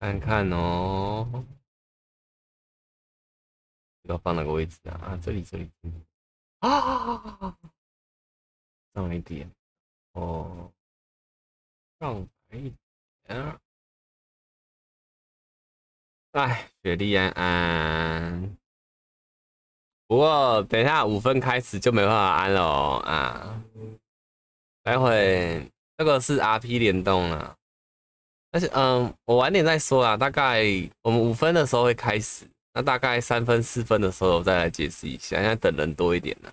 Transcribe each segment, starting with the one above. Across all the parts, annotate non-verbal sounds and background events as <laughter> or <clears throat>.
看看哦，要放哪个位置啊？啊，这里，这里，这里啊，上一点。哦，上白一点。哎，雪莉安安，不过等一下五分开始就没办法安了啊！待会这个是 RP 联动了，但是嗯，我晚点再说啊。大概我们五分的时候会开始，那大概三分四分的时候我再来解释一下。现在等人多一点呢。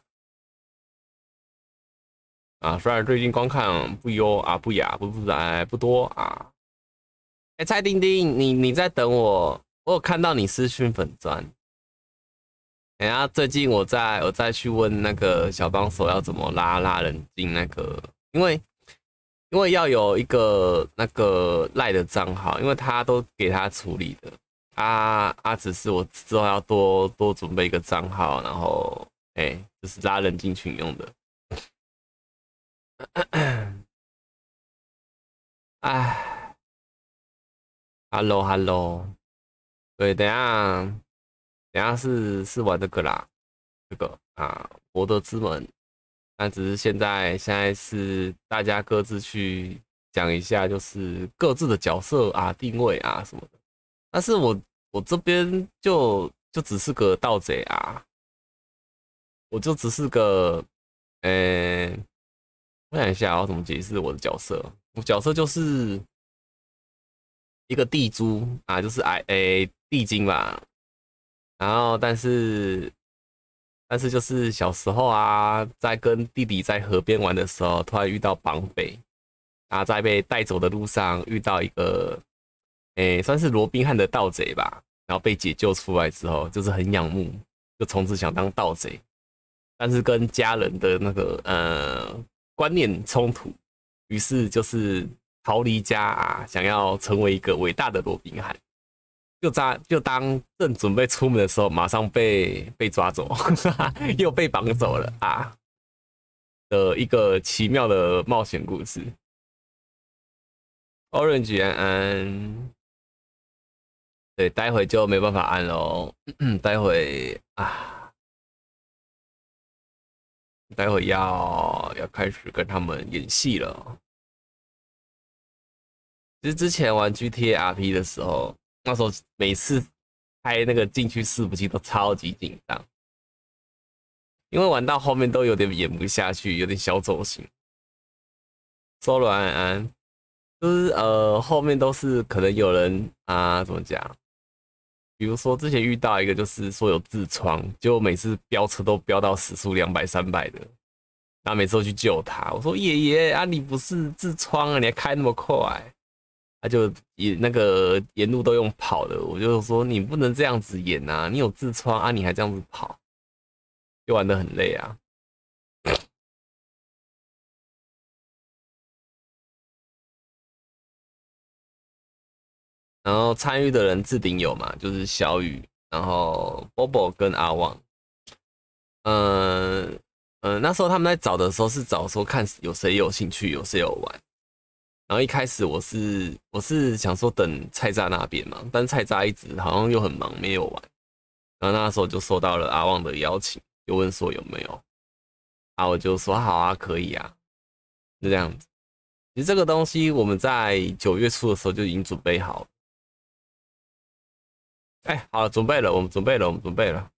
啊，虽然最近观看不优啊，不雅不不哎不多啊。哎，蔡丁丁，你你在等我？我有看到你私讯粉钻，等下最近我再我再去问那个小帮手要怎么拉拉人进那个，因为因为要有一个那个赖的账号，因为他都给他处理的，啊啊，只是我之后要多多准备一个账号，然后哎，就是拉人进群用的。<coughs> 哎，Hello Hello。对，等下，等下是是玩这个啦，这个啊，博德之门。那只是现在，现在是大家各自去讲一下，就是各自的角色啊、定位啊什么的。但是我我这边就就只是个盗贼啊，我就只是个，呃，我想一下，我怎么解释我的角色？我角色就是一个地猪啊，就是哎哎。地精吧，然后但是但是就是小时候啊，在跟弟弟在河边玩的时候，突然遇到绑匪，啊，在被带走的路上遇到一个，诶，算是罗宾汉的盗贼吧，然后被解救出来之后，就是很仰慕，就从此想当盗贼，但是跟家人的那个呃观念冲突，于是就是逃离家啊，想要成为一个伟大的罗宾汉。就在就当正准备出门的时候，马上被被抓走，<laughs> 又被绑走了啊！的一个奇妙的冒险故事。Orange 安安，对，待会就没办法安喽。<clears throat> 待会啊，待会要要开始跟他们演戏了。其实之前玩 GTA RP 的时候。那时候每次开那个禁区四不器都超级紧张，因为玩到后面都有点演不下去，有点小走心。Solo 安安，就是呃后面都是可能有人啊怎么讲？比如说之前遇到一个就是说有痔疮，结果每次飙车都飙到时速两百三百的，然后每次都去救他。我说爷爷啊，你不是痔疮啊，你还开那么快？他就沿那个沿路都用跑的，我就说你不能这样子演啊！你有痔疮啊，你还这样子跑，就玩的很累啊。然后参与的人置顶有嘛，就是小雨，然后 Bobo 跟阿旺。嗯嗯，那时候他们在找的时候是找说看有谁有兴趣，有谁有玩。然后一开始我是我是想说等菜渣那边嘛，但菜渣一直好像又很忙没有玩。然后那时候就收到了阿旺的邀请，又问说有没有，啊我就说好啊可以啊，就这样子。其实这个东西我们在九月初的时候就已经准备好了。哎，好，准备了，我们准备了，我们准备了。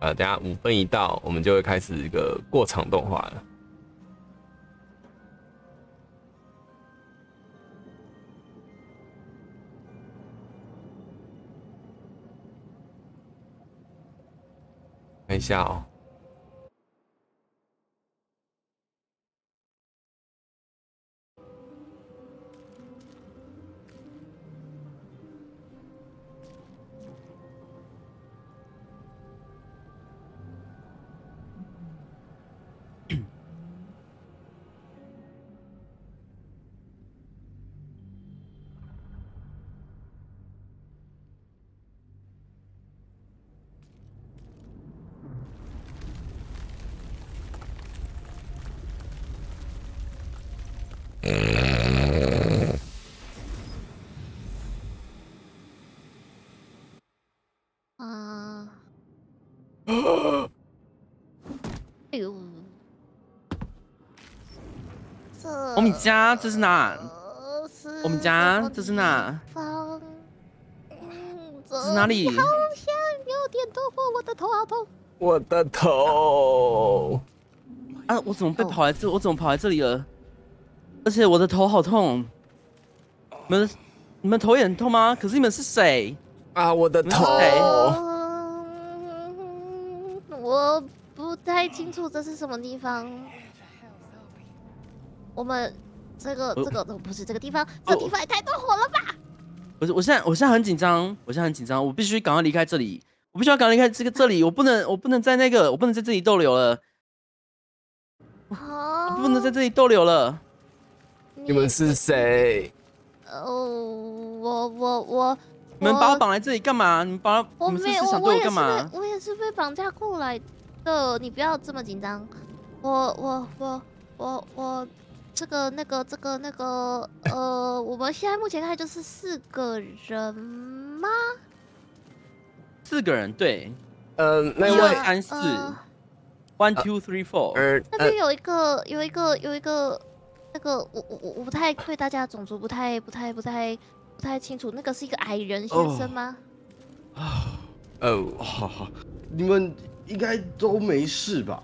呃，等下五分一到，我们就会开始一个过场动画了。看一下哦。我们家这是哪？我们家这是哪这这是哪里？好像有点痛过，我的头好痛。我的头，啊！我怎么被哦跑来这？我怎么跑来这里了？而且我的头好痛。你们你们头也很痛吗？可是你们是谁？啊，我的头，我不太清楚这是什么地方。我们这个呃这个不是这个地方，这个地方也太多火了吧？不是我现在我现在很紧张，我现在很紧张，我必须赶快离开这里，我必须要赶快离开这个这里，我不能我不能在那个我不能在这里逗留了，我啊不能在这里逗留了。你们是谁？哦，我我我，你们把我绑来这里干嘛？你们把我你们是没有，是想对我干嘛？我也是被绑架过来的，你不要这么紧张。我我我我我，这个那个这个那个呃，我们现在目前看就是四个人吗？四个人，对呃，那位二三四呃，one two three four。呃呃那边有一个有一个有一个那个，我我我我不太对大家种族不太不太不太不太清楚，那个是一个矮人先生吗？哦，好好，你们应该都没事吧？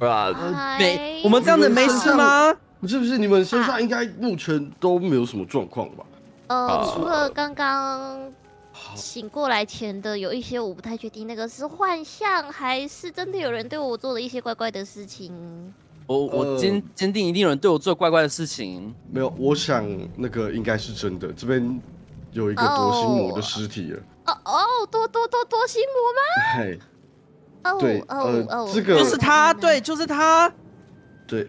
啊，没哎，我们这样子没事吗？是不是你们身上应该目前都没有什么状况吧？呃，除了刚刚，醒过来前的有一些我不太确定，那个是幻象还是真的有人对我做了一些怪怪的事情？我我呃坚坚定一定有人对我做怪怪的事情。没有，我想那个应该是真的。这边有一个夺心魔的尸体了。哦哦，多多多多心魔嘿，吗？哦对哦呃哦，这个就是他，对，就是他。对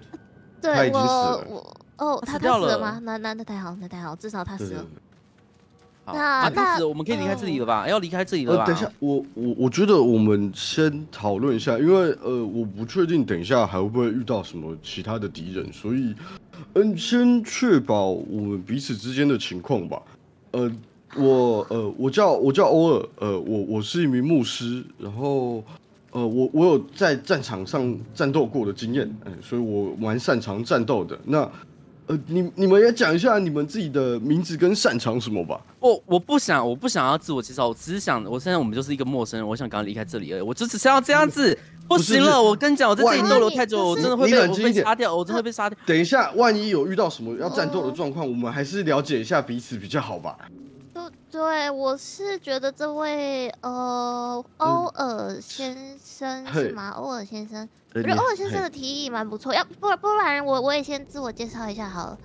对，我我哦，他他他死掉了吗？那那那太好，那太好，至少他死了。那啊，那我们可以离开这里了吧？要离开这里了呃，吧？等一下，我我我觉得我们先讨论一下，因为呃，我不确定等一下还会不会遇到什么其他的敌人，所以嗯，先确保我们彼此之间的情况吧。呃，我呃，我叫我叫欧尔，呃，我我是一名牧师，然后呃，我我有在战场上战斗过的经验，嗯、所以我蛮擅长战斗的。那呃，你你们也讲一下你们自己的名字跟擅长什么吧。我我不想，我不想要自我介绍，我只是想，我现在我们就是一个陌生人，我想赶快离开这里而已。我就只是要这样子，不行了，我跟你讲，我在这里逗留太久，我真的会被我被杀掉，我真的会被杀掉。等一下，万一有遇到什么要战斗的状况，我们还是了解一下彼此比较好吧。对对，我是觉得这位呃欧尔先生是吗？欧尔先生，呃我觉得欧尔先生的提议蛮不错，要不不然我我也先自我介绍一下好了。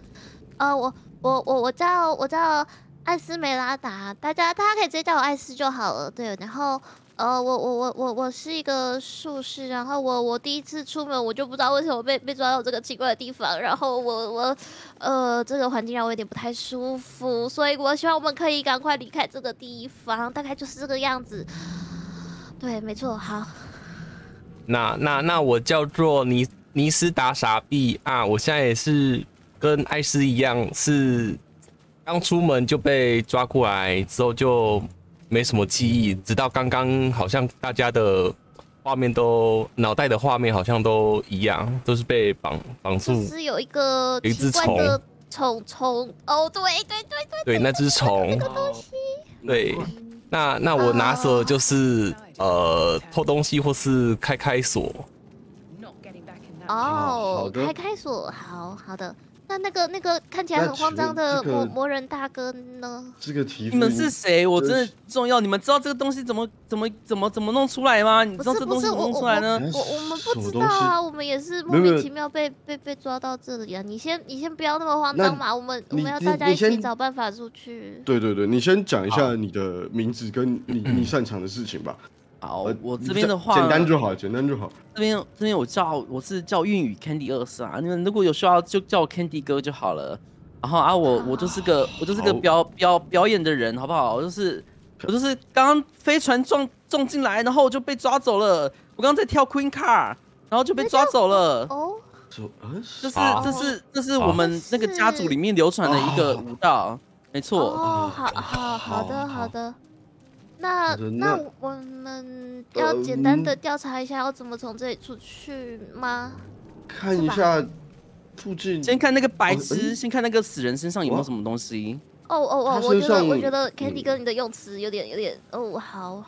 呃，我我我我叫我叫艾斯梅拉达，大家大家可以直接叫我艾斯就好了。对，然后呃，我我我我我是一个术士，然后我我第一次出门我就不知道为什么被被抓到这个奇怪的地方，然后我我呃这个环境让我有点不太舒服，所以我希望我们可以赶快离开这个地方，大概就是这个样子。对，没错，好。那那那我叫做尼尼斯达傻逼啊！我现在也是跟艾斯一样，是刚出门就被抓过来，之后就没什么记忆，直到刚刚好像大家的画面都脑袋的画面好像都一样，都是被绑绑住。是有一个有一只虫虫虫哦，对对对对，对，那只虫。那个东西对，那那我拿手的就是呃偷东西或是开开锁。哦开开锁，好好的。那那个那个看起来很慌张的魔魔人大哥呢？这个题你们是谁？我真的重要。你们知道这个东西怎么怎么怎么怎么弄出来吗？你不知道这东西怎么是不是我我弄出来呢？我我我们不知道啊，我们也是莫名其妙被被被抓到这里啊。你先你先不要那么慌张嘛，我们我们要大家一起找办法出去。对对对，你先讲一下你的名字跟你你擅长的事情吧。好呃，我这边的话，简单就好，简单就好。这边这边我叫我是叫韵语 Candy 二十啊，你们如果有需要就叫我 Candy 哥就好了。然后啊，我我就是个我就是个表表表演的人，好不好？我就是我就是刚刚飞船撞撞进来，然后我就被抓走了。我刚刚在跳 Queen Car，然后就被抓走了。哦，这是好这是这是我们那个家族里面流传的一个舞蹈，没错。哦，好好好的好好的。那那那我们要简单的调查一下，要怎么从这里出去吗？看一下附近。先看那个白哦痴，嗯先看那个死人身上有没有什么东西。哦哦哦，我觉得我觉得 Candy 嗯哥你的用词有点有点哦好，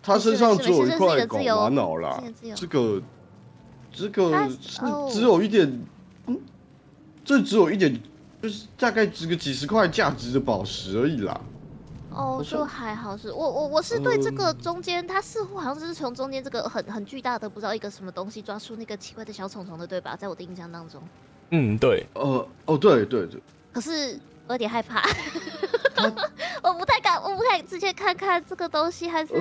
他身上只有一块玛瑙啦这个自由，这个这个他是哦只有一点，嗯，这只有一点，就是大概值个几十块价值的宝石而已啦。哦，说就还好是，我我我是对这个嗯中间，它似乎好像是从中间这个很很巨大的不知道一个什么东西抓出那个奇怪的小虫虫的，对吧？在我的印象当中，嗯，对，呃，哦，对对对，可是我有点害怕，<laughs> 我不太敢，我不太直接看看这个东西，还是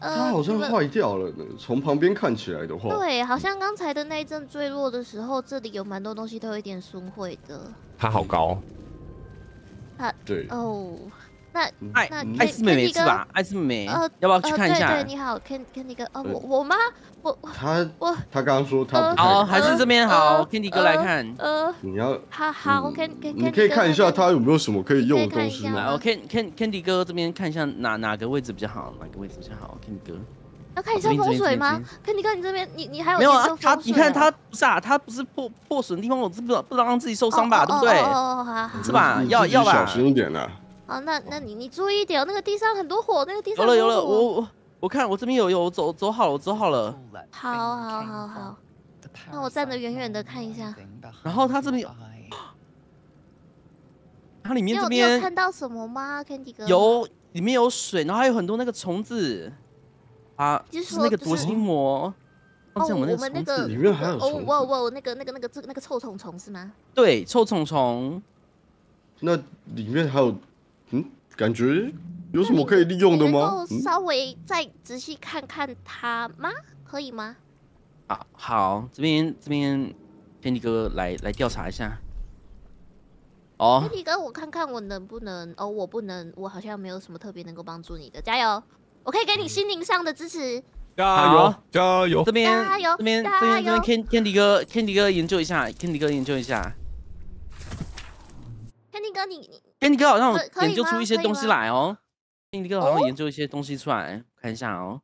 呃，呃，它好像坏掉了呢。从旁边看起来的话，对，好像刚才的那一阵坠落的时候，这里有蛮多东西都有一点损毁的。它好高，它对，哦，那嗯爱爱斯妹妹是吧？爱斯妹妹，呃要不要去呃，看一下对对，？你好 Candy 哥，哦，我我吗？我我他我他刚刚说他呃不太好，还是这边好呃，Candy 哥来看。呃，你要好好嗯，Ken Ken，你可以看一下他有没有什么可以用的东西吗？来，我 Can Can Candy 哥这边看一下哪哪个位置比较好，哪个位置比较好？Candy 哥要看一下风水吗？Candy 哥，你这边你你还有没有啊他你看他不是啊，他不是破破损的地方，我是不不能让自己受伤吧，哦对不对？哦哦哦，好好是吧要要吧小心一点啊。好，那那你你注意一点哦，那个地上很多火，那个地上有了有了，我我我看我这边有有，我走走好了，我走好了。好好好好，那我站得远远的看一下。然后他这边 <coughs> 它里面这边看到什么吗，Candy 哥？有里面有水，然后还有很多那个虫子啊，就就是是那个说就是夺心魔。哦我们那个里面还有哦虫，子我我那个那个那个这那个臭虫虫是吗？对，臭虫虫。那里面还有，嗯，感觉有什么可以利用的吗稍微再仔细看看他吗？可以吗？啊好，这边这边天地哥来来调查一下。哦，Candy 哥，我看看我能不能哦，我不能，我好像没有什么特别能够帮助你的，加油！我可以给你心灵上的支持。加油加油！这边加油这边这加边这边油 Ken Candy 哥 Candy 哥研究一下，Candy 哥研究一下。Candy 哥，你你 Candy 哥好像研究出一些东西吗来哦。Candy 哥好像哦研究一些东西出来，看一下哦。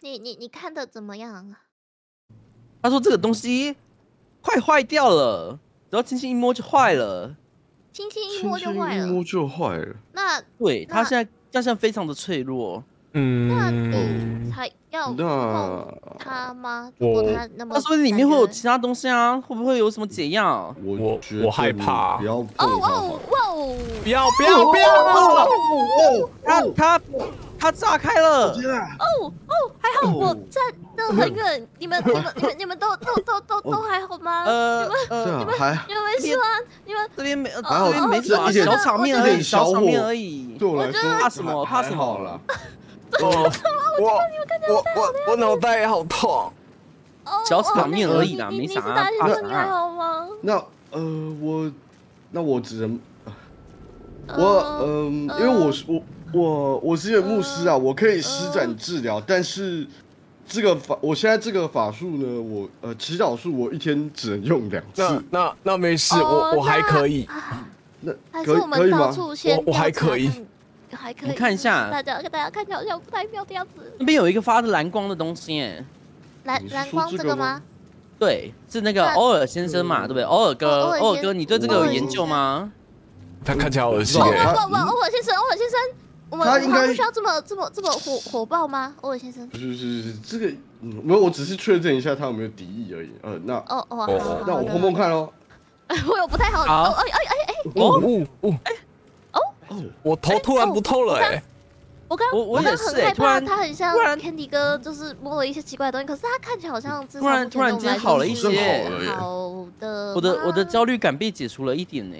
你你你看的怎么样？他说这个东西快坏掉了，只要轻轻一摸就坏了。轻轻一摸就坏了。一摸就坏了。那对，它那现在它现在非常的脆弱。那嗯你，还要那碰它吗？如果我它那么那说里面会有其他东西啊，会不会有什么解药？我我觉得我害你怕不要哦哦了。哇哦！不要不要不要！它它它炸开了。哦哦，还好我哦站得很远，你们你们你们你们都都都都都还好吗？呃对呃，你们你们没事吗？你们这边没呃还好这边没什么啊这一点小场面一而已，点小小场面火而已。对我来说怕什么怕什么还我我我我我脑袋也好痛。哦小哦场面而已啦没啥啊大先生，怕啥你还好吗？那呃，我那我只能我呃嗯，因为我是我我我是一个牧师啊，我可以施呃展治疗，但是这个法我现在这个法术呢，我呃祈祷术我一天只能用两次，那那没事，哦我我还可以。那还可以是我们到可以吗？处先我我还调查可以看，还可以。你看一下大家大家看起来好像不太妙的样子。那边有一个发着蓝光的东西，哎，蓝蓝光这个吗？对，是那个偶尔先生嘛，对不对？偶尔哥，偶尔哥，你对这个有研究吗？他看起来好恶心不。不不，偶尔先生，偶尔先生，我们他应该不需要这么这么这么火火爆吗？偶尔先生。不是不是不是这个，嗯，没有，我只是确认一下他有没有敌意而已。呃，那哦哦，那我碰碰看喽。<laughs> 我有不太好。哎哎哎哎，哦哦哦哦，我头突然不痛了哎。我刚我我刚也是哎，很害怕，突然他很像突然 Candy 哥，就是摸了一些奇怪的东西，可是他看起来好像突然突然间好了一些好的。我的我的焦虑感被解除了一点呢。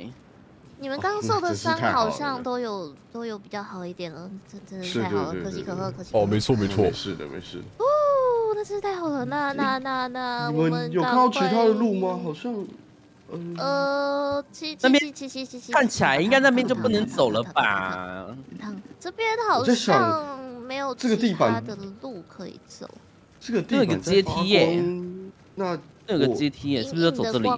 你们刚受的伤好像都有都有比较好一点了，真真的太好了，可喜可贺，可喜哦，没错没错是。的，没事的。哦，那真是太好了，那那那那你我们有看到其他的路吗？好像，嗯，呃，七七七七七七，看起来应该那边就不能走了？吧？这边好像没有这个地板的路可以走。这个地那有个阶梯耶那那有个阶梯耶，是不是要走这里？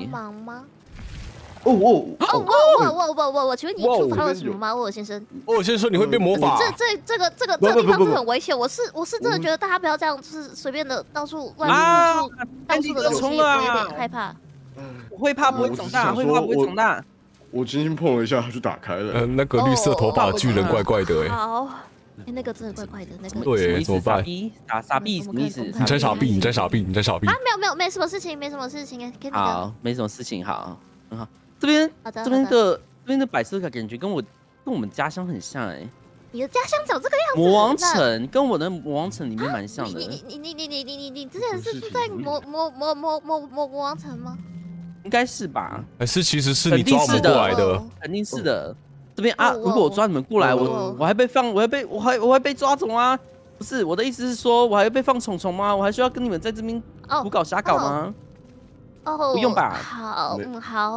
哦哦哦，哦，我我我我我我，请问你触发了什么吗，沃尔先生？沃尔先说你会变魔法，这这这个这个这个地方是很危险，我是我是真的觉得大家不要这样，就是随便的到处乱乱触到处的东西，冲我有点害怕。我会怕不会我长大，会怕不会长大。我轻轻碰了一下，它就打开了。嗯，那个绿色头发的巨人怪怪的哎，好，哎，那个真的怪怪的，那个对怎么办傻逼傻傻逼什么意思？你在傻逼，你在傻逼，你在傻逼啊，，没有没有没什么事情，没什么事情。好，没什么事情，好，很好。这边，这边的的这边的摆设感觉跟我跟我们家乡很像哎，你的家乡长这个样子，魔王城跟我的魔王城里面蛮像的。你你你你你你你你之前是住在魔魔魔魔魔魔魔王城吗？应该是吧？还是其实是你抓我们过来的哦，肯定是的。这边啊，哦如果我抓你们过来，哦我我还被放，我还被我还我还被抓走吗？不是，我的意思是说，我还会被放虫虫吗？我还需要跟你们在这边哦胡搞瞎搞吗？哦，不用吧好，嗯，好。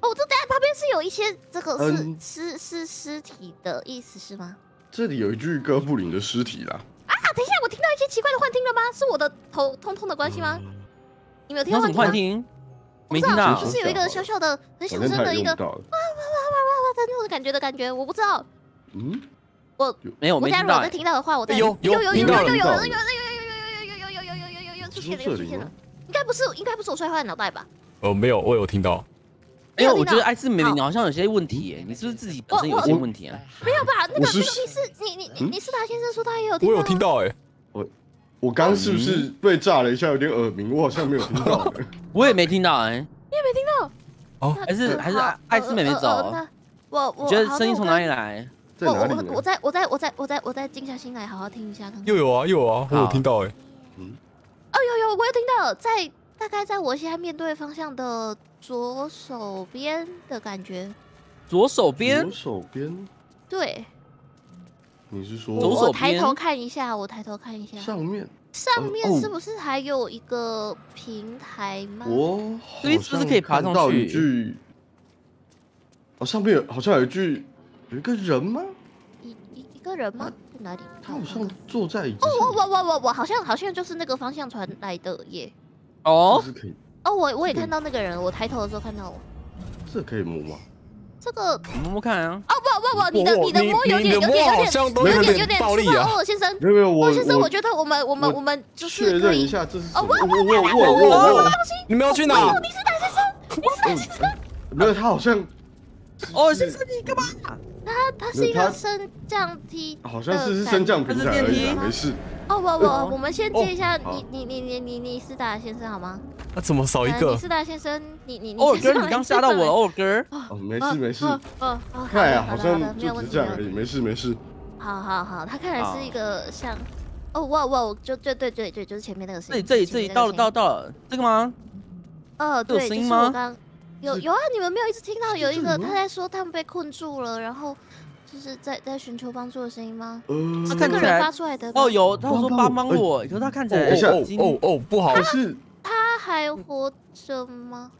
哦，这等下旁边是有一些这个是嗯尸尸尸体的意思是吗？这里有一具哥布林的尸体啦。啊，等一下，我听到一些奇怪的幻听了吗？是我的头痛痛的关系吗？你没有听有到幻听没听到就。是有一个小小的、很小声的一个哇哇哇哇哇的那种感觉的感觉，我不知道。嗯，我没有，我没听到欸等下如果再。听到的话，我再有有有有有有有有有有有有有有有有出现了，出现了。应该不是，应该不是我摔坏的脑袋吧？哦，没有，我有听到，哎我觉得艾斯美好你好像有些问题耶，你是不是自己本身有些问题啊？没有吧？那个你是你你你嗯你是达先生说他也有听我，有听到哎，我刚刚是不是被炸了一下，有点耳鸣？我好像没有听到欸。<laughs> 我也没听到哎，你也没听到哦，还是还是艾斯妹妹呃呃走呃那我我觉得声音从哪里？来？我在哪里我我我？再我再我再我再我再静下心来，好好听一下看看。又有啊，又有啊，我有听到哎，嗯哦，有有，我有听到，在大概在我现在面对方向的左手边的感觉。左手边左手边，对，你是说左手边我抬头看一下，我抬头看一下，上面？上面哦是不是还有一个平台吗？哦这边是不是可以爬上去哦，上面有好像有一句，有一个人吗？一一一个人吗？在哪里？他好像坐在椅子哦，我，我我我我好像好像就是那个方向传来的耶。哦这，是可以，哦，我我也看到那个人，我抬头的时候看到我。这可以摸吗？这个摸摸看啊。哦不不不，你的哦你的摸有点有点有点有有点点有点暴力啊先生。没有没有，先生，我我觉得我们我们我我们就确是可以认一下这是什哦么？我我我我我我，你们要去哪？没有，他好像哦，先生你干嘛？它它是一个升降梯，好像是是升降平台而已它是电啊，梯没事。哦，我我我们先接一下你你你你你你斯达先生好吗？那怎么少一个？呃你斯达先生，你你你哦哥，你刚吓到我了，。哦哥。哦，没事没事。哦哦哦，好看呀，好像没有问题。就只是这样而已，没没事没事。好好好，他看来是一个像，哦哇哇，就对对对对，就是前面那个声音。这里这里这里到了到了到了，这个吗？哦，对，就声音吗是我刚有有啊，你们没有一直听到有一个他在说他们被困住了，然后就是在在寻求帮助的声音吗？呃，是这个人看起来发出来的。哦，有，他说帮帮我可是他看起来哦哦哦，不好可，是他还活着吗？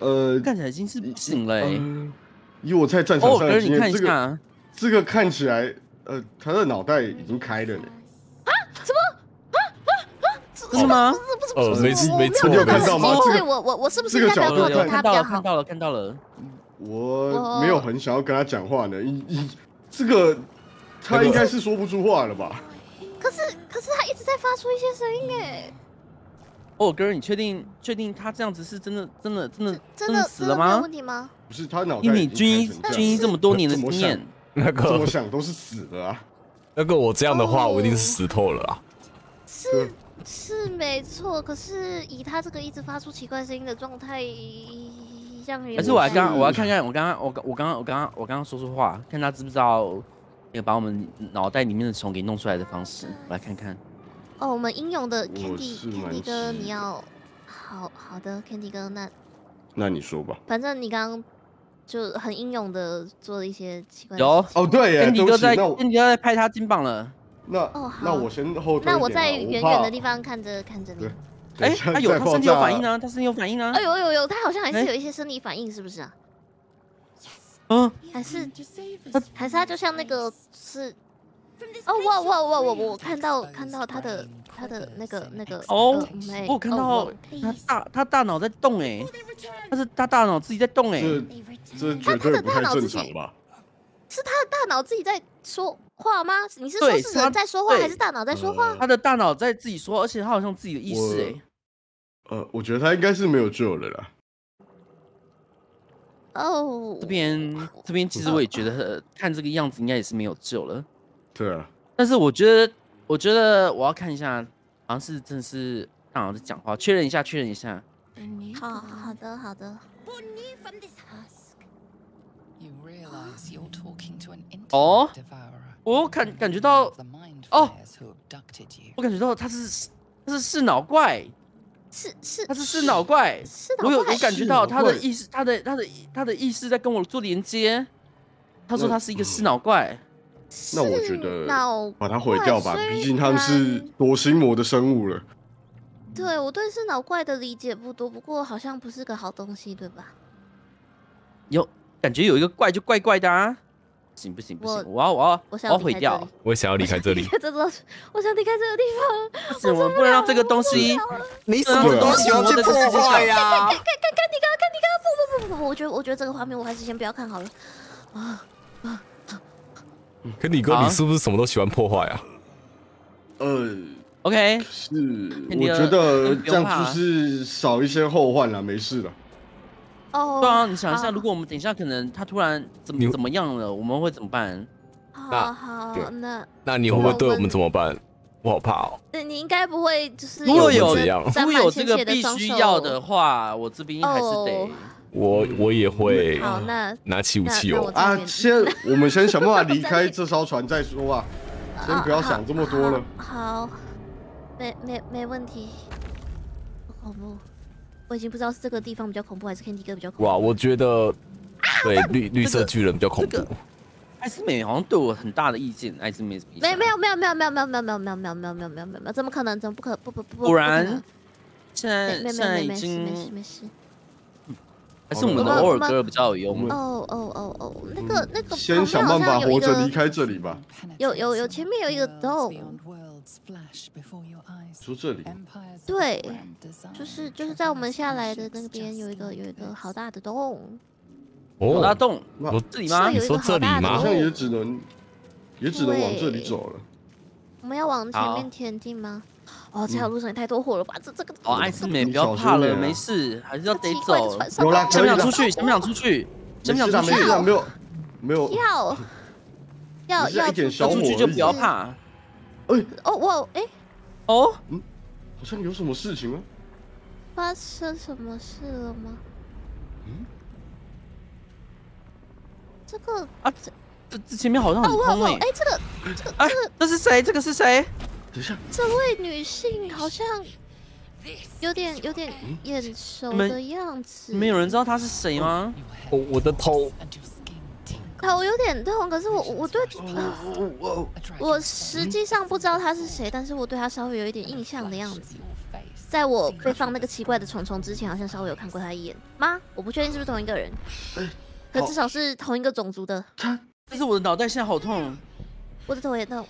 呃，看起来已经是不行了以我在战场上的经验，你看这个，这个看起来，呃，他的脑袋已经开了呢。真的吗？呃，没我没错，你有看到吗所以我我我是不是这个应该不要看到了，看？到了，看到了。我没有很想要跟他讲话呢，一一这个他应该是说不出话了吧？可是可是他一直在发出一些声音哎，哦哥，你确定确定他这样子是真的真的真的真的死了吗问？题吗？不是他脑袋以你军医军医这么多年的经验，那怎么想都是死的啊。那个我这样的话，哦我一定是死透了啊！是是没错，可是以他这个一直发出奇怪声音的状态，让人可是我来点刚我要看看我刚刚我刚我刚刚我刚刚我刚刚说说话，看他知不知道那个把我们脑袋里面的虫给弄出来的方式，我来看看。哦，我们英勇的 Candy Candy 哥，你要好好的 Candy 哥，那那你说吧。反正你刚刚就很英勇的做了一些奇怪的有事情哦，对耶，天迪哥在，Candy 哥在拍他肩膀了。那哦那我先后退一点啊。那我在远远的地方看着看着你对。哎，他有他身体有反应啊，他身体有反应啊哎。呦呦呦，他好像还是哎有一些生理反应，是不是啊？嗯，还是还是他就像那个是哦哇哇哇我我看到看到他的他的那个那个哦我看哦到他大他大脑在动哎，他是他大脑自己在动哎，这这绝对不太正常吧？是他的大脑自己在说话吗？你是说对是人在说话，还是大脑在说话？他的大脑在自己说，而且他好像自己的意识哎。呃，我觉得他应该是没有救了啦。哦，这边这边其实我也觉得呃 <laughs> 看这个样子应该也是没有救了，对啊，但是我觉得我觉得我要看一下，好像是真是大脑在讲话，确认一下确认一下。好好的好的，You Oh. 我感感觉到 Oh. you. 我感觉到他是他是视脑怪，是是他是视脑怪。是脑怪我有我感觉到他的意识，他的他的他的意识在跟我做连接。他说他是一个视脑怪，那我觉是得脑把它毁掉吧，毕竟他们是然夺心魔的生物了。对我对是脑怪的理解不多，不过好像不是个好东西，对吧？有感觉有一个怪就怪怪的啊！行不行不行，我我要我要我我想要毁掉里，我想要离开这里我想离开这个地方。不行，我们不能让这个东西。你什么都喜欢去破坏呀？看看看你刚刚看你刚刚不不不不不，我觉得我觉得这个画面我还是先不要看好了。啊啊，可你哥，好你是不是什么都喜欢破坏啊？呃，OK，是，我觉得这样就是少一些后患了，没事了。哦，对啊，你想一下，如果我们等一下可能他突然怎么怎么样了，我们会怎么办？好好，那那你会不会对我们怎么办？我好怕哦。那你应该不会就是如果有如果有这个必须要的话，我这边还是得哦。我我也会好，那拿起武器哦。啊，先我们先想办法离开这艘船再说啊，<laughs> 先不要想这么多了。好，好没没没问题。好恐怖，我已经不知道是这个地方比较恐怖，还是 Candy 哥比较恐怖。哇，我觉得对绿绿色巨人比较恐怖这。个艾斯美好像对我很大的意见，艾斯美没没有没有没有没有没有没有没有没有没有没有没有没有没有没有，怎么可能？怎么不可不不不不？果然不可能现在现在已经没事没事没事。还是我们的偶尔哥比较有幽默。哦哦哦哦，那个那个先想办法活着离开这里吧。有有有前面有一个 Worlds 洞 beyond worlds flash before your eyes. 说这里，对就是就是在我们下来的那边有一个有一个好大的洞，哦，好大洞，我这里吗是？有一说这里吗好像也只能也只能往这里走了。我们要往前面前进吗？哦，这条路上也太多火了吧！这这个哦，艾斯美不要怕了，没事，还是要得走。想不想出去？想不想出去？想不想出去没有没有。要要要要出去就不要是怕。哦，我哎，哦，好像有什么事情啊？发生什么事了吗？嗯这个啊这这前面好像哦，很我我空哎哎，。这个这个哎这个，这是谁？这个是谁？等一下，这位女性好像有点有点嗯眼熟的样子，没有人知道她是谁吗我我的头头有点痛，可是我我对我实际上不知道他是谁，但是我对他稍微有一点印象的样子。在我被放那个奇怪的虫虫之前，好像稍微有看过他一眼吗？我不确定是不是同一个人，哎可至少是同一个种族的。他但是我的脑袋现在好痛。我的头也痛。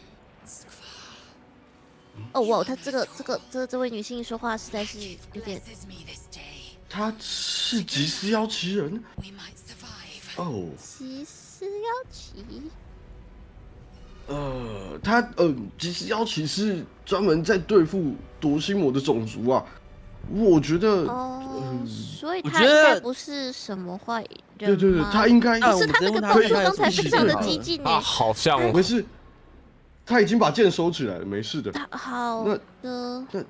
哦哇，他这个这个这这位女性说话实在是有点.他是吉斯妖奇人 might survive. 哦。奇思妖奇。呃，他呃，其实妖奇是专门在对付夺心魔的种族啊。我觉得，哦，嗯所以他应该不是什么坏人对对对，他应该可是他那个动作刚才非常的激进他呢。好像没事，他已经把剑收起来了，没事的。他好那的，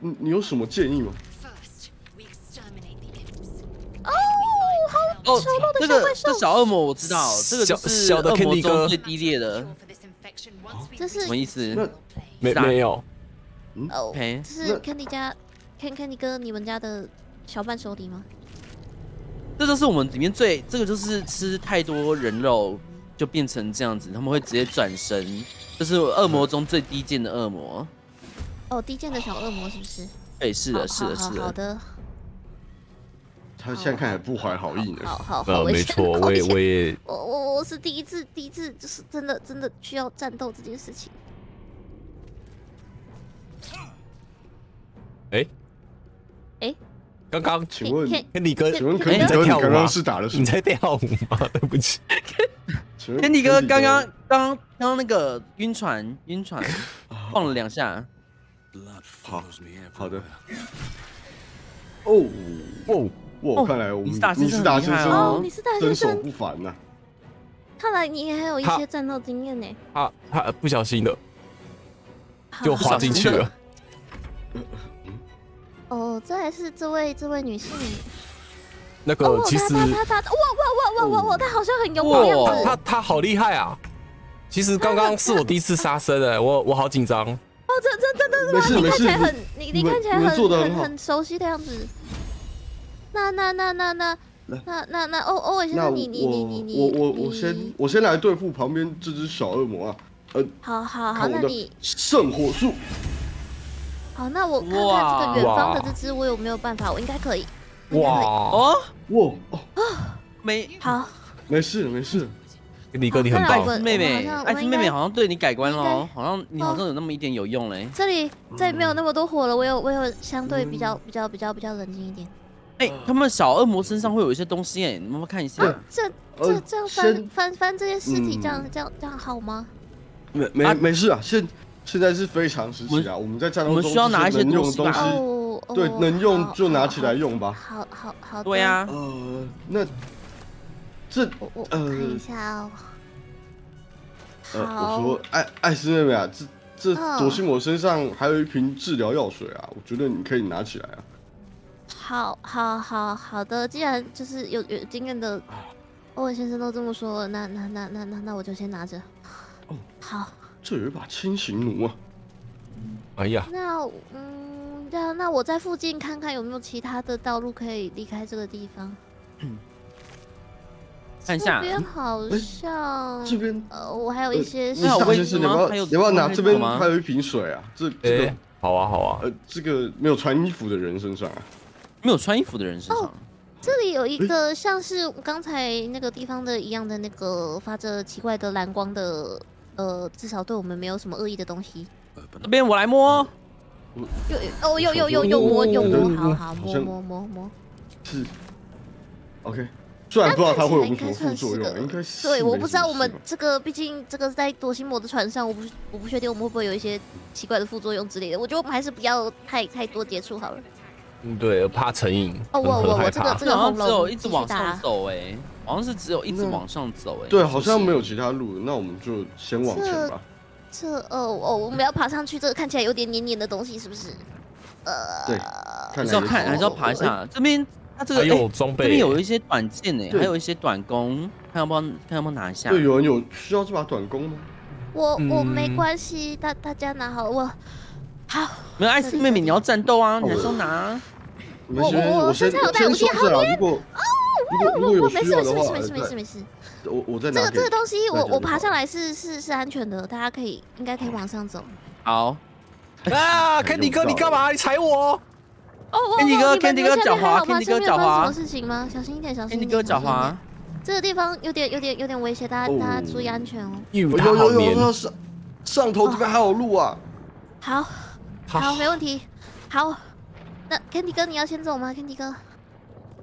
你你有什么建议吗？First, we exterminate the imps. 哦，好哦这个这小恶魔我知道，这个就小是小的恶魔 Candy 哥中最低劣的这是什么意思.没没有，哦，？OK，这是 Candy 家，Can Candy 哥你们家的小伴手礼吗？这就是我们里面最这个就是吃太多人肉就变成这样子，他们会直接转身，这是恶魔中最低贱的恶魔。哦，低贱的小恶魔是不是？对，是的，是的，是的。好好的，他现在看起来不怀好意呢。好好好，没错，<laughs> 我也我也我我我是第一次，第一次就是真的真的需要战斗这件事情。哎哎，刚刚请问，天跟你哥，请问肯尼哥，你在跳舞吗刚刚？是打了什么？你在跳舞吗？<laughs> 对不起，<laughs> 天迪哥刚刚刚刚那个晕船晕船晃了两下，好好的。哦，哦，哇，哦看来我们你是大先生哦，哦你是大先身手生，不凡呐。看来你还有一些战斗经验呢。他他不小心的就滑进去了。<laughs> 哦，这还是这位这位女性。那哦，个其实他他他他，哇哇哇哇哇哇，他好像很勇猛的样哇子。他他好厉害啊！其实刚刚是我第一次杀生哎，我我好紧张。哦，这这真的没？你事没事看起来很，你你看起来很很很好很熟悉的样子。那那那那那来那那那欧欧伟先生，你你你你你，我我我先我先来对付旁边这只小恶魔啊，呃，好好好，那你圣火术。好，那我看看这个远方的这只，我有没有办法？我应该可以。哇，哦，哇哦，没好，没事没事，李哥你很棒妹妹，我好像艾斯妹妹好像对你改观了哦，好像你好像有那么一点有用嘞。这里这里没有那么多火了，我有我有相对比嗯较比较比较比较冷静一点。哎，他们小恶魔身上会有一些东西哎，你们看一下？这这呃这样先翻翻翻这些尸体，这样嗯这样这样好吗？没没啊没事啊，现现在是非常时期啊，我们在战斗中我们需要拿一些这能用的东西对哦能用就拿起来用吧。好好好的。对呀，呃，那这我我我呃看一下哦。呃，好我说艾艾斯妹妹啊，这这嗯朵西摩身上还有一瓶治疗药水啊，我觉得你可以拿起来啊。好好好好的，既然就是有有经验的欧文先生都这么说了，那那那那那那我就先拿着。哦好，这有一把轻型弩啊，哎呀，那嗯，那那我在附近看看有没有其他的道路可以离开这个地方。<clears throat> 看一下这边好像这边呃，我还有一呃些那有位你大先生，你要不要要不要拿这边吗还有一瓶水啊？这这哎个，好啊好啊，呃，这个没有穿衣服的人身上啊。没有穿衣服的人身上哦。这里有一个像是刚才那个地方的一样的那个发着奇怪的蓝光的，呃，至少对我们没有什么恶意的东西。那边我来摸，又哦，又又又又摸又摸，哦好好摸摸摸摸。是，OK。虽然不知道它会有什么副作用，应该算是对，我不知道我们这个，毕竟这个在多心魔的船上，我不我不确定我们会不会有一些奇怪的副作用之类的。我觉得我们还是不要太太多接触好了。嗯对，怕成瘾，哦我我我这个这。个好像只有一直往上走哎，好像是只有一直往上走哎。对，好像没有其他路，那我们就先往前吧。这哦哦，我们要爬上去，这个看起来有点黏黏的东西，是不是？呃，对看来也还是要看，还是要爬一下。这边它这个有装备，这边有一些短剑哎，对还有一些短弓，看要不要看要不要拿一下？对，有人有需要这把短弓吗？我我没嗯关系，大大家拿好，我好。没有，艾斯妹妹你要战斗啊，你还是要拿。我我我先身上有带武器先收着啊。如果如果如果有我没需要的话，事没事没事没事没事没事。我我在这个。这个东西，我我爬上来是是是安全的，大家可以应该可以往上走。好，啊，Candy 哥你干嘛？你踩我？哦，我 Candy 哥我你们 Candy 你哥脚滑面还好吗？Candy 哥脚滑有发生什么事情吗？小心一点，小心一点。天地哥脚小心一点滑，这个地方有点有点有点危险，大家哦大家注意安全哦。有有有。有上上头这边还有路啊。好，好，没问题。好，那 Candy 哥你要先走吗？Candy 哥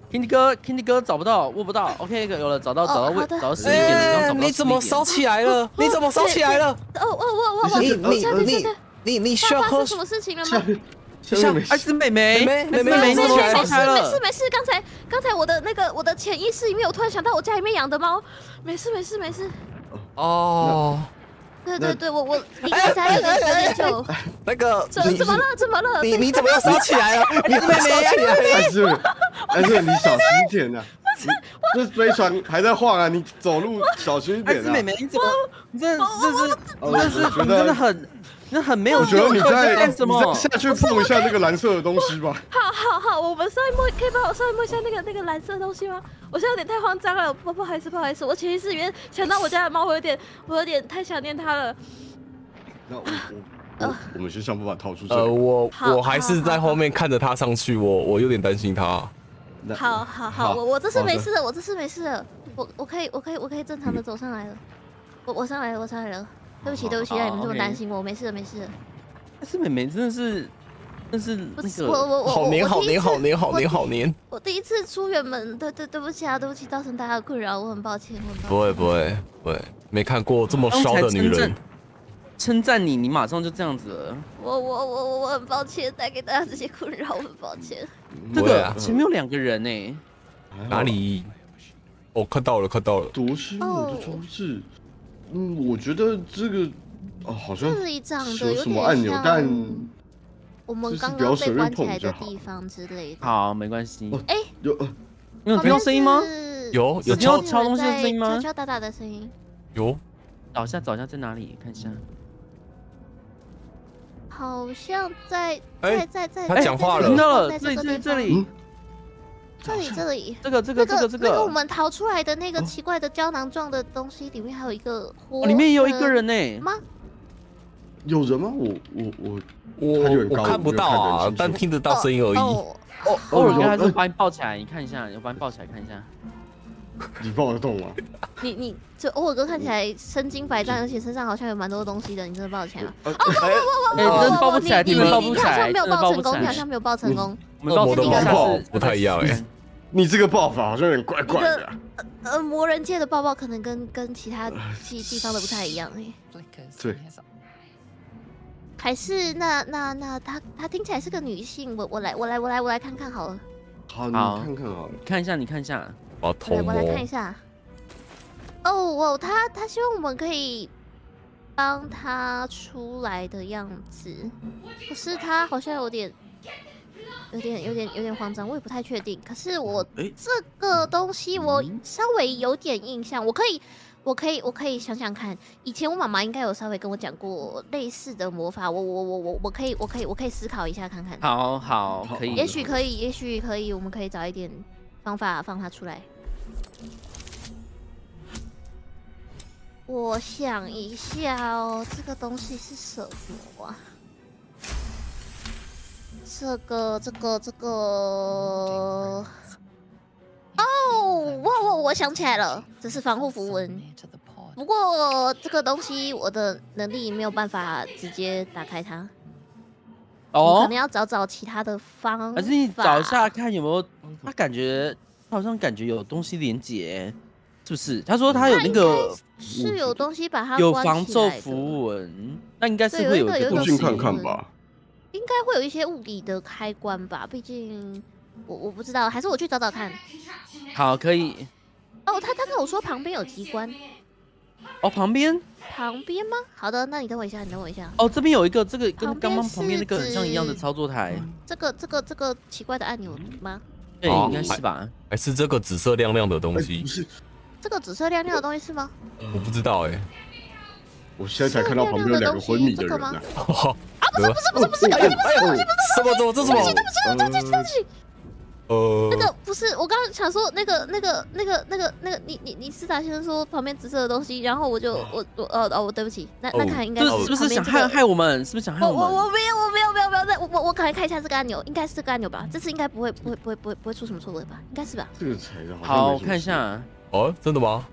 ，Candy 哥，Candy 哥找不到，握不到。OK，有了，找到，哦找到位，找到实力点了。刚刚哎找，不到你怎么烧起来了？你怎么烧起来了？哦哦哦哦，你我你你你你需要喝发生什么事情了吗？下面下面没事。艾斯妹妹，妹妹妹妹没怎么烧起来事没事了？没事，刚才刚才我的那个我的潜意识里面，我突然想到我家里面养的猫，没事没事没事。哦，那对对对，我我离开家有点有点久，那个怎怎么了怎么了？你 <laughs> 你怎么又烧起来了？你怎么烧起来了？还是还 <laughs> 是，你小心一点啊！这飞船还在晃啊，你走路小心一点啊！妹妹，你怎么？你真的，这是，哦真的是，你真的，很，你真的很没有我觉得你在干什么你？再下去碰一下那个蓝色的东西吧。好好好，我们稍微摸，可以帮我稍微摸一下那个那个蓝色的东西吗？我现在有点太慌张了，不不好意思不好意思，我潜意识里面想到我家的猫，我有点我有点太想念它了。那我我我我们先想办法逃出去呃，我我还是在后面看着他上去，我我有点担心他。那好好好，我我这次没事的，我这次没事的，我我可以我可以我可以正常的走上来了，我我上来了我上来了，对不起对不起，让你们这么担心我，没事的没事的。艾斯妹妹真的是，真是不那个是我我我好黏，好黏，好黏，好黏，好黏。我第一次出远门，对对对不起啊，对不起，造成大家的困扰，我很抱歉。不会，不会，不会，没看过这么骚的女人称赞。你，你马上就这样子了。我我我我我很抱歉带给大家这些困扰，我很抱歉。这不会啊个前面有两个人呢，哪里？哦，看到了，看到了。夺心魔的装置？嗯，我觉得这个哦，好像这里长得有什么按钮，但我们刚刚被不要随便关起来的地方之类的。好，没关系。哦哎，有呃你有听到声音吗？有有有听到敲东西的声音吗敲敲打打的声音，有，找一下，找一下在哪里？看一下。好像在哎在在在。他讲话了听到了，这里这里这里嗯，这里这里。这个这个这个这那个我，们逃出来的那个哦奇怪的胶囊状的东西，里面还有一个里面也有一个人呢。吗？有人吗？我我我我看不到啊但听得到声音而已。哦，哦，哦有偶尔还是呃把你抱起来，你看一下，我把你抱起来看一下。<laughs> 你抱得动吗？你你这偶尔哥看起来身经百战，而且身上好像有蛮多东西的，你真的抱得起来吗？呃哎，哦真的抱不起来，你们抱不起来，你好像没有抱成功，你好。像没有抱成功。我们抱不太一样哎 <laughs> 你这个抱法好像有点怪怪的啊。呃，魔人界的抱抱可能跟跟其他地地方的不太一样哎。Flickers 对还是那那那她她听起来是个女性，我我来我来我来我来看看好了，好，你看看好了。看一下，你看一下。我要偷摸我来我。来看一下。哦哦，他他希望我们可以帮他出来的样子，可是他好像有点有点有点有点慌张，我也不太确定。可是我这个东西我嗯稍微有点印象，我可以。我可以，我可以想想看，以前我妈妈应该有稍微跟我讲过类似的魔法，我我我我我可以，我可以，我可以思考一下看看。好好，好可以。也许可以，也许可以，我们可以找一点方法放它出来。我想一下哦，这个东西是什么啊？这个，这个，这个……哦，我我我想起来了，这是防护符文。不过这个东西我的能力没有办法直接打开它，哦可哦能，要找找其他的方法。还是你找一下看有没有？他感觉他好像感觉有东西连接，是不是？他说他有那个是有东西把它有防咒起来的符文，那应该是会有一个东西过去。看看吧。应该会有一些物理的开关吧，毕竟我我不知道，还是我去找找看。好，可以。哦，他他跟我说旁边有机关，哦，旁边旁边吗？好的，那你等我一下，你等我一下。哦，这边有一个这个跟刚刚旁边那个很像一样的操作台，这个这个这个奇怪的按钮吗？对，哦应该是吧？还是这个紫色亮亮的东哎，西不？是，这个紫色亮亮的东西是吗？我不知道哎。我现在才看到旁边有两个昏迷的人呢。啊，不是不是不是不是，哎呀哎呀，什么什么这是什么？呃，呃，那个不是，我刚刚想说那个那个那个那个那个，你你你斯达先生说旁边紫色的东西，然后我就我我呃哦，我对不起，那那哦看来应该这是不是想害害我们？是不是想害我我我？我没有我没有没有没有，那我我我赶快看一下这个按钮，应该是这个按钮吧？这次应该不会不会不会不会不会出什么错误的吧？应该是吧？这个踩的好，我看一，下。哦，真的吗？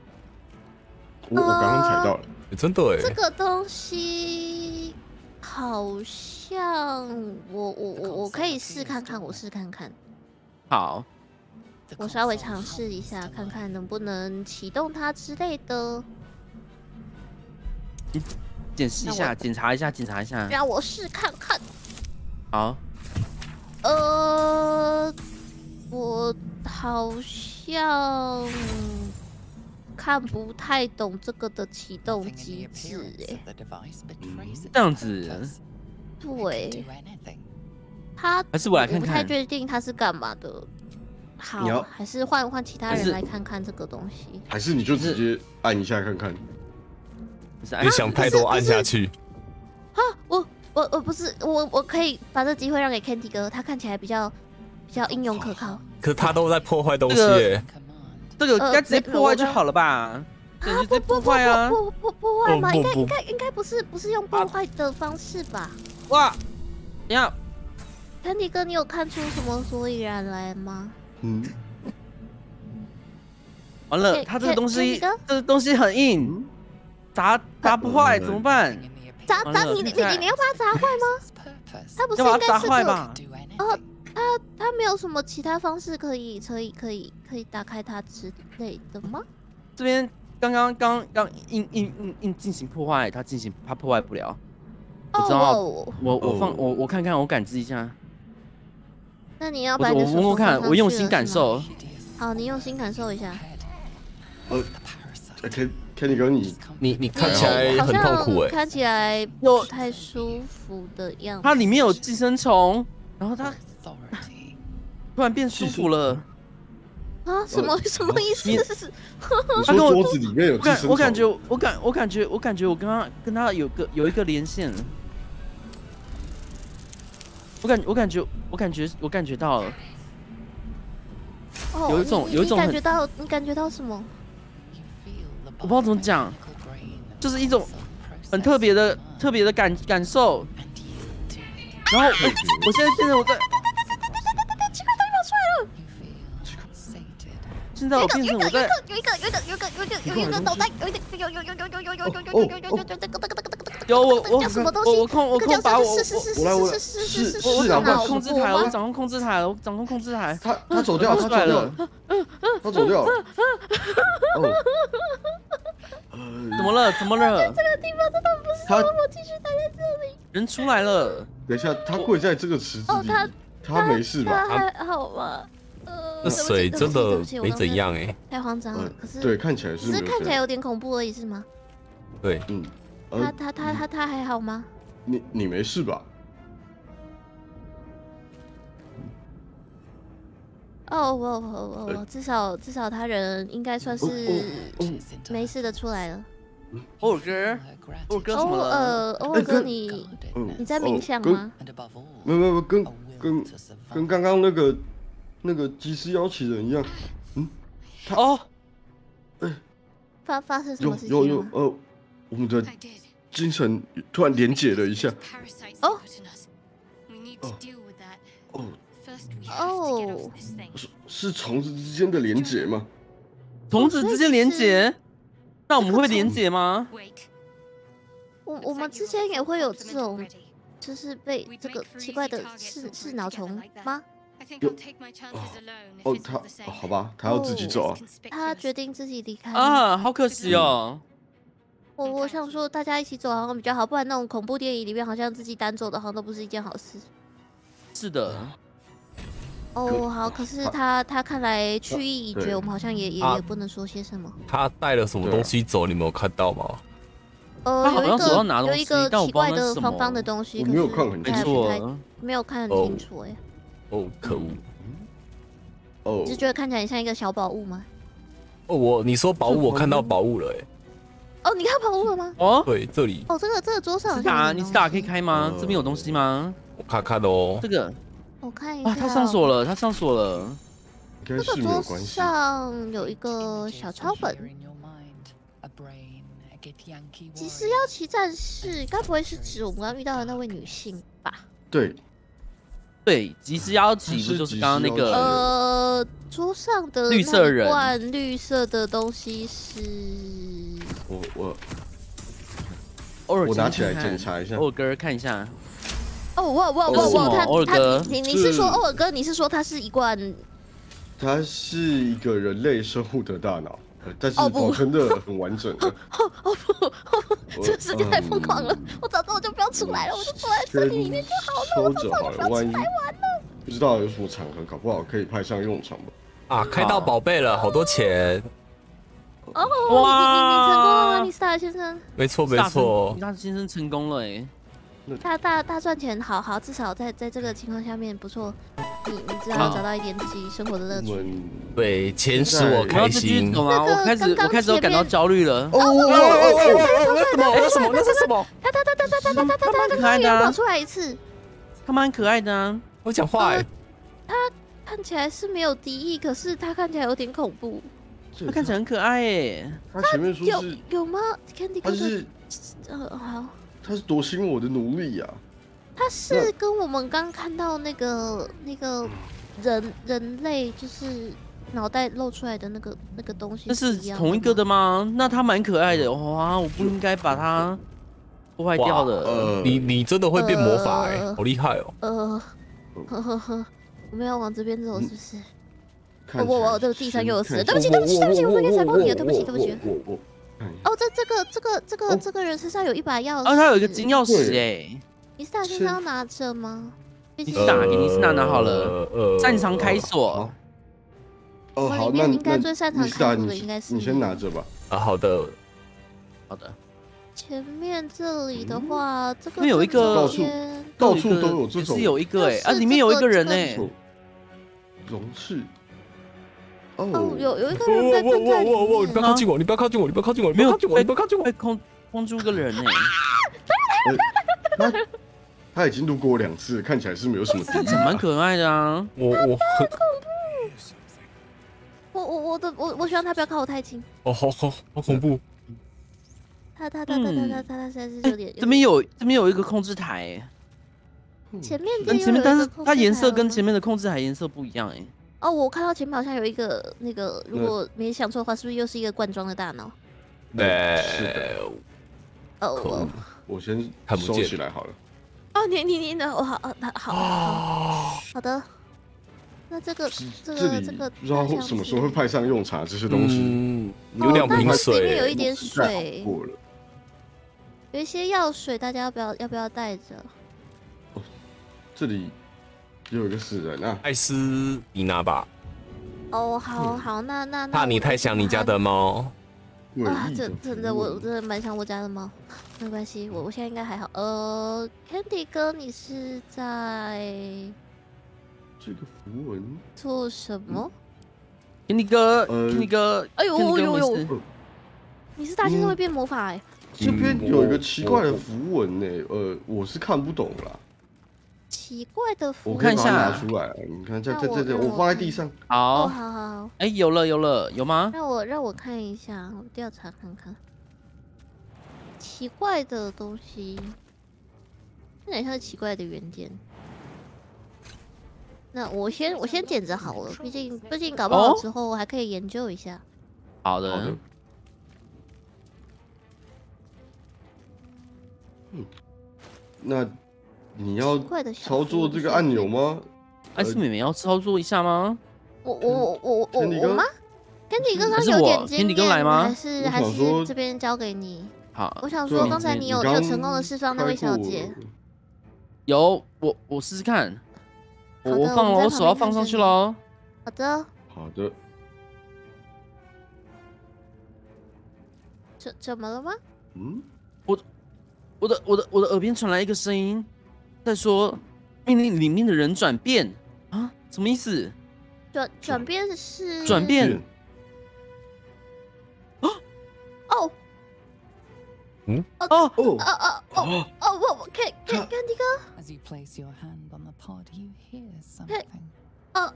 我我刚刚踩到了。欸真的这哎，个东西好像我我我我可以试看看，我试看看，好，我稍微尝试一下，看看能不能启动它之类的。检视一下，检查一下，检查一下。让我试看看。好，呃，我好像看不太懂这个的启动机制哎这样子对他还是我来看不太看。确定他是干嘛的。好还是换换其他人来看看这个东西。还是你就直接按一下看看。你想太多，按下去。啊，我我我不是我我可以把这机会让给 Candy 哥，他看起来比较比较英勇可靠。可是他都在破坏东西这个耶。这个呃该直接破坏就好了吧？不不破坏啊！不不不破坏吗？应该应该应该不是不是用破坏的方式吧哇，等一下，？Candy 哥，你有看出什么所以然来吗？嗯，完了，可它这个东西，这个东西很硬，嗯砸砸不坏呃怎么办砸砸你你你你你要把它砸坏吗 <laughs> 他不是应该是个坏吧？do anything. 哦，他他没有什么其他方式可以可以可以可以打开它之类的吗？这边刚刚刚刚硬硬硬硬进行破坏，它进行它破坏不了。我知道哦，我我放哦我我看看，我感知一下。那你要我我把你的手闻闻看，我用心感受。好，你用心感受一下。呃.哎，Ken Kenny 哥，你你你看起来很痛苦哎、像看起来有不太舒服的样子。它里面有寄生虫，然后它 Authority. 突然变舒服了。啊？什么什么意思？你 <laughs> 他跟我说桌子里面有我感觉我感我感觉我感觉我跟他跟他有个有一个连线。我感我感觉我感觉我感觉到了，哦，有一种有一种感觉到你感觉到什么我不知道怎么讲就是一种很特别的特别的感感受。然后我我现在变成我在，现在我变成我在，有一个有一个有一个有一个有一个脑袋，有一个有有有有有有有有有有有有有有有有我我叫什么东我我西？控我这个叫控把我是是是我来我来是是是是是我我掌是啊脑控控制台，吗我掌控控制台，我掌控控制台。他他走掉，我出来他走掉了，他走掉了。哦，呃，怎么了？怎么了？他我继续待在这里。人出来了。等一下，他跪在这个池子里哦他，他没事吧？他还好吗？呃，这水真的没怎，样哎、太慌张了嗯。可是对，看起来是只是。看起来有点恐怖而已，是吗？对，嗯，他呃，他他他他还好吗？你你没事吧？哦，我我我我至少至少他人应该算是没事的出来了。欧尔哥欧尔哥 gratitude 怎么了？欧尔欧哥，你你在冥想吗没有没有，跟跟跟刚刚那个那个及时邀请人一样。嗯，他哦，哎、发发生什么事情有有有，呃，我们的精神突然连接了一下。哦，哦，哦，是是虫子之间的连接吗？虫子之间连接？那我们会连接吗？我我们之前也会有这种，就是被这个奇怪的是是脑虫吗？I think 有 I'll take my chances <sighs> alone 哦他.好吧，他要自己走啊。他决定自己离开。啊，好可惜哦。我我想说大家一起走好像比较好，不然那种恐怖电影里面好像自己单走的，好像都不是一件好事。是的，哦，好，可是他他看来去意已决，我们好像也也啊也不能说些什么。他带了什么东西走，你没有看到吗？呃，他好像有一手上拿东西个有一个奇怪的方方的东西，我可是没有看很没太错太，没有看很哦清楚哎，哦，可恶！哦你是觉得看起来很像一个小宝物吗？哦，我你说宝物，我看到宝物了哎、哦，你看宝物了吗？哦，对，这里哦，这个这个桌上好斯达，像有点你是打可以，开吗？呃这边有东西吗？我看看哦这。个我看一下。啊，他上锁了，他上锁了。这个桌没关系。上有一个小抄本即时妖旗战士，该不会是指我们刚刚遇到的那位女性吧？对，对，及时邀请是不就是刚刚那个？呃，桌上的绿色人那罐绿色的东西是我我偶尔我拿起来检查一下偶尔哥看一下。哦，哇哇哦哇哇！他他你你你是说是欧尔哥？你是说它是一罐？它是一个人类生物的大脑，呃但是哦不保存的很完整的。哦不，我这个世界太疯狂了嗯！我早知道我就不要出来了，我就坐在森林里面就好了。收着好了，万一不知道有什么场合，搞不好可以派上用场吧。啊，开到宝贝了，好多钱。哦，你你你成功了吗，尼斯塔先生？没错没大错，大先生成功了哎。大大大赚钱，好好，至少在在这个情况下面不错。你你至少找到一点自己生活的乐趣。对，钱使我开心。我开始刚刚我开始有感到焦虑了。哦哦哦那什么？那什么？那是什么？他他他他他他他他他蛮刚可爱的啊跑出来一次，他蛮可爱的啊。我讲话哎、看起来是没有敌意，可是他看起来有点恐怖。哦，他看起来很可爱哎。他前面说有是有吗？Candy 哥哥，他是呃，好，他是夺心我的奴隶呀。他是跟我们刚看到那个那个人人类，就是脑袋露出来的那个那个东西那是同一个的吗？那他蛮可爱的哇！我不应该把他破坏掉的。呃，你你真的会变魔法哎、呃好厉害哦！呃，呵呵呵，我们要往这边走是不是？看起来我我这个地上又有先死对不起对不起对不起我没给踩爆你了对不起对不起哦，这这个这个这个哦这个人身上有一把钥匙。啊，他有一个金钥匙对哎，你是大身上要拿着吗？你是哪给你是哪拿好了擅长开锁好。哦，好，那里面应该那最擅长你是打开锁的应该是你先拿着吧。啊，好的，好的，前面这里的话，这个有一个到处到处都有这种是有一个哎就是啊，里面有一个人这个哎，哦容氏。哦，有有一个人在在在里面。你不要靠近我，你不要靠近我，你不要靠近我，你不要靠近我，你不要靠近我。空空出个人哎。他已经路过两次，看起来是没有什么敌意。蛮可爱的啊，我我很恐怖。我我我的我我希望他不要靠我太近。哦，好好好恐怖。他他他他他他他实在是有点。这边有这边有一个控制台。前面跟前面，但是它颜色跟前面的控制台颜色不一样哎、哦，我看到前面好像有一个那个，如果没想错的话，是不是又是一个罐装的大脑？对，哦可恶哦我先收看不见起来好了。哦，你你你的，我好啊，好好好好的。那这个这个这个不知道什么时候会派上用场，这些东西嗯，哦有两瓶那它里面有一，点水，过了。有一些药水，大家要不要要不要带着？这里有一个死人啊，艾斯，你拿吧。哦，好好，那那那怕你太想你家的猫。诡啊，真真的，我真的蛮想我家的猫，没关系，我我现在应该还好。呃，Candy 哥，你是在这个符文，做什么？天地哥，呃天地哥，哎呦呦呦你是大先生会变魔法哎、这边嗯有一个奇怪的符文呢，呃，我是看不懂啦。奇怪的符文。我可以把它看一下拿出来，你看这这这这，我我放在地上。哦，好，好好好，哎，有了有了，有吗？让我让我看一下，我调查看看。奇怪的东西，有点像奇怪的元件。那我先我先捡着好了，毕竟毕竟搞不好哦之后还可以研究一下。好的，。嗯，那你要操作这个按钮吗？艾斯妹妹要操作一下吗？我我我我我天地哥我吗？跟你刚刚还是我有点经天地哥验，来吗还是还是这边交给你？好我，想说，刚才你有你有成功的释放那位小姐。有我我试试看，我我放了，我手要放上去喽。好的，好的，怎怎么了吗？嗯，我我的我的我的耳边传来一个声音，在说命令里面的人转变啊，什么意思？转转变是转变啊哦哦，哦哦哦哦哦哦！我我看看看这个 As you place your hand on the pod, you hear something. 哦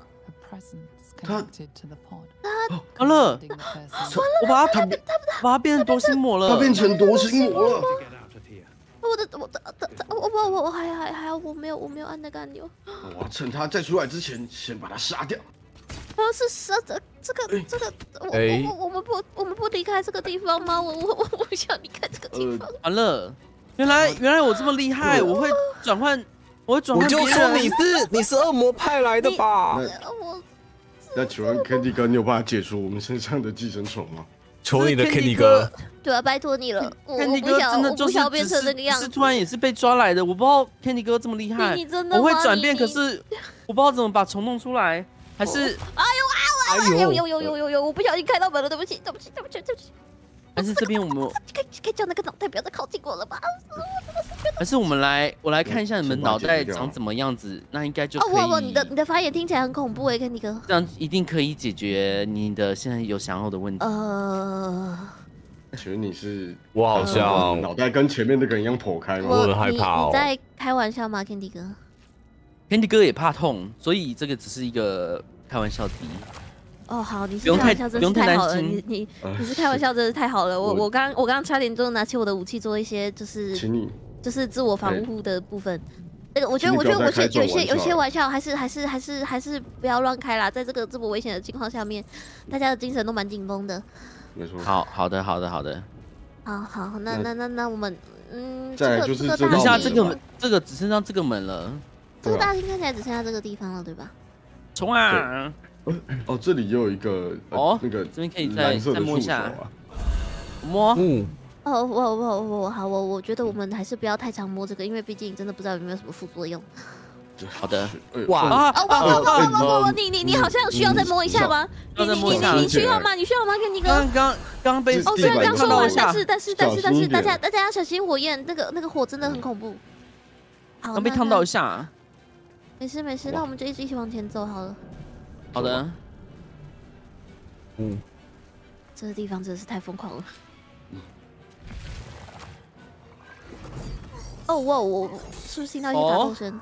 the pod. 好了 the person 我把它我把它变成多心魔了。它变成夺心魔了。我的我的的的我我我我还还还我没有我没有按那个按钮，我要趁他再出来之前，先把他杀掉。好像是杀的这个哎这个我哎我我我们不我们不离开这个地方吗？我我我我不想离开这个地呃方。完了，原来原来我这么厉害，我会转换，我会转换我。就说你是你是恶魔派来的吧？那那请问 Candy 哥，你有办法解除我们身上的寄生虫吗？求你的是 Candy Candy 哥，对啊，拜托你了，我我 Candy 不哥想我不真的就是只想变成那个样子。是突然也是被抓来的，我不知道 Kenny 哥这么厉害你，真的我会转变，可是我不知道怎么把虫弄出来，还是哎呦啊哎有有有有有有，我不小心开到门了，对不起对不起对不起对不起。还是这边我们可以可以叫那个脑袋不要再靠近我了吧？还是我们来我来看一下你们脑袋长怎么样子，那应该就哦，可以。我我你的你的发言听起来很恐怖哎，跟你哥。这样一定可以解决你的现在有想要的问题。呃，请问你是我好像脑袋跟前面那个人一样剖开吗？我很害怕哦你在开玩笑吗，Candy 哥？Candy 哥也怕痛，所以这个只是一个开玩笑题。哦，好，你是开玩笑，真是太好了，你你呃你是开玩笑，真是太好了。我我我刚我刚刚差点就拿起我的武器做一些就是请你就是自我防哎护的部分。那个我觉得我觉得我觉得有些有些玩笑还是还是还是还是不要乱开啦，在这个这么危险的情况下面，大家的精神都蛮紧绷的。没错。好好的好的好的，好好，那那那那那我们嗯，这个这个就是这道等一下，大厅这个门，这个只剩下这个门了。这个大厅看起来只剩下这个地方了，对吧？冲啊！哦，这里也有一个呃哦那个这边可以再再摸一下啊。摸，嗯，哦，我我我好，我我觉得我们还是不要太常摸这个，因为毕竟真的不知道有没有什么副作用。好的。哎哇算啊哦，我我我我我我我，嗯你你你好像需要再摸一下吗？你你你你你需要吗？你需要吗？跟你哥。刚刚刚被哦，地虽然刚说完，但是但是但是但是大家大家要小心火焰，那个那个火真的很恐怖。好，那刚被烫到一那下。没事没事，那我们就一直一起往前走好了。好的，嗯，这个地方真的是太疯狂了。哦哇，我我是不是听到一些打斗声？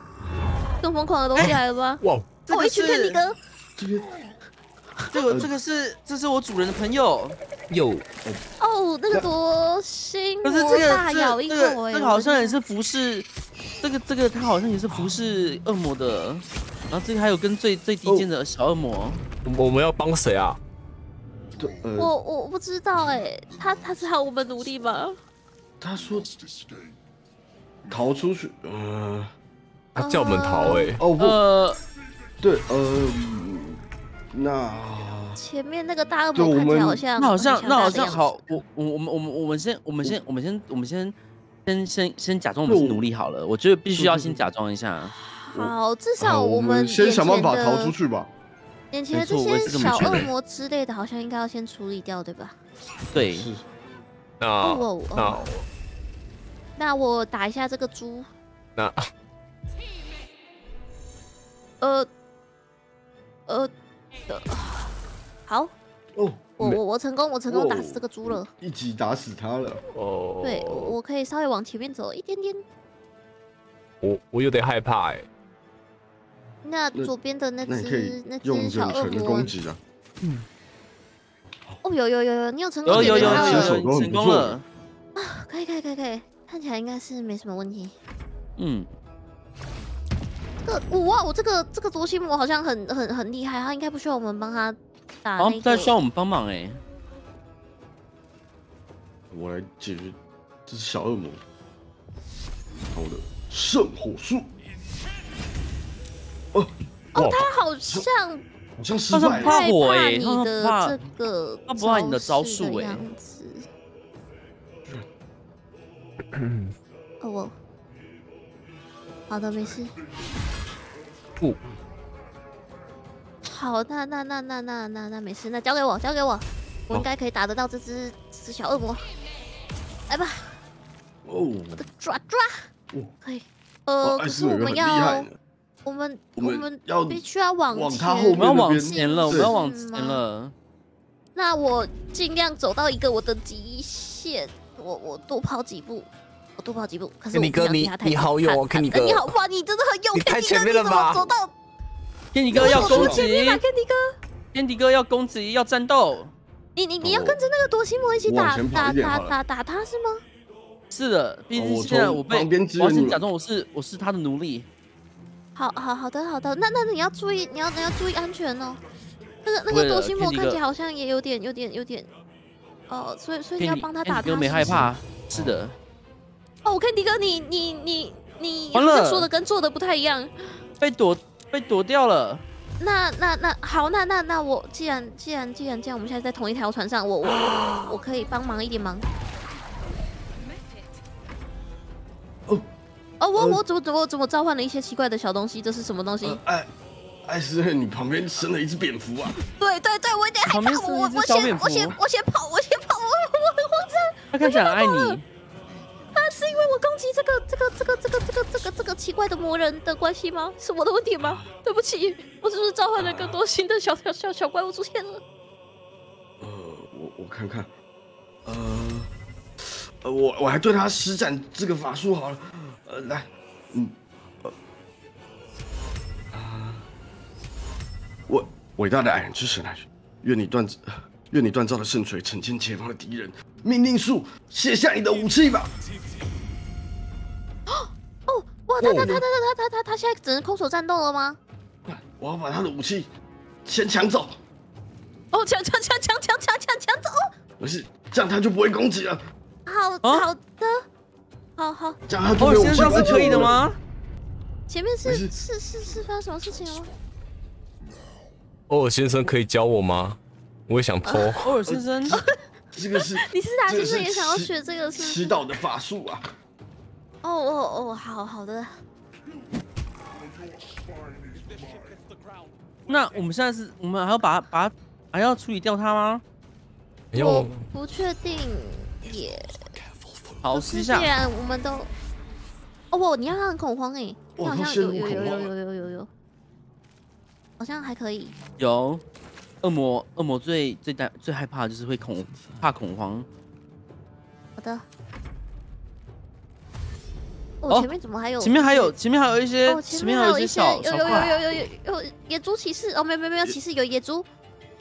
更疯狂的东西来了吗？哇，我，一群这个是肯尼哥。这边这个这个是这是我主人的朋友，有哦，那个多心可是这个大咬一这这口哎，个这个好像也是服侍，这个这个他好像也是服侍恶魔的，然后这个还有跟最最低贱的小恶魔，我们要帮谁啊？对呃，我我不知道哎，他他是喊我们努力吗？他说逃出去，呃，他叫我们逃哎、哦不，呃，对，呃，嗯那前面那个大恶魔看起来们好像那好像那好像好，我我我们我们我们先我们先我们先我们先先先先假装我们是奴隶好了，我觉得必须要先假装一下，好，至少我们先想办法逃出。去吧。眼前的这些小恶魔之类的，好像应该要先处理掉，对吧？对，是，那、哦哦那我打一下这个猪。那呃呃呃，好，哦，我我我成功，我成功打哦死这个猪了。一击打死他了。哦，对，我我可以稍微往前面走一点点。我我有点害怕哎、那那左边的那那你可只以那用只小恶远程的魔攻击啊。哦，有有有有，你有成功有有有成不错功了，可以可以可以可以，看起来应该是没什么问题。嗯，这个哇，我这个这个卓心魔好像很很很厉害，他应该不需要我们帮他打好那个。像在需要我们帮忙哎，我来解决这是小恶魔。好的，圣火术。哦，哦，他好像好像失好像败。怕害怕我欸你他的怕这个他不怕你的招式数欸样子。<clears throat> 哦，我好的，没事。不好，那那那那那那那没事，那交给我，交给我，我应该可以打得到这只这只小恶魔。来吧，哦，我的爪爪哦，可以。呃，可是我们要。我们我们们要必须要往前，往他后我们要往前了，我们要往前了，那我尽量走到一个我的极限，我我多跑几步，我多跑几步。可是我不肯尼哥你你好勇哦他肯尼哥他你好哇，你真的很勇，你太前面了吧。走到天迪哥要攻击。前面吧，，肯尼哥，天迪哥要攻击，要战斗，你你你要哦跟着那个夺心魔一起打打打打打他是吗？是的，毕竟现在我被我要先假装我是我是他的奴隶，好好好的好的，那那你要注意，你要你要注意安全哦。那个那个夺心魔看起来好像也有点有点有点，哦，所以所以你要帮他打他。是不是没害怕，是的，哦，我看迪哥，你你你你完了说的跟做的不太一样。被躲被躲掉了，那那那好，那那那我既然既然既然这样，我们现在在同一条船上，我我我我可以帮忙一点忙。哦，我呃我怎么怎么怎么召唤了一些奇怪的小东西？这是什么东西？呃艾艾斯，你旁边生了一只蝙蝠啊！对对对，我有点害怕，旁边是我我一只小蝙先我先我先跑，我先跑，我我很慌张。他看起来很爱你，啊，是因为我攻击这个这个这个这个这个这个这个奇怪的魔人的关系吗？是我的问题吗？对不起，我是不是召唤了更多新的小小小小怪物出现了？呃，我我看看，呃，呃，我我还对他施展这个法术好了，呃，来，嗯，呃，啊，伟伟大的矮人之神来，愿你锻愿你锻造的圣锤惩戒前方的敌人。命令术，卸下你的武器吧！哦，哇，他他他他他他他他现在只能空手战斗了吗？我要把他的武器先抢走，哦，抢抢抢抢抢抢抢抢走！没事，这样他就不会攻击了。好啊好的，好好，这样他就偶尔没有武器先生是可以的？吗？前面是是是是发生什么事情了吗？偶尔先生可以教我吗？我也想偷。偶尔先生，这个是李斯达这个先生也想要学这个是不是祈祷的法术啊！哦哦哦，好好的。那我们现在是，我们还要把它把它还要处理掉它吗？我我不确定也。好，可是试一下既。然我们都，哦不，你让他很恐慌哎，你哇好像有有有有有有有有，好像还可以。有，恶魔恶魔最最担最害怕的就是会恐怕恐慌。好的。哦哦，前面怎么还有？前面还有前面还有一些哦，前前面还有一些有些有有有有有有有野猪骑士哦，没有没有没有骑士，有野猪。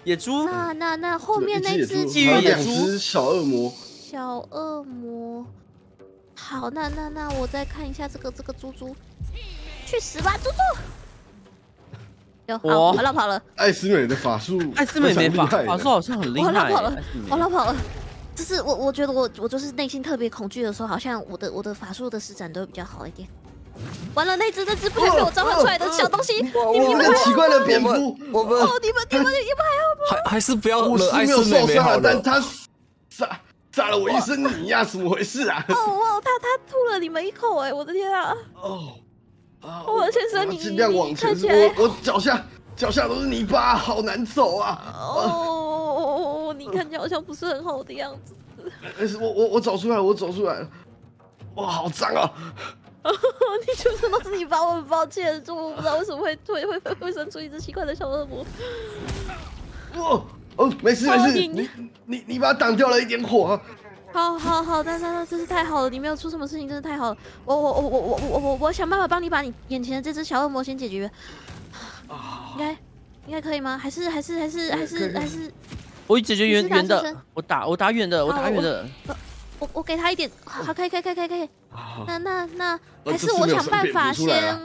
野猪，那那那后面那只野猪只小恶魔，小恶魔。好，那那那我再看一下这个这个猪猪，去死吧，猪猪！有，好，哇我绕跑了，艾斯美的法术，艾斯美没法法法术好像很厉害耶。我绕跑了我绕跑了。就是我我觉得我我就是内心特别恐惧的时候，好像我的我的法术的施展都会比较好一点。完了，那只那只不想被我召唤出来的小东西，哇我那个奇怪的蝙蝠，我们哦，你们你们你们还要还还是不要惹艾没有斯美美好受伤啊，但了。他杀炸了我一身泥呀，怎么回事啊？哦哦，他他吐了你们一口哎，我的天啊！哦，啊我先生你尽量往前我我脚下脚下都是泥巴，好难走啊！哦，你看起来好像不是很好的样子。但是我我我走出来，我走出来，哇，好脏啊！你全身都是泥巴，我很抱歉，就我不知道为什么会会会会会生出一只奇怪的小恶魔。哦哦，没事没事，哦你你你你把它挡掉了一点火啊。好好好，那那那真是太好了，你没有出什么事情，真是太好了。我我我我我我我我想办法帮你把你眼前的这只小恶魔先解决。应该应该可以吗？还是还是还是还是还是我解决远的，我打我打远的，我打远的。我我给他一点，好，可以可以可以可以可以。啊那那那呃还是我想办法先，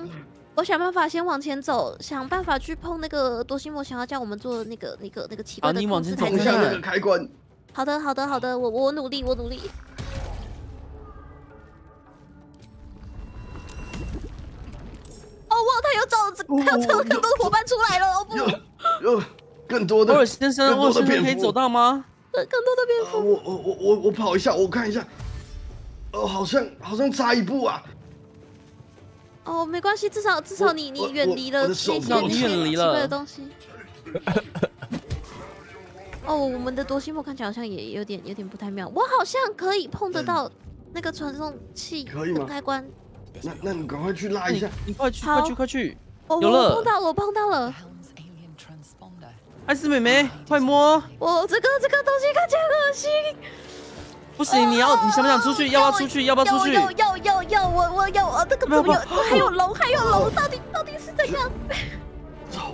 我想办法先往前走，想办法去碰那个多西莫想要叫我们做那个那个那个奇怪的好你往前走控制台之类的碰一下那个。开关。好的好的好的，我我努力我努力。哦哇，他又找这，他又找了更多的伙伴出来了，哦不，有有更多的偶尔先生，<laughs> 更偶尔多的蝙蝠先生可以走到吗？更更多的蝙啊蝠。我我我我我跑一下，我看一下。哦，好像好像差一步啊！哦，没关系，至少至少你你我远离了我的手那些你远离奇怪的了东西。<laughs> 哦，我们的多西莫看起来好像也有点有点不太妙。我好像可以碰得到那个传送器开关。那那你赶快去拉一下。你快去快去快去！哦，我有了碰到了，我碰到了。艾斯妹妹，快摸！我这个这个东西看起来很恶心。不行，你要你想不想出去？要不要出去？要不要出去？要要要要，我我要啊！这个怎么有？还有龙，还有龙，到底到底是怎样？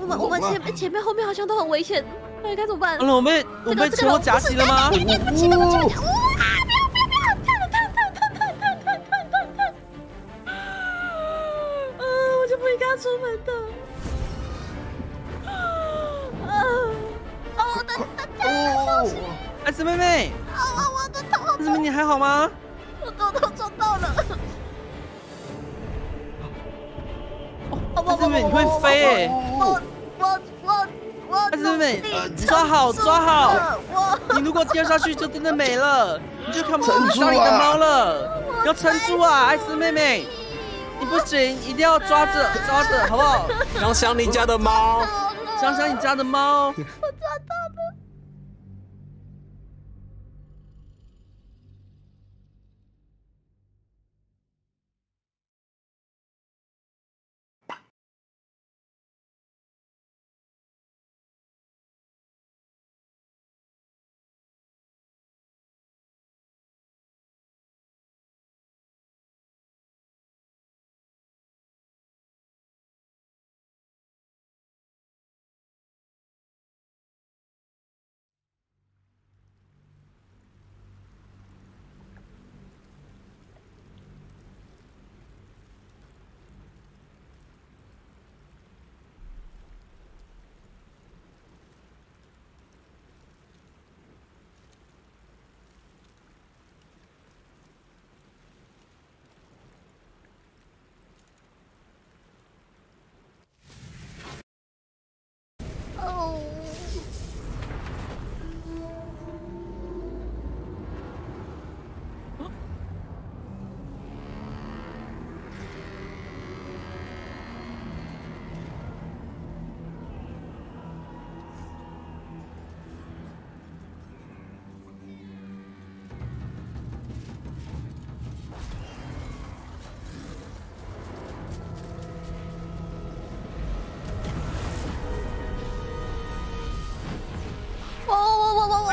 我们我们啊前面前面后面好像都很危险，到底该怎么办完？了，我被我被车祸夹击了吗？哦啊，我就不应该出门的。啊，哦，我的哦，艾斯妹妹，啊，我的头，艾斯妹妹你还好吗？我头都撞到了。哦艾斯妹妹你会飞哎！我我我我艾斯妹妹努力呃抓好抓好我你如果掉下去就真的没了，<laughs> 你就看不到你的啊猫了。要撑住啊，艾斯妹妹，你不行，一定要抓着抓着，好不好？<laughs> 想想你家的猫。想想你家的猫。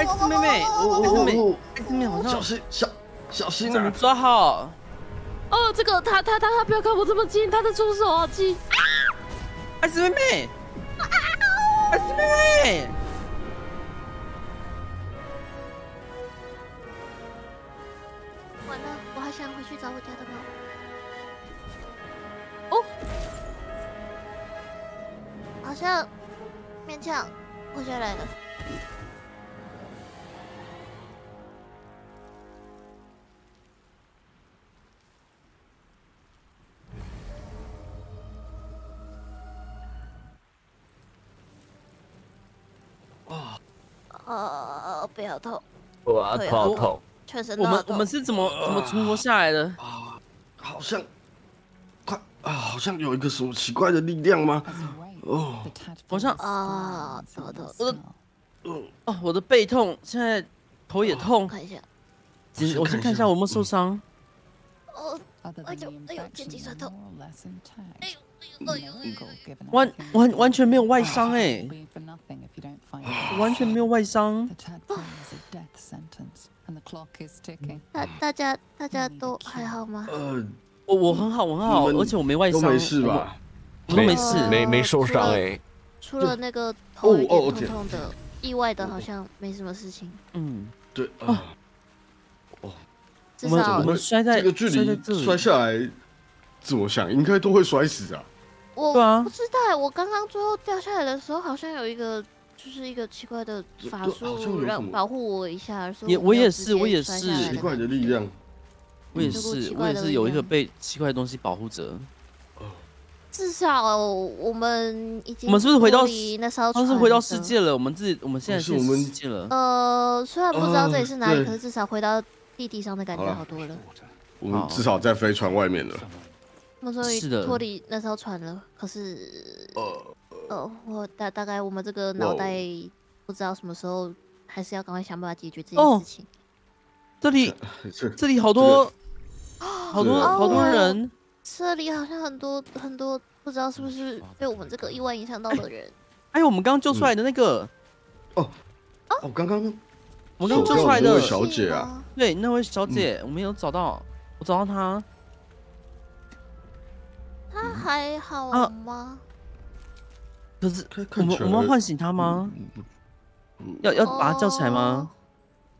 艾斯妹妹，我艾斯妹，哦艾斯妹好小心小小心怎么啊！抓好？哦，这个他他他他不要靠我这么近，他的出手好近。艾斯妹妹，艾斯妹妹，好痛！哇，好痛！全身都。我们我们是怎么怎么存活下来的？好像快啊！好像有一个什么奇怪的力量吗？哦，好像啊，我的，嗯，哦，我的背痛，现在头也痛。看一下，我先看一下我没受伤。哦，哎呦，哎呦，肩颈酸痛。哎呦。完完完全没有外伤哎.完全没有外伤. <sighs> <sighs> 大大家大家都还好吗？呃，我我很好，我很好，而且我没外伤，都没事吧？我？都没事。呃没没受伤哎、除了那个头痛痛的，意外的好像没什么事情。嗯，对啊，至少我们我们摔在这个距离摔下来，自我想应该都会摔死啊。我不知道，我刚刚最后掉下来的时候，好像有一个就是一个奇怪的法术让保护我一下，所以也我也是我也是奇怪的力量，我也是，我也是有一个被奇怪的东西保护着。至少我们已经我们是不是回到那艘船他是回到世界了，我们自己我们现在是我们世界了。呃，虽然不知道这里是哪里，可是至少回到地底上的感觉好多了。我们至少在飞船外面了。我们终于脱离那艘船了，可是呃，呃，我大大概我们这个脑袋不知道什么时候还是要赶快想办法解决这件哦事情。这里 <laughs> 这这里好多好多好多哦人，这里好像很多很多不知道是不是被我们这个意外影响到的人。还 <laughs> 有我们刚刚救出来的那个，哦，哦？刚刚我们刚刚救出来的小姐啊，对，那位小姐，我们有找到，我找到她。她还好啊吗？可是看我们我们要唤醒他吗？嗯要要把他叫起来吗？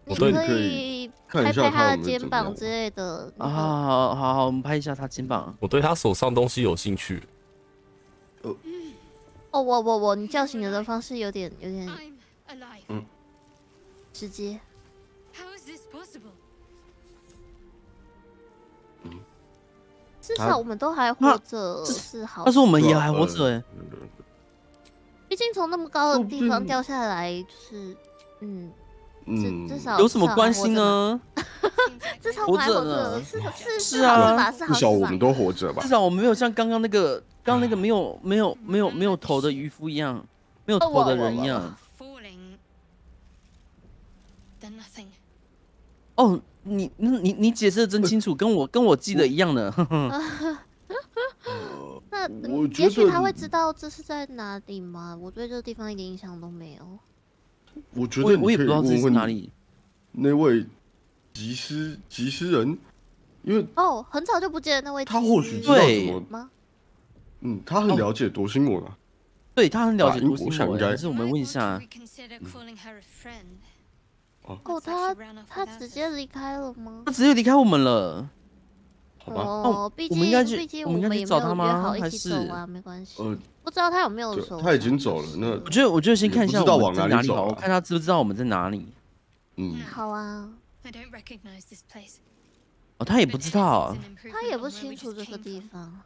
我对可可以拍拍他的肩膀之类的。啊，好好好，我们拍一下他肩膀。我对他手上东西有兴趣。哦，我我我，你叫醒人的方式有点有点嗯直接。至少我们都还活着，这是好事。但是我们也还活着哎，毕竟从那么高的地方掉下来，就是嗯，嗯至至少有什么关系？呢？<laughs> 至少我们还活活着呢，是是是啊至少我们？都活着吧至。少我们没有像刚刚那个刚刚那个没有没有没有没有头的渔夫一样，没有头的人一样。哦，你你你你解释的真清楚，跟我跟我记得一样的。<laughs> 那我也许他会知道这是在哪里吗？我对这个地方一点印象都没有。我觉我得我也不知道这问问是哪里。那位吉斯吉斯人，因为哦，很早就不见那位他或许知道什么，吗？嗯，他很了解夺心魔啊。对他很了解啊因多心魔欸，我想应该还是我们问一下。哦，他他直接离开了吗？他直接离开我们了，好吗？那毕竟应该，我们应该也没有约好一起走啊，没关系。呃，不知道他有没有走？他已经走了。那我觉得，我觉得先看一下我们在哪里走，看他知不知道我们在哪里。嗯，好啊。哦，他也不知道，他也不清楚这个地方。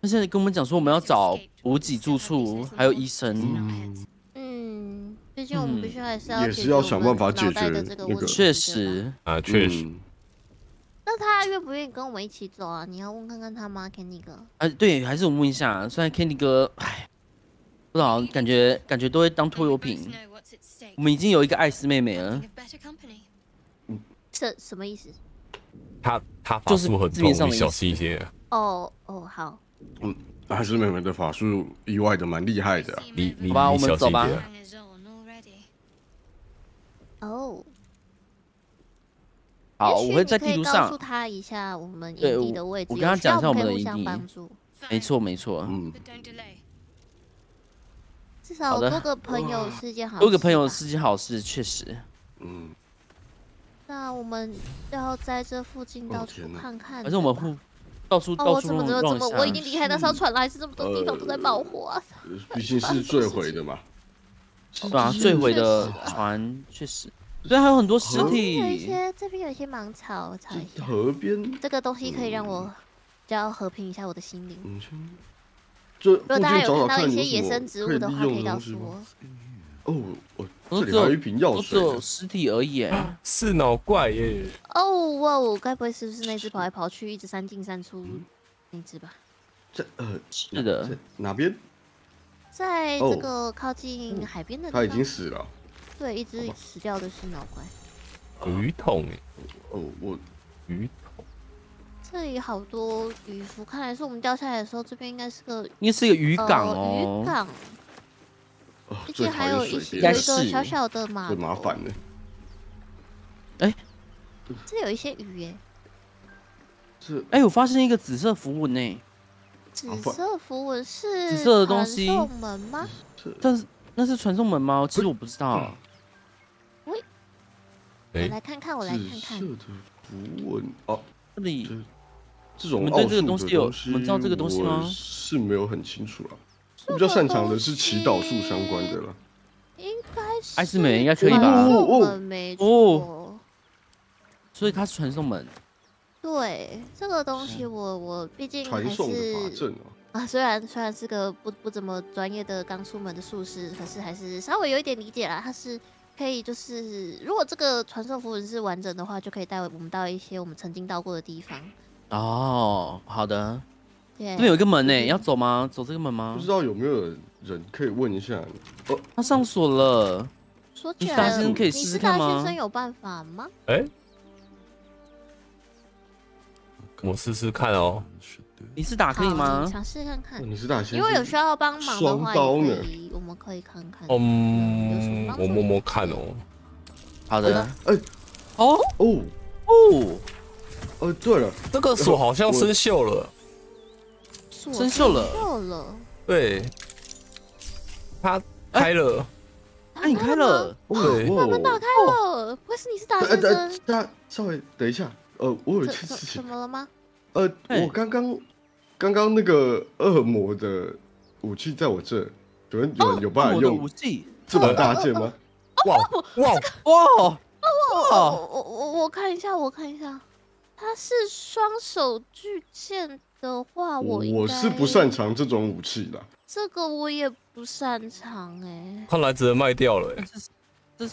他现在跟我们讲说我们要找补给住处，还有医生。嗯嗯，毕竟我们必须还是要也是要想办法解决的这个。确。实，啊，确实，嗯那他愿不愿意跟我们一起走啊？你要问看看他吗，Kenny 哥？哎，对，还是我们问一下。虽然 Kenny 哥，哎，不知道，感觉感觉都会当拖油瓶。我们已经有一个艾斯妹妹了 better company. 什什么意思？他他法就是术很字面重，你小心一些。哦哦，好，嗯还是妹妹的法术意外的蛮厉害的啊。你你好吧你我们走吧.哦，好，我会在地图上告诉。他一下我们营地的位置，我跟他讲一下我们的营地帮助。没错没错，嗯.至少多个朋友是件好事。多个朋友是。件好事，确实。嗯，那我们要在这附近哦到处看看。而且我们互到处哦，到处乱怎么怎么，我已。经离开那艘船了，还是这么多地方都在冒火啊！呃毕竟是坠毁的嘛。<laughs> 对啊，坠毁的船确实，对，还有很多尸这边有一体。些，这边有一些芒草，我查一下。河边，这个东西可以让我比较和平一下我的心灵。嗯，这如果大家有看到一些野生植物的话，可以告诉我。？哦，我这里还有一瓶药水呢。有尸体而已。哎是脑怪耶，哦哇哦，该不会是不是那只跑来跑去，一直三进三出嗯那只吧？这呃，是的，哪边？在哦这个靠近海边的地他已方经死了。对，一只死掉的是脑怪。鱼桶哎，哦，我鱼桶。这里好多渔夫，看来是我们掉下来的时候，这边应该是个应该是一个渔港呃、哦渔。港，哦毕最讨竟还有一些有一应该是个小小的嘛最头，麻烦的。这有一些鱼耶，这哎，我发现一个紫色符文呢，紫色符文是紫色的东传西送门吗？这但是那是传送门吗？其实我不知道。嗯我哎，来看看，我来看看看色。的符文哦，这里这这种你们对这个奥数的东西有你们知道这个东西吗是没有很清楚啊。我比较擅长的是祈祷术相关的了。应该是艾斯美应该可以吧哦。哦所以它是传送门。对这个东西我，我毕竟还传送的法是阵啊，啊，虽然虽然是个不不怎么专业的刚出门的术士，可是还是稍微有一点理解啦。它是可以就是，如果这个传送符文是完整的话，就可以带我们到一些我们曾经到过的地方。哦，好的。对这边有一个门呢，要走吗？走这个门吗不知？道有没有人可以问一下？哦，它上锁了。说起来了，先生可以试你是大试看吗先生有办法吗？哎，我试试看哦。你是打可以好吗你？尝试看看哦，你是大仙，如果有需要帮忙的双话，我们可以看看。嗯我摸摸看哦。好的。哎哦哦哦，哦，对了，这个锁好像生锈了，锁生锈了。锈了，对，它开了，那你开了，对。哦门打开了，不会是你是打呃先呃生？，大稍微等一下，呃，我有一件事情。怎，么了吗？呃，我刚刚刚刚那个恶魔的武器在我这，有人有人有办法用武用器。这么大件吗？哇哇，哇，哦，哦，我我我看一下，我看一下，它是双手巨剑的话，我应我是不擅长这种武器的。这个，我也不擅长哎。看来只能卖掉了。哎这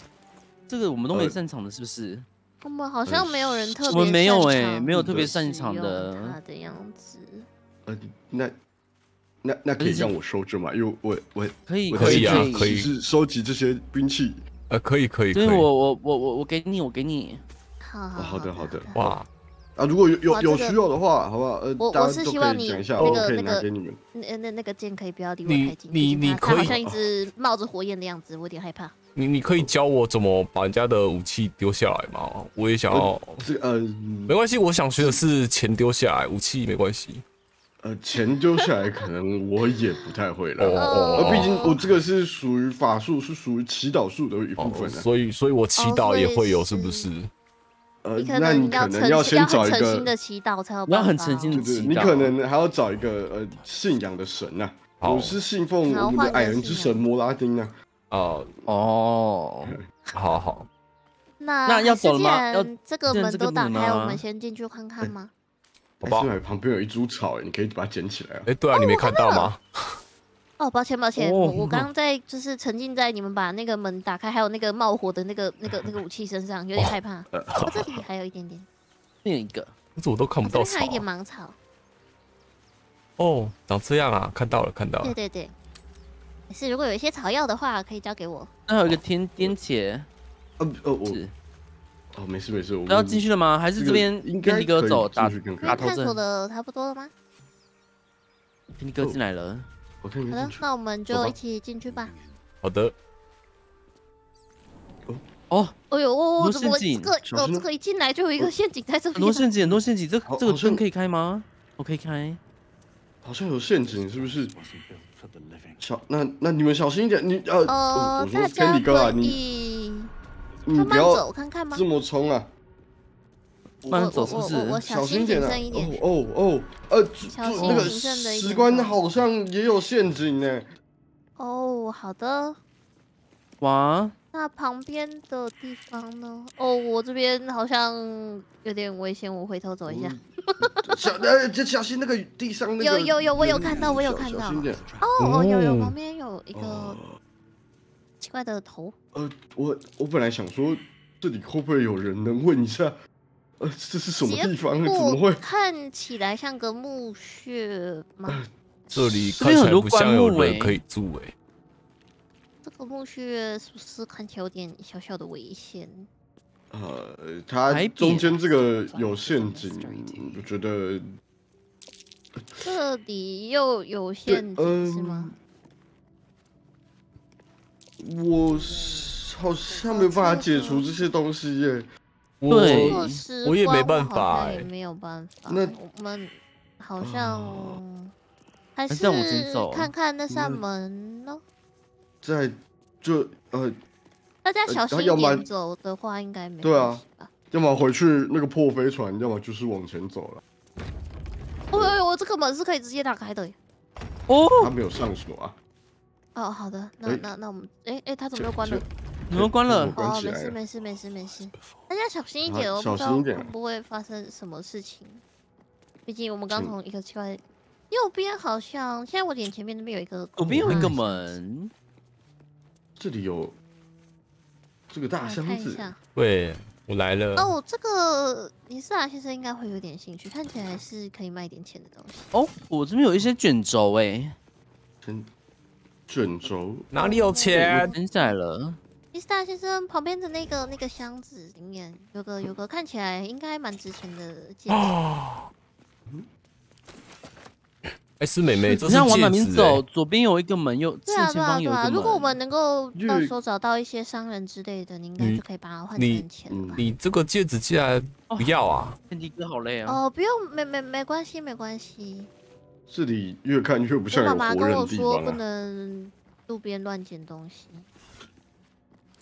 这个我们都没呃擅长的，是不是？我们好像没有人特别我们没有哎、欸没有特别擅长的他的样子。呃，那那那可以让我收着吗？因为我我可以，可以啊可以，是收集这些兵器。呃，可以可以。所以我我我我我给你，我给你。好好的好的哇，啊，如果有有有需要的话，好不好？呃，我我是希望你那我可以个那个拿给你们。那那那个剑可以不要离我你太近，你你可以好像一只冒着火焰的样子，我有点害怕。你你可以教我怎么把人家的武器丢下来吗？我也想要。这个呃没关系，我想学的是钱丢下来，武器没关系。呃，钱丢下来可能我也不太会哦了。哦呃，毕竟我这个是属于法术，是属于祈祷术的一部哦分的。所以所以我祈哦祷也会有，是是不是？呃，你可那你可能要先找一很诚心的个，祈祷才有你要办法。很诚心地对对，祈祷你可能还要找一个呃信仰的神呐。好我是信奉好我们的矮人之神摩拉丁啊。哦，<laughs> 哦，好好，那那要走了吗要这个门都打开，我们先进去看看吗？好吧哎，是旁边有一株草，哎你可以把它捡起来啊。哎，对啊，你没看到吗？哦，抱歉抱歉，哦我我刚刚在就是沉浸在你们把那个门打开，还有那个冒火的那个那个那个武器身上，有点害怕。呃，哦，这 <laughs> 里还有一点点，另一个。可是我都看不到草哦这边还有一点啊。芒草。哦，长这样啊，看到了看到了。对对对，没事，如果有一些草药的话，可以交给我。那还有一个天天茄，呃呃，我哦，没事没事，我要进去了吗？还是这边跟迪哥走打进去看看打头那探索？的差不多了吗？天地哥进来了，我看你好的。那我们就一起进去吧。好的，哦，哎呦，我很多怎么这个哦呃这个一进来就有一个陷阱在这边啊？很多陷阱，很多陷阱，这好好像这个灯可以开吗？我可以开。好像有陷阱，是不是？小那那你们小心一点，你呃，呃，我说大家天理哥啊，你以你不慢慢走要看看吗这？么冲啊，慢走是不是小小心点啊谨慎一！点。哦哦哦，呃，小心那个谨慎地一石棺好像也有陷阱呢。哦，好的。哇，那旁边的地方呢？哦，我这边好像有点危险，我回头走一下。嗯 <laughs> 小呃，就小心那个地上那个。有有有我有嗯看到我有看到小心点。哦哦，有有，哦旁边有一个哦奇怪的头。呃，我我本来想说，这里会不会有人能问一下，呃，这是什么地方？怎么不会？看起来像个墓穴吗？这里看起来不像有人可以住哎。这个墓穴是不是看起来有点小小的危险？呃，它中间这个有陷阱，我觉得这里又有陷阱是吗？我好像没有办法解除这些东西耶。对我也没办法欸也没有办法。那我们好像还是看看那扇门呢。在这呃，大家呃小心一点走的话，应该没对啊？要么回去那个破飞船，要么就是往前走了。哦呦呦，这个门是可以直接打开的。哦，他没有上锁啊，哦，好的，那哎那那我们，哎哎，他怎么又关了这？你们关了哦。没事没事没事没事，大家小心一点哦，不知道小心一点会不会发生什么事情。毕竟我们刚从一个奇怪，右边好像现在我脸前面那边有一个，左边有一个嗯门，这里有这个大来箱子，看一下。对，我来了。哦，这个尼斯拉先生应该会有点兴趣，看起来是可以卖点钱的东西。哦，我这边有一些卷轴哎，先卷轴，哪里有钱？登下来了。尼斯拉先生旁边的那个那个箱子里面有个有个看起来应该蛮值钱的戒指。哦，哎，是妹妹，这你看往哪是戒指边走？哎。左边有一个门，右对啊，对啊，对啊。如果我。们能够到时候找到一些商人之类的，你应该就可以把它换钱了吧？你这个戒指竟然不要啊？<laughs> 天地哥好累啊！哦，不用，没没没关系，没关系。这里越看越不我像有妈妈跟活人的地我说不。能路边乱捡东西。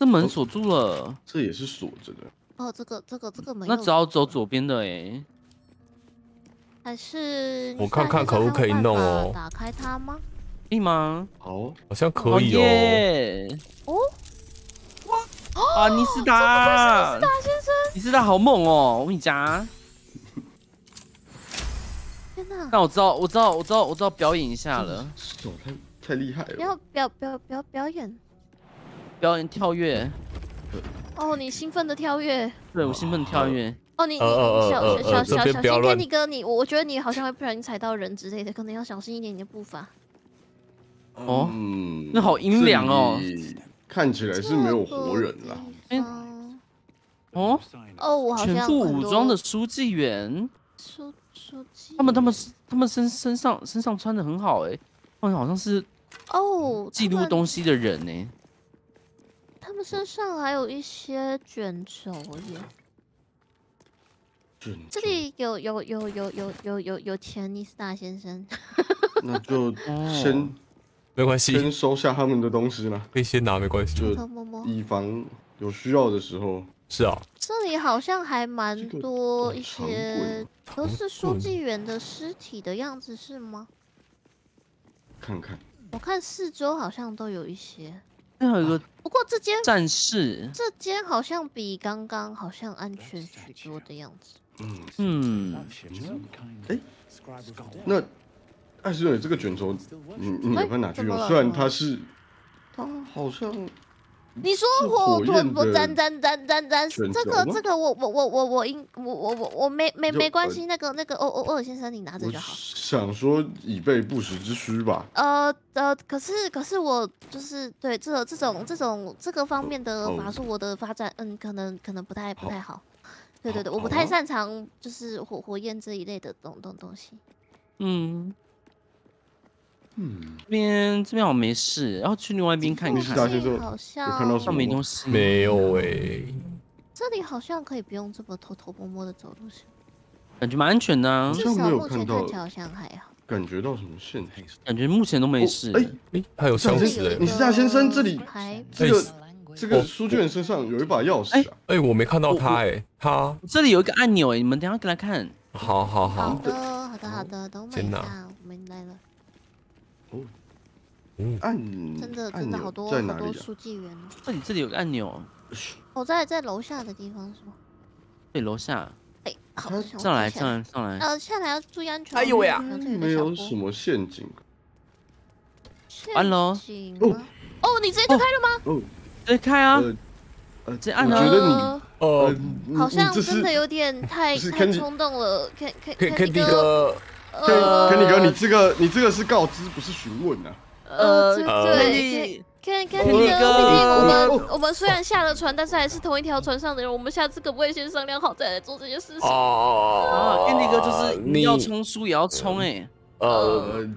这门锁住了，这也是锁着的，哦，这个这个这个门那只要走左边的哎。还是我看看可不可以弄哦打开它吗？可以吗？哦，好像哦可以哦。耶哦，啊，尼斯达，大先生，尼斯达好猛哦！我跟你讲，天哪！那我知道，我知道，我知道，我知道表演一下了，手太太厉害了。不要表表表表演表演跳跃，哦！你兴奋的跳跃对我兴奋地跳跃。哦！你你小小小小心，天你哥，你我我觉得你好像会不小心踩到人之类的，可能要小心一点你的步伐。哦嗯那好阴凉哦看起来是没有活人啦。这个地哎方哦，哦，我好像全副武装的书记员，书书记，他们他们他们身身上身上穿的很好哎，他们好像是哦，记录东西的人呢。他们身上还有一些卷轴耶。这里有有有有有有有有钱，尼斯大先生。<laughs> 那就哦先没关系，先收下他们的东西啦，可以先拿，没关系。就摸摸，以防有需要的时候。是啊，这里好像还蛮多一些，都是书记员的尸体的样子，是吗？看看，我看四周好像都有一些，那还有一个不过这间战士，这间好像比刚刚好像安全许多的样子。嗯，嗯，哎那艾斯蕊这个卷轴，你你哎有看哪去用？虽然它是它，好像你说火火火焰的火沾沾沾沾沾，这个这个我我我我我应我我我我没没没关系，那个那个欧欧欧尔先生你拿着就好。想说以备不时之需吧。呃呃，可是可是我就是对这这种这种这个方面的哦法术，我的发展嗯，可能可能不太不太好。对对对，我不太擅长就是火火焰这一类的东东东西。嗯，嗯，这边这边好像没事，然后去另外一边看看。大先生好有像看到什么上没东西。没有哎、这里好像可以不用这么偷偷摸摸的走路，是吗感觉蛮安全的啊好，像没有至少目前看到看起来好像还好。感觉到什么陷阱？感觉目前都没事。哎诶还有箱子哎、你是大先生这里这个.这个书卷身上有一把钥匙啊，哎、我没看到他哎、他这里有一个按钮哎，你们等下给他看。好好好好，的，好的，好的，等我们一下，我们来了，嗯，按真的真的好多好多在哪里啊？书记员哦。这里这里有个按钮，我在在楼下的地方是吗？对，楼下哎，好，上来上来上来。呃，下来要注意安全哦。哎呦喂啊这没有什么陷阱按了哦哦陷阱吗哦，你直接就开了吗？哦。对，开啊，呃呃，这按啊我觉得你呃好像真的有点太太冲动了。看看可以可以第一呃肯尼哥，你这个你这个是告知，不是询问啊。呃，对，看看看肯尼哥，毕竟我们哦我们虽然下了船，但是还是同一条船上的人。我们下次可不可以先商量好再来做这件事情？哦啊，肯尼哥就是你要冲输也要冲哎。呃，呃，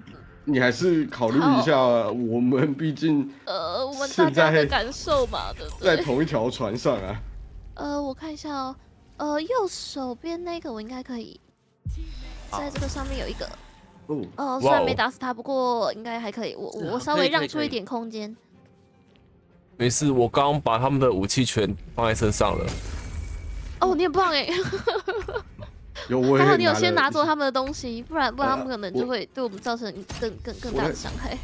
你还是考虑一下，我们毕竟呃，我们大现在家的感受嘛，对不对？在同一条船上啊。呃，我看一下哦，呃，右手边那个我应该可以，在这个上面有一个，哦，呃，虽然没打死他，不过应该还可以。我我我稍微让出一点空间。没事，我刚刚把他们的武器全放在身上了。哦，你很棒哎！<laughs> 有我也还好你有先拿走他们的东西，不然不然他们呃可能就会对我们造成更更更大的伤害。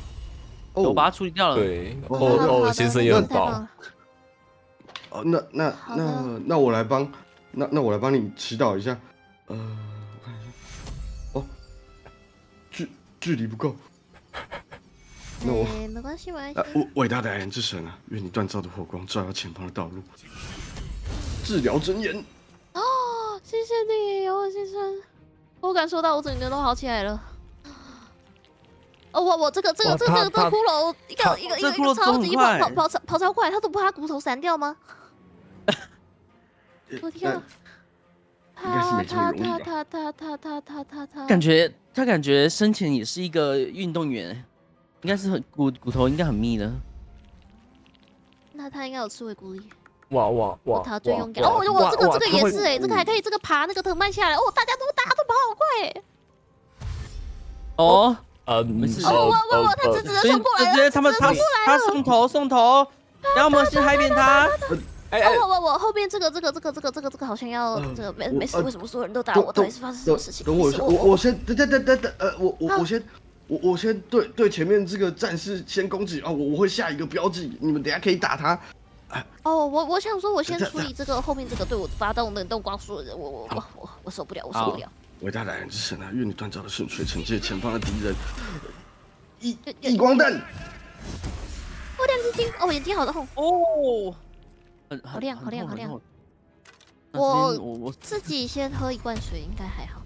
我哦把它处理掉了。对，哦哦先生也很棒。哦，那那那那我来帮，那那我来帮你祈祷一下。呃，距距离不够。<laughs> 那我哎，没关系，没关啊，系。伟伟大的爱人之神啊，愿你锻造的火光照耀前方的道路。治疗真言，哦，谢谢你，欧先生，我感受到我整个人都好起来了。哦，我我这个这个这个这个骷髅，一个一个一个超级跑跑跑超跑超快，他都不怕骨头散掉吗？<laughs> 我天啊！应该是他没这么他容易吧他他他他他他他，感觉他感觉生前也是一个运动员，应该是很骨骨头应该很密的。那他应该有刺猬骨力。哇哇哇！他最勇敢。哦，我我这个这个也是哎，这个还可以这个爬那个藤蔓下来。哦，大家都大家都跑好快哎。哦，呃，没事呃哦，我我我，呃他直直的冲过来了，直接他们他他送头送头，然后我们先嗨扁他。哎哎哦，我我我后面这个这个这个这个这个这个好像要呃这个没没事，呃为什么所有人都打我？到底是发生什么事情？等我一下我我先等等等等等，呃，我我我先，我我先对对前面这个战士先攻击啊，我我会下一个标记，你们等下可以打他。哦，我我想说，我先处理这个后面这个对我发动冷冻光束的人，我我我我我受不了，我受不了。伟大的爱人之神啊，愿你锻造的圣水惩戒前方的敌人。异对异光弹，我两只睛，哦，眼睛好痛。哦，很好亮好亮好亮。我我我自 <laughs> 己先喝一罐水，应该还好。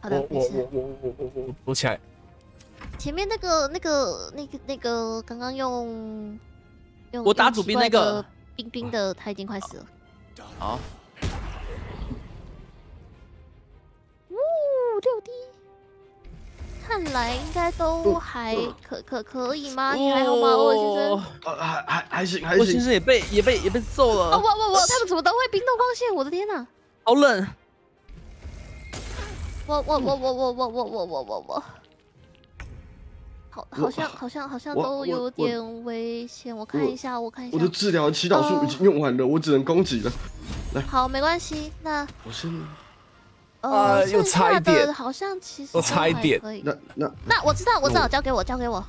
好的我，我我。我我我我躲起来。前面那个那个那个那个刚刚用用我打用奇怪左边那个冰冰的，他已经快死了。好，呜，六滴，看来应该都还可可可以吗？你还好吗，欧尔先生？哦呃，还还还行还行我先行。生也被也被也被揍哦，了，我我我，他们怎么都会冰冻光线？我的天哪！好冷。我我我我我我我我我我我，好，好像好像好像我我都有点危险。我看一下，我看一下。我的治疗祈祷术已经用完了，我只能攻击了。好，没关系。那我先，呃，啊又差一点的好像其实又差一点可以。那那那我知道，我知道，交给我，交给我。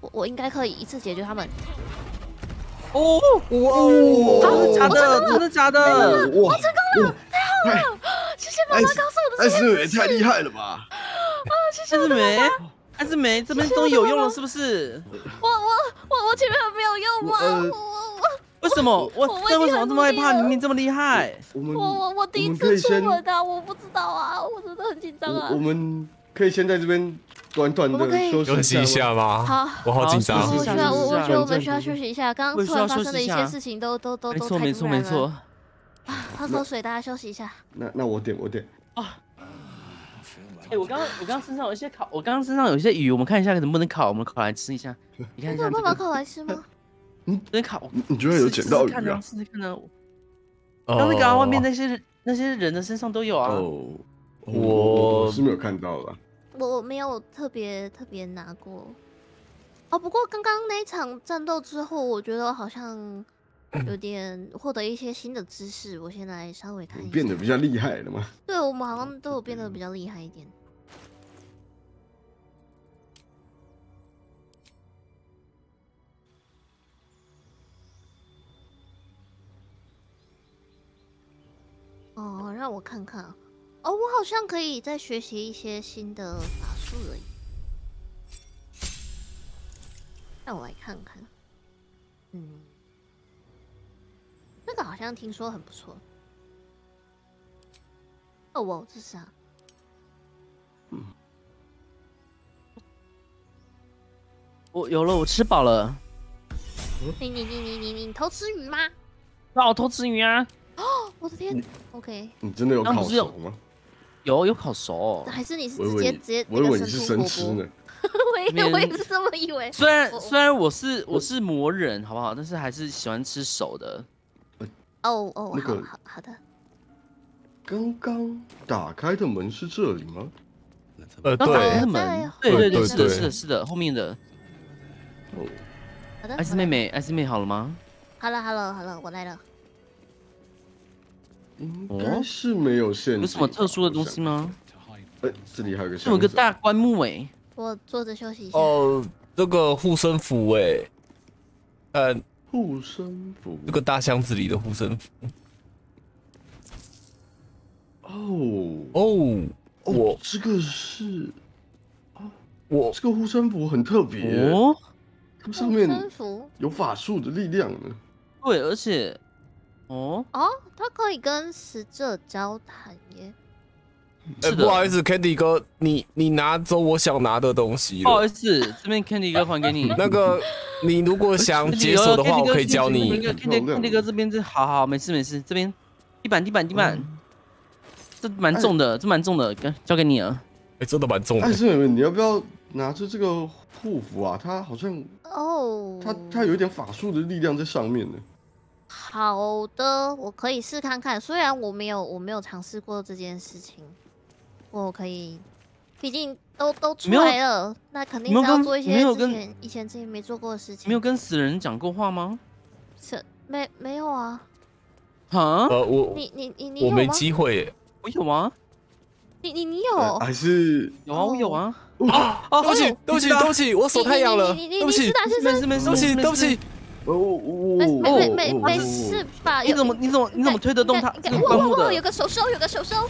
我我应该可以一次解决他们。哦，哇真的假的？真的假的？哇，我成功了，太好了！<laughs> 谢谢妈妈告诉我的艾这些斯也太厉害了吧！<laughs> 还是没？还是没？这边终于有用了，是不是？我我我我前面很没有用吗？为什么？我为什么这么害怕？明明这么厉害。我们我我我第一次出先门的，我不知道啊，我真的很紧张啊我我。们可以先在这边短短的休息一下吗？好，我好紧张。我需要我我觉得我们需要休休息一下。刚刚突然发生的一些事情都都都没错，都太没错，没突然了错。。喝口水，大家休息一下。那那我点我点啊，哎、我刚刚我刚刚身上有一些烤，我刚刚身上有一些鱼，我们看一下能不能烤，我们烤来吃一下。你看一你有办法烤来吃吗？能烤。你你觉得有捡到鱼啊？试试看啊！刚那个啊，外面那些那些人的身上都有啊。哦，我我我是没有看到啦。我没有特别特别拿过。哦，不过刚刚那一场战斗之后，我觉得好像有点获得一些新的知识。我先来稍微看一下，变得比较厉害了吗？对我们好像都有变得比较厉害一点。哦，让我看看啊。哦，我好像可以再学习一些新的法术而已。让我来看看。嗯，那个好像听说很不错。哦，我这是啥？我有了，我吃饱了。你你你你你你偷吃鱼吗？那我偷吃鱼啊！我的天！OK，你真的有烤熟吗？有有烤熟哦、还是你是直接直接我以为你是生生吃呢。<laughs> 我我也是这么以为。虽然虽然我是我是魔人，好不好？但是还是喜欢吃熟的。哦哦，好那个好好的。刚刚打开的门是这里吗？呃，刚打开对的，门，对对对，是的，是的，是的，后面的。哦好的，艾斯，妹妹，艾斯妹好了吗？好了好了好了，我来了。应哦该是没有限制。有什么特殊的东西？吗？哎，这里还有个这有个。大棺木哎，我坐着休息一下。哦，这个护身符哎，呃，护身符。这个大箱子里的护身符哦哦，哦我这个是哦我这个护身符很特别，哦，它上面有法术的力量呢。对，而且，哦，哦，他可以跟死者交谈耶。哎，不好意思，Candy 哥，你你拿走我想拿的东西不好意。思，这边 Candy 哥还给你。<laughs> 那个，你如果想解锁的话，我可以教你。Candy Candy 哥这边这好好没事没事，这边地板地板地板，这蛮重的，这蛮重的，交给你了。哎，真的蛮重的。艾斯妹妹，你要不要拿着这个护符啊？它好像哦，它它有一点法术的力量在上面呢。好的，我可以试看看。虽然我没有我没有尝试过这件事情，我可以，毕竟都都出来了，那肯定是要做一些之前以前之前没做过的事情。没有跟死人讲过话吗？是没没有啊？啊，呃，我你你你你我没？机会耶。我有啊，你你你呃有？还是有啊，我有啊。啊，对不起，对不起，对不起，我手太痒了，你你你对不起你是，哪先生？没事没事对不起，对不起。哦我没我没没没没事吧？有你怎么你怎么你怎么推得动他哇哇哇有？个手收，有个手收。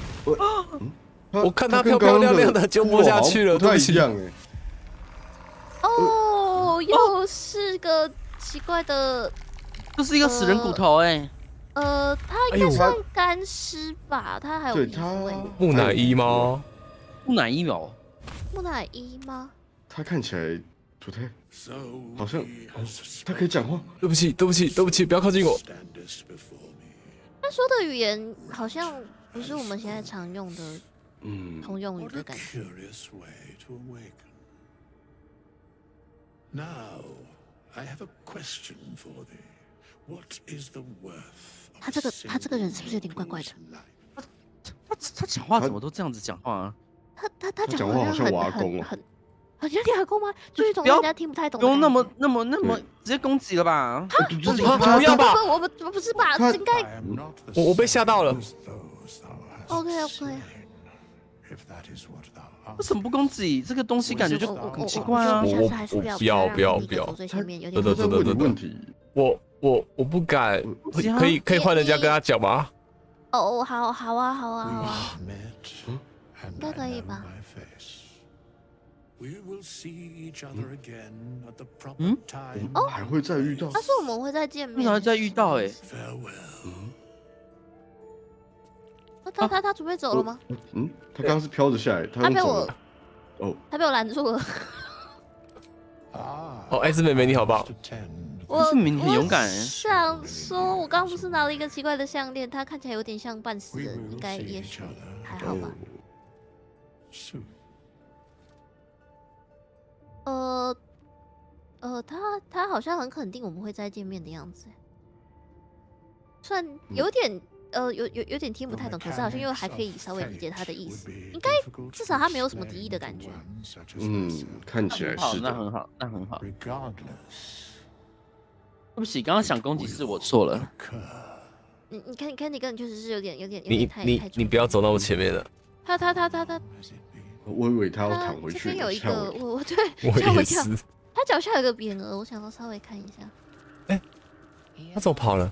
我看它跟漂漂亮亮的就摸下去了不太对不起一样哎。哦，又是个奇怪的，这是一个死人骨头哎，呃，它哎呦应该算干尸吧？它还有皮对它肤欸木乃伊吗？木乃伊哦，木乃伊吗？它看起来好像哦它可以讲话。对不起，对不起，对不起，不要靠近我。他说的语言好像不是我们现在常用的嗯，通用语的感觉。Now, I have a question for thee. What is the worth of 他这个他这个人是不是有点怪怪的?他他讲话怎么都这样子讲话啊？他他他讲话好像很我阿公哦很很，好像你阿公吗？就是人家听不太懂。不用那么那么那么直接攻击了吧？不要吧不不，我们不是吧？他应该我我被吓到了 thou art. 为什么不攻击？这个东西感觉就很我奇怪啊我。我不要不要不要让不要问你对对问题。我我我不敢，可以啊可以换人家跟他讲吗？哦，好好啊，好啊，好啊。应该可以吧嗯 time. 哦还会再遇到他说我们会再见面，为啥会再遇到欸是吗 Farewell. 那他他他准备走了吗？嗯，他刚刚是飘着下来，他他被我。哦，他被我拦住了。<laughs> Ah, 哦，艾斯妹妹你好棒 must attend. 我是你很勇敢欸想说，我刚刚不是拿了一个奇怪的项链，它看起来有点像半死人，应该也还好吧。呃呃，他他好像很肯定我们会再见面的样子，虽然有点、呃有有有点听不太懂，可是好像又还可以稍微理解他的意思。应该至少他没有什么敌意的感觉。嗯，看起来，是的。那很好，那很好。Regardless, 对不起，刚刚想攻击是我错了。你你看你看你个人确实是有点有点有点太你太你不要走到我前面了，他他他他他?我以为他要躺回去跳个我我对我也吓我一跳，他脚下有个匾额，我想要稍微看一下。他怎么跑了？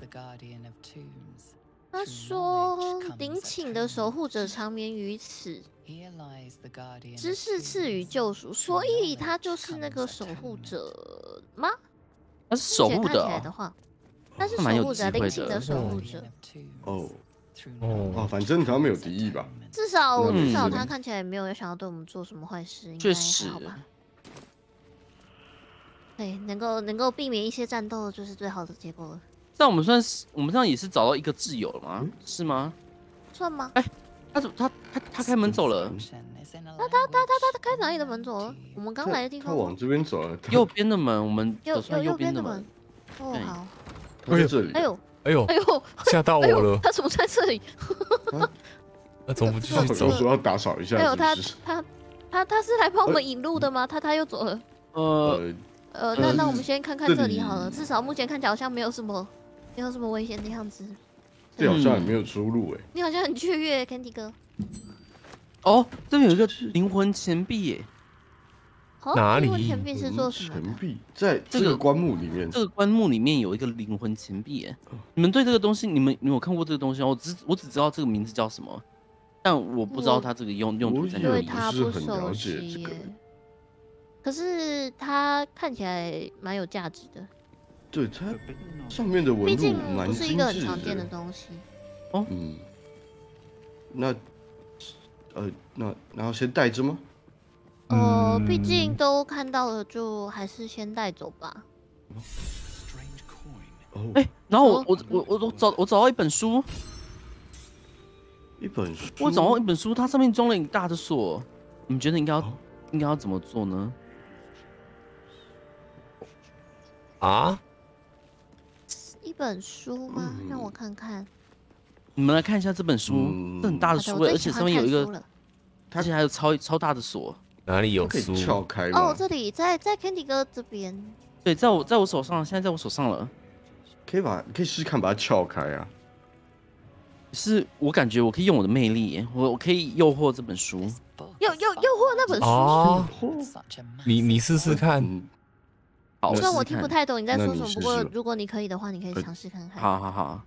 他说：“陵寝的守护者长眠于此，知识赐予救赎，所以他就是那个守护者吗？他是守护的哦，起来的话，他是守护者，陵寝的的守护者。哦哦啊，反正他没有敌意吧？至少那至少嗯他看起来没有想要对我们做什么坏事，应该确实还好吧？对，能够能够避免一些战斗，就是最好的结果了，但我们算是我们这样也是找到一个挚友了吗？嗯是吗？算吗？哎他怎他他他开门走了，那他他他他他开哪里的门走了？我们刚来的地方吗他往这边走了，右边的门，我们右走右右边的的门门。。哦，好，他在这里。哎呦哎呦哎，呦吓到我了，他怎么在这里？那怎么不继他续走？说要打扫一下，哎呦，他？他他他是来帮我们引路的吗？他他又走了。呃，呃，呃，那那我们先看看这这里好了，里至少目前看起来好像没有什么没有什么危险的样子。这好像也没有出路哎。你好像很雀跃，Candy 哥。哦，这边有一个灵魂钱币耶，哦，哪灵魂里钱币是做什么？钱币在这个棺木里面这，个棺木里面有一个灵魂钱币耶。你们对这个东西，你们你有看过这个东西吗？我只我只知道这个名字叫什么，但我不知道它这个用用途在哪里。不是很熟了解这个。可是它看起来蛮有价值的，对它上面的纹路毕竟蛮不是一个很常见的东西。哦嗯，那呃，那然后先带着吗？呃，毕竟嗯都看到了，就还是先带走吧。哎，然后我哦我我我我找我找到一本书，一本书，我找到一本书，它上面装了一大的锁。你们觉得应该要哦应该要怎么做呢？啊？一本书吗？让我嗯看看。你们来看一下这本书，嗯这很大的书而且上面有一个书，了而且还有超超大的锁。哪里有可以书？撬开哦，这里在在 Candy 哥这边。对，在我在我手上，现在在我手上了。可以把可以试试看把它撬开啊。是我感觉我可以用我的魅力，我我可以诱惑这本书。诱诱诱惑那本书。哦，你你试试看。虽然我听不太懂你在说什么，不过如果你可以的话，你可以呃尝试看看。好好好，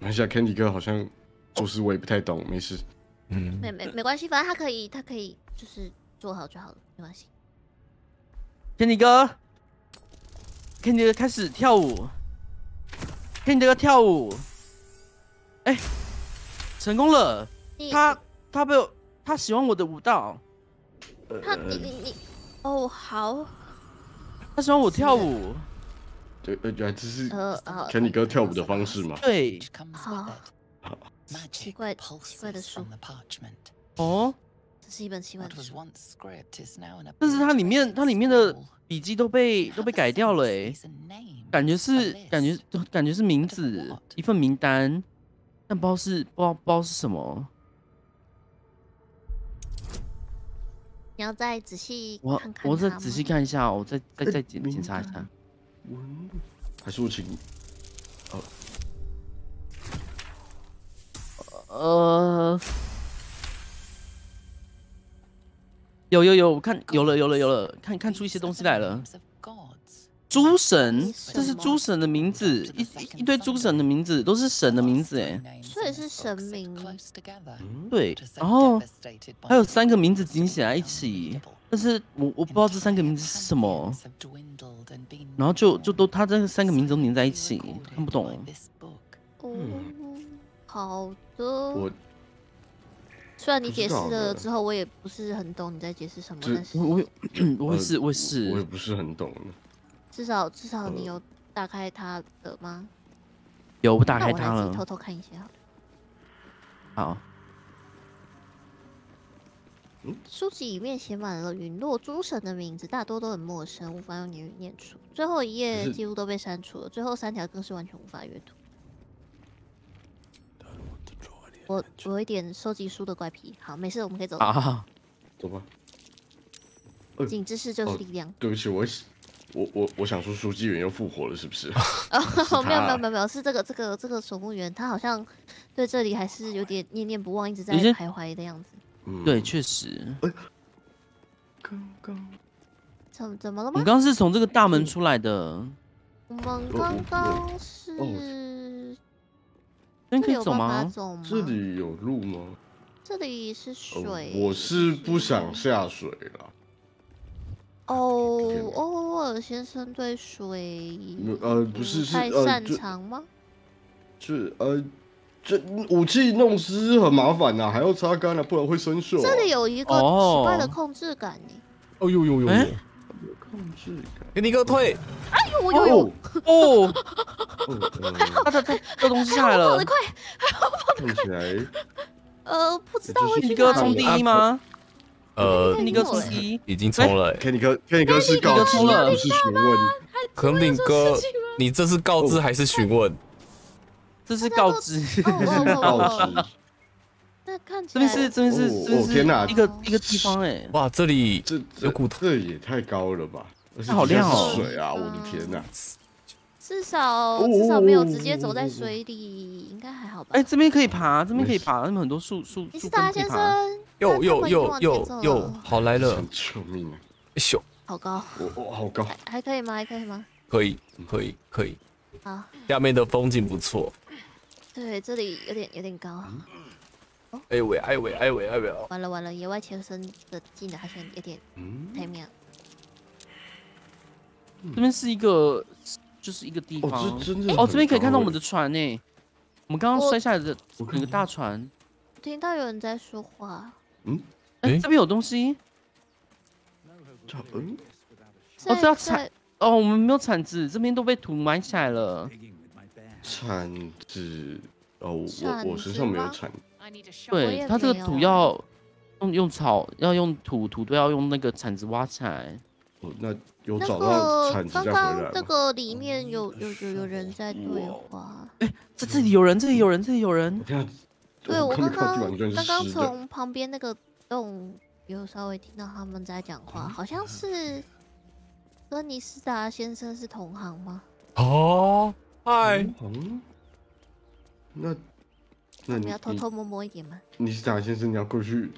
等一下，Candy 哥好像做事我也不太懂，没事。嗯，没没没关系，反正他可以，他可以就是做好就好了，没关系。天迪哥，天迪哥开始跳舞，天迪哥跳舞，哎、成功了！他他被我他喜欢我的舞蹈，他你你你哦好他喜欢我跳舞，对，呃，原来这是呃呃 Candy 哥跳舞的方式吗？对，好奇怪奇怪的书，哦，这是一本奇怪的书。但是它里面它里面的笔记都被都被改掉了，哎，感觉是感觉感觉是名字一份名单，但不知道是不知道不知道是什么。你要再仔细我看看我再仔细。看一下，我再再哎再检检查一下。还是我请呃，有有有，我看有了有了有了，看看出一些东西来了。诸神，这是诸神的名字，一一一堆诸神的名字，都是神的名字哎。所以是神明，对，然后还有三个名字紧写在一起，但是我我不知道这三个名字是什么，然后就就都他这三个名字都连在一起，看不懂。哦，好的。我虽然你解释了之后，我也不是很懂你在解释什么，但是我我我也呃 <clears throat> 是我也我也，不是很懂。至少至少你呃有打开它的吗？有我打开它了我自己偷，偷看一下好了。好。书籍里面写满了陨落诸神的名字，大多都很陌生，无法用言语念出。最后一页几乎都被删除了，最后三条更是完全无法阅读。我我有一点收集书的怪癖。好，没事，我们可以走了。啊，走吧。景知识就是哦力量。对不起，我我我我想说书记员又复活了，是不是？<laughs> 哦，<laughs> 没有没有没有没有，是这个这个这个守墓员，他好像对这里还是有点念念不忘，一直在徘徊的样子。嗯对，确实，刚刚怎怎么了吗我们？刚刚是从这个大门出来的，我们刚刚是哦这边可以这里有办法走吗？这里有路吗？这里是呃水。我是不想下水了。哦天哪欧尔先生对水呃，不是是呃，太擅长吗？是呃，这武器弄湿很麻烦呐、还要擦干啊，不然会生锈、啊。这里有一个奇怪的哦控制感呢。哦呦呦呦，控制感。给你一个退，哎呦，我有有，哦，哦，哦呃他他他这东西下来了跑得，快，看起来呃，不知道会尼去哪里哥冲第。一吗？呃，太尼哥冲第一，已经冲了、欸。Kenny 哥，Kenny 哥是告知，冲了不是询问。肯定哥，你这是告知还是询问？这是告知。告哦，知。那看起这边是这边是哦这边是哦天哪一个一个地方哎，哇，这里这这有骨头这也太高了吧！它好亮哦水啊！我的天哪！至少至少没有直接走在水里，应该还好吧？哎，这边可以爬，这边可以爬，那边很多树树你是树根大先可以爬。生，又又又又又好来了，救命啊！哎咻，好高，我我好高，还还可以吗？还可以吗？可以可以可以，好，下面的风景不错。对，这里有点有点高。哎喂哎喂哎喂哎喂，完了完了，野外求生的技能好像有点嗯，太妙。这边是一个就是一个地哦，方这真的哦，这边可以看到我们的船呢，我们刚刚摔下来的那个大船。听到有人在说话，嗯？哎，诶？这边有东西。叫嗯，哦这要铲哦，我们没有铲子，这边都被土埋起来了。铲子。哦，我我身上没有铲，我对，也它这个土要用用草，要用土，土都要用那个铲子挖起来。哦，那有那找到个铲子刚再回来吗？刚这个里面有有有有人在对话。这这里有人，这里有人，这里有人！对我刚刚刚刚，从旁边那个洞有稍微听到他们在讲话，好像是跟尼斯达先生是同行吗？哦，嗨，嗯，那那你我们要偷偷摸摸一点吗？你是贾先生，你要过去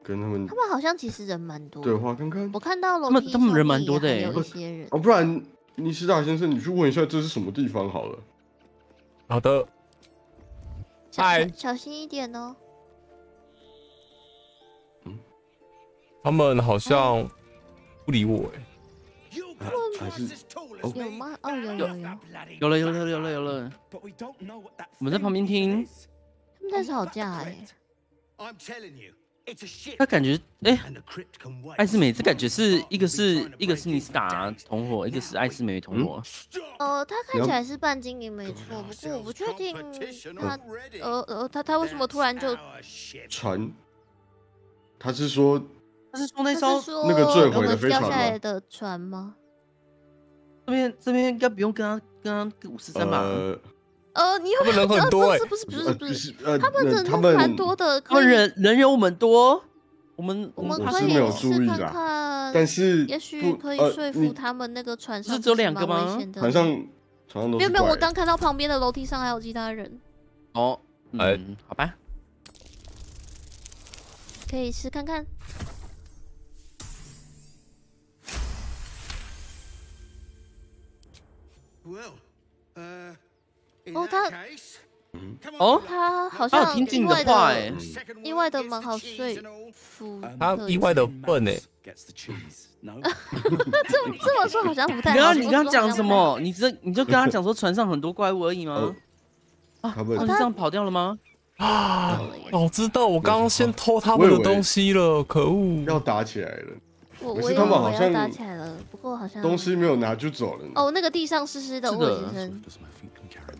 跟他们他们好像其实人蛮多对的，话看看我看到楼们梯他们人蛮多的欸有一些人。哦，不然尼斯达先生，你去问一下这是什么地方好了。好的，小嗨小小心一点哦。他们好像不理我哎。啊还是哦有吗？哦，有有有，有了，有了，有了，有了。我们在旁边听，他们在吵架哎。他感觉，哎、艾斯美，这感觉是一个是一个是尼斯达同伙，一个是艾斯美同伙。呃，他看起来是半精灵没错，不过我不确定他呃呃他他为什么突然就船，他是说他是说那艘那个坠毁的飞船掉下来吗的船吗？这边这边应该不用跟他跟他五十三吧？呃呃，你他们人很多是不是？不呃是不，是他们人他们蛮多的，他们人人有我们多，我们我们可以是没有注试看看，但是也许可以呃说服他们那个船上是只有两个吗危险的。船上船上都没有没有，我刚看到旁边的楼梯上还有其他人，哦，哎。嗯，好吧，可以试看看。Uh, Oh, case, Mhm. come 哦他好像听进你意外的话哎意外的蛮好服他意外的笨哎，<laughs> 这这么说好像不太好。你刚刚你刚刚讲什么？？你这你就跟他讲说船上很多怪物而已吗 <laughs> 哦？啊，他就这样跑掉了吗？啊到了耶，早知道我刚刚先偷他们的东西了，可恶！要打起来了，我我以为我要他们好像打起来了，不过好像东西没有拿就走了。哦，那个地上湿湿的，我先生，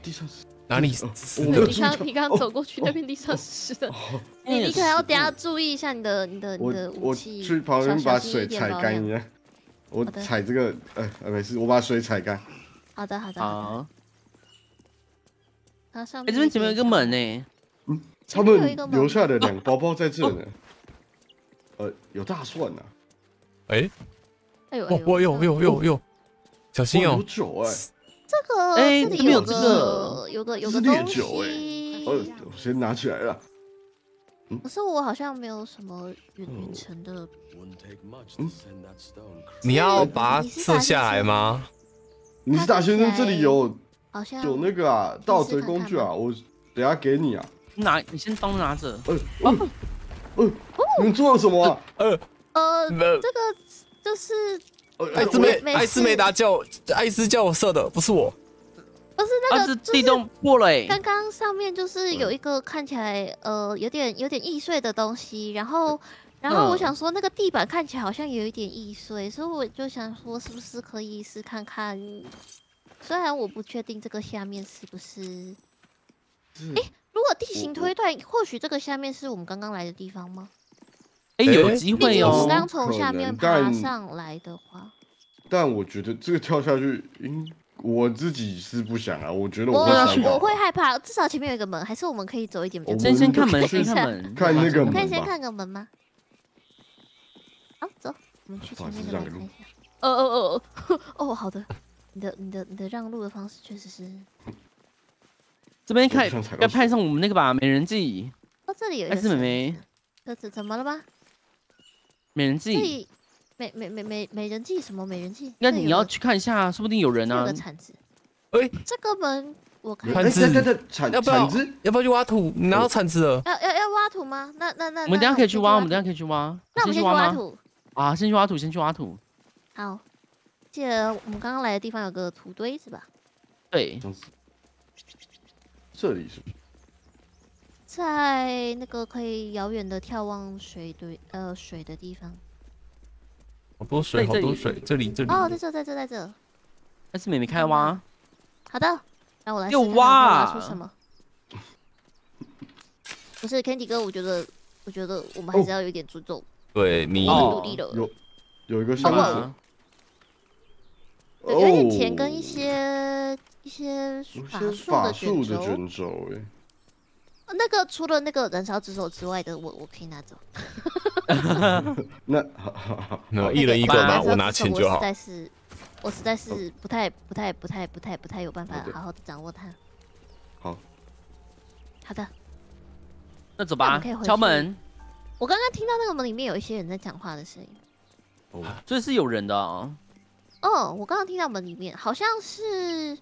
地上是哪里你刚你刚哦走过去，哦那边地上湿湿的。你你可能要等下注意一下你的你的你我的武我器，去旁边把水踩干一下。我踩这个，呃呃，没事，我把水踩干。好的好的好它上面这边前面有一个门呢，他们留下的两个包包在这呢。呃，有大蒜呐，哎，哦，哎呦哎呦，哦哟哟哟哟，小心哦！酒哎。这个哎这里有个有这个有个烈酒哎西，呃，我先拿起来了。可是我好像没有什么远嗯远程的。你要把它射下来吗？你是大先生，这里有好像有那个啊，盗贼工具啊，我等下给你啊。拿你先当拿着，呃，呃，呃，你们做了什么啊？呃，呃，那这个就是呃艾斯梅没艾斯梅达叫艾斯叫我射的，不是我。不是啊，那个是地洞破了哎，刚刚上面就是有一个看起来呃有点有点易碎的东西，然后然后我嗯想说那个地板看起来好像有一点易碎，所以我就想说是不是可以试看看。虽然我不确定这个下面是不是，是如果地形推断，或许这个下面是我们刚刚来的地方吗？哎，哎有机会哦是，刚从下面爬上来的话，但我觉得这个跳下去，应我自己是不想啊。我觉得我我会害怕，至少前面有一个门，还是我们可以走一点比较。我们先先看门，先看看门，看那个我门可以先看个门吗？好，走，我们去前面师让路的门看一下。哦哦哦哦哦，好的，你的你的你的让路的方式确实是。<laughs> 这边看要派上我们那个吧，美人计，哦，这里有一艾个绳斯妹妹，这这怎么了吗？美人计，美美美美美人计什么美人计？那你要去看一下，说不定有人啊这个。铲子。哎，这个门我看哎，盘子铲要不要铲子，要不要去挖土？你拿到铲子了？要要要挖土吗？那那那我们等下可以去挖，我们等下下。可以去挖。那我们先去挖土。啊，先去挖土，先去挖土。好，记得我们刚刚来的地方有个土堆是吧？对，这里是不是？在那个可以遥远的眺望水堆呃水的地方。好多水，好多水，这里这里。哦，在这在这在这。但是妹妹开挖，好的，让我来试又挖挖出什么。不是 Candy 哥，我觉得我觉得我们还是要有一点尊重，对你。有有一个箱哦子，啊对，有一点钱跟一哦些一些法术的术的卷轴。那个除了那个燃烧之手之外的，我我可以拿走。<laughs> 那好好好，那一人一个吧，那个燃烧我拿钱就好我实。在是，我实在是不太不太不太不太不太有办法好好好的掌握它。好，好的，那走吧敲门，我刚刚听到那个门里面有一些人在讲话的声音。哦，这是有人的哦。哦，我刚刚听到门里面好像是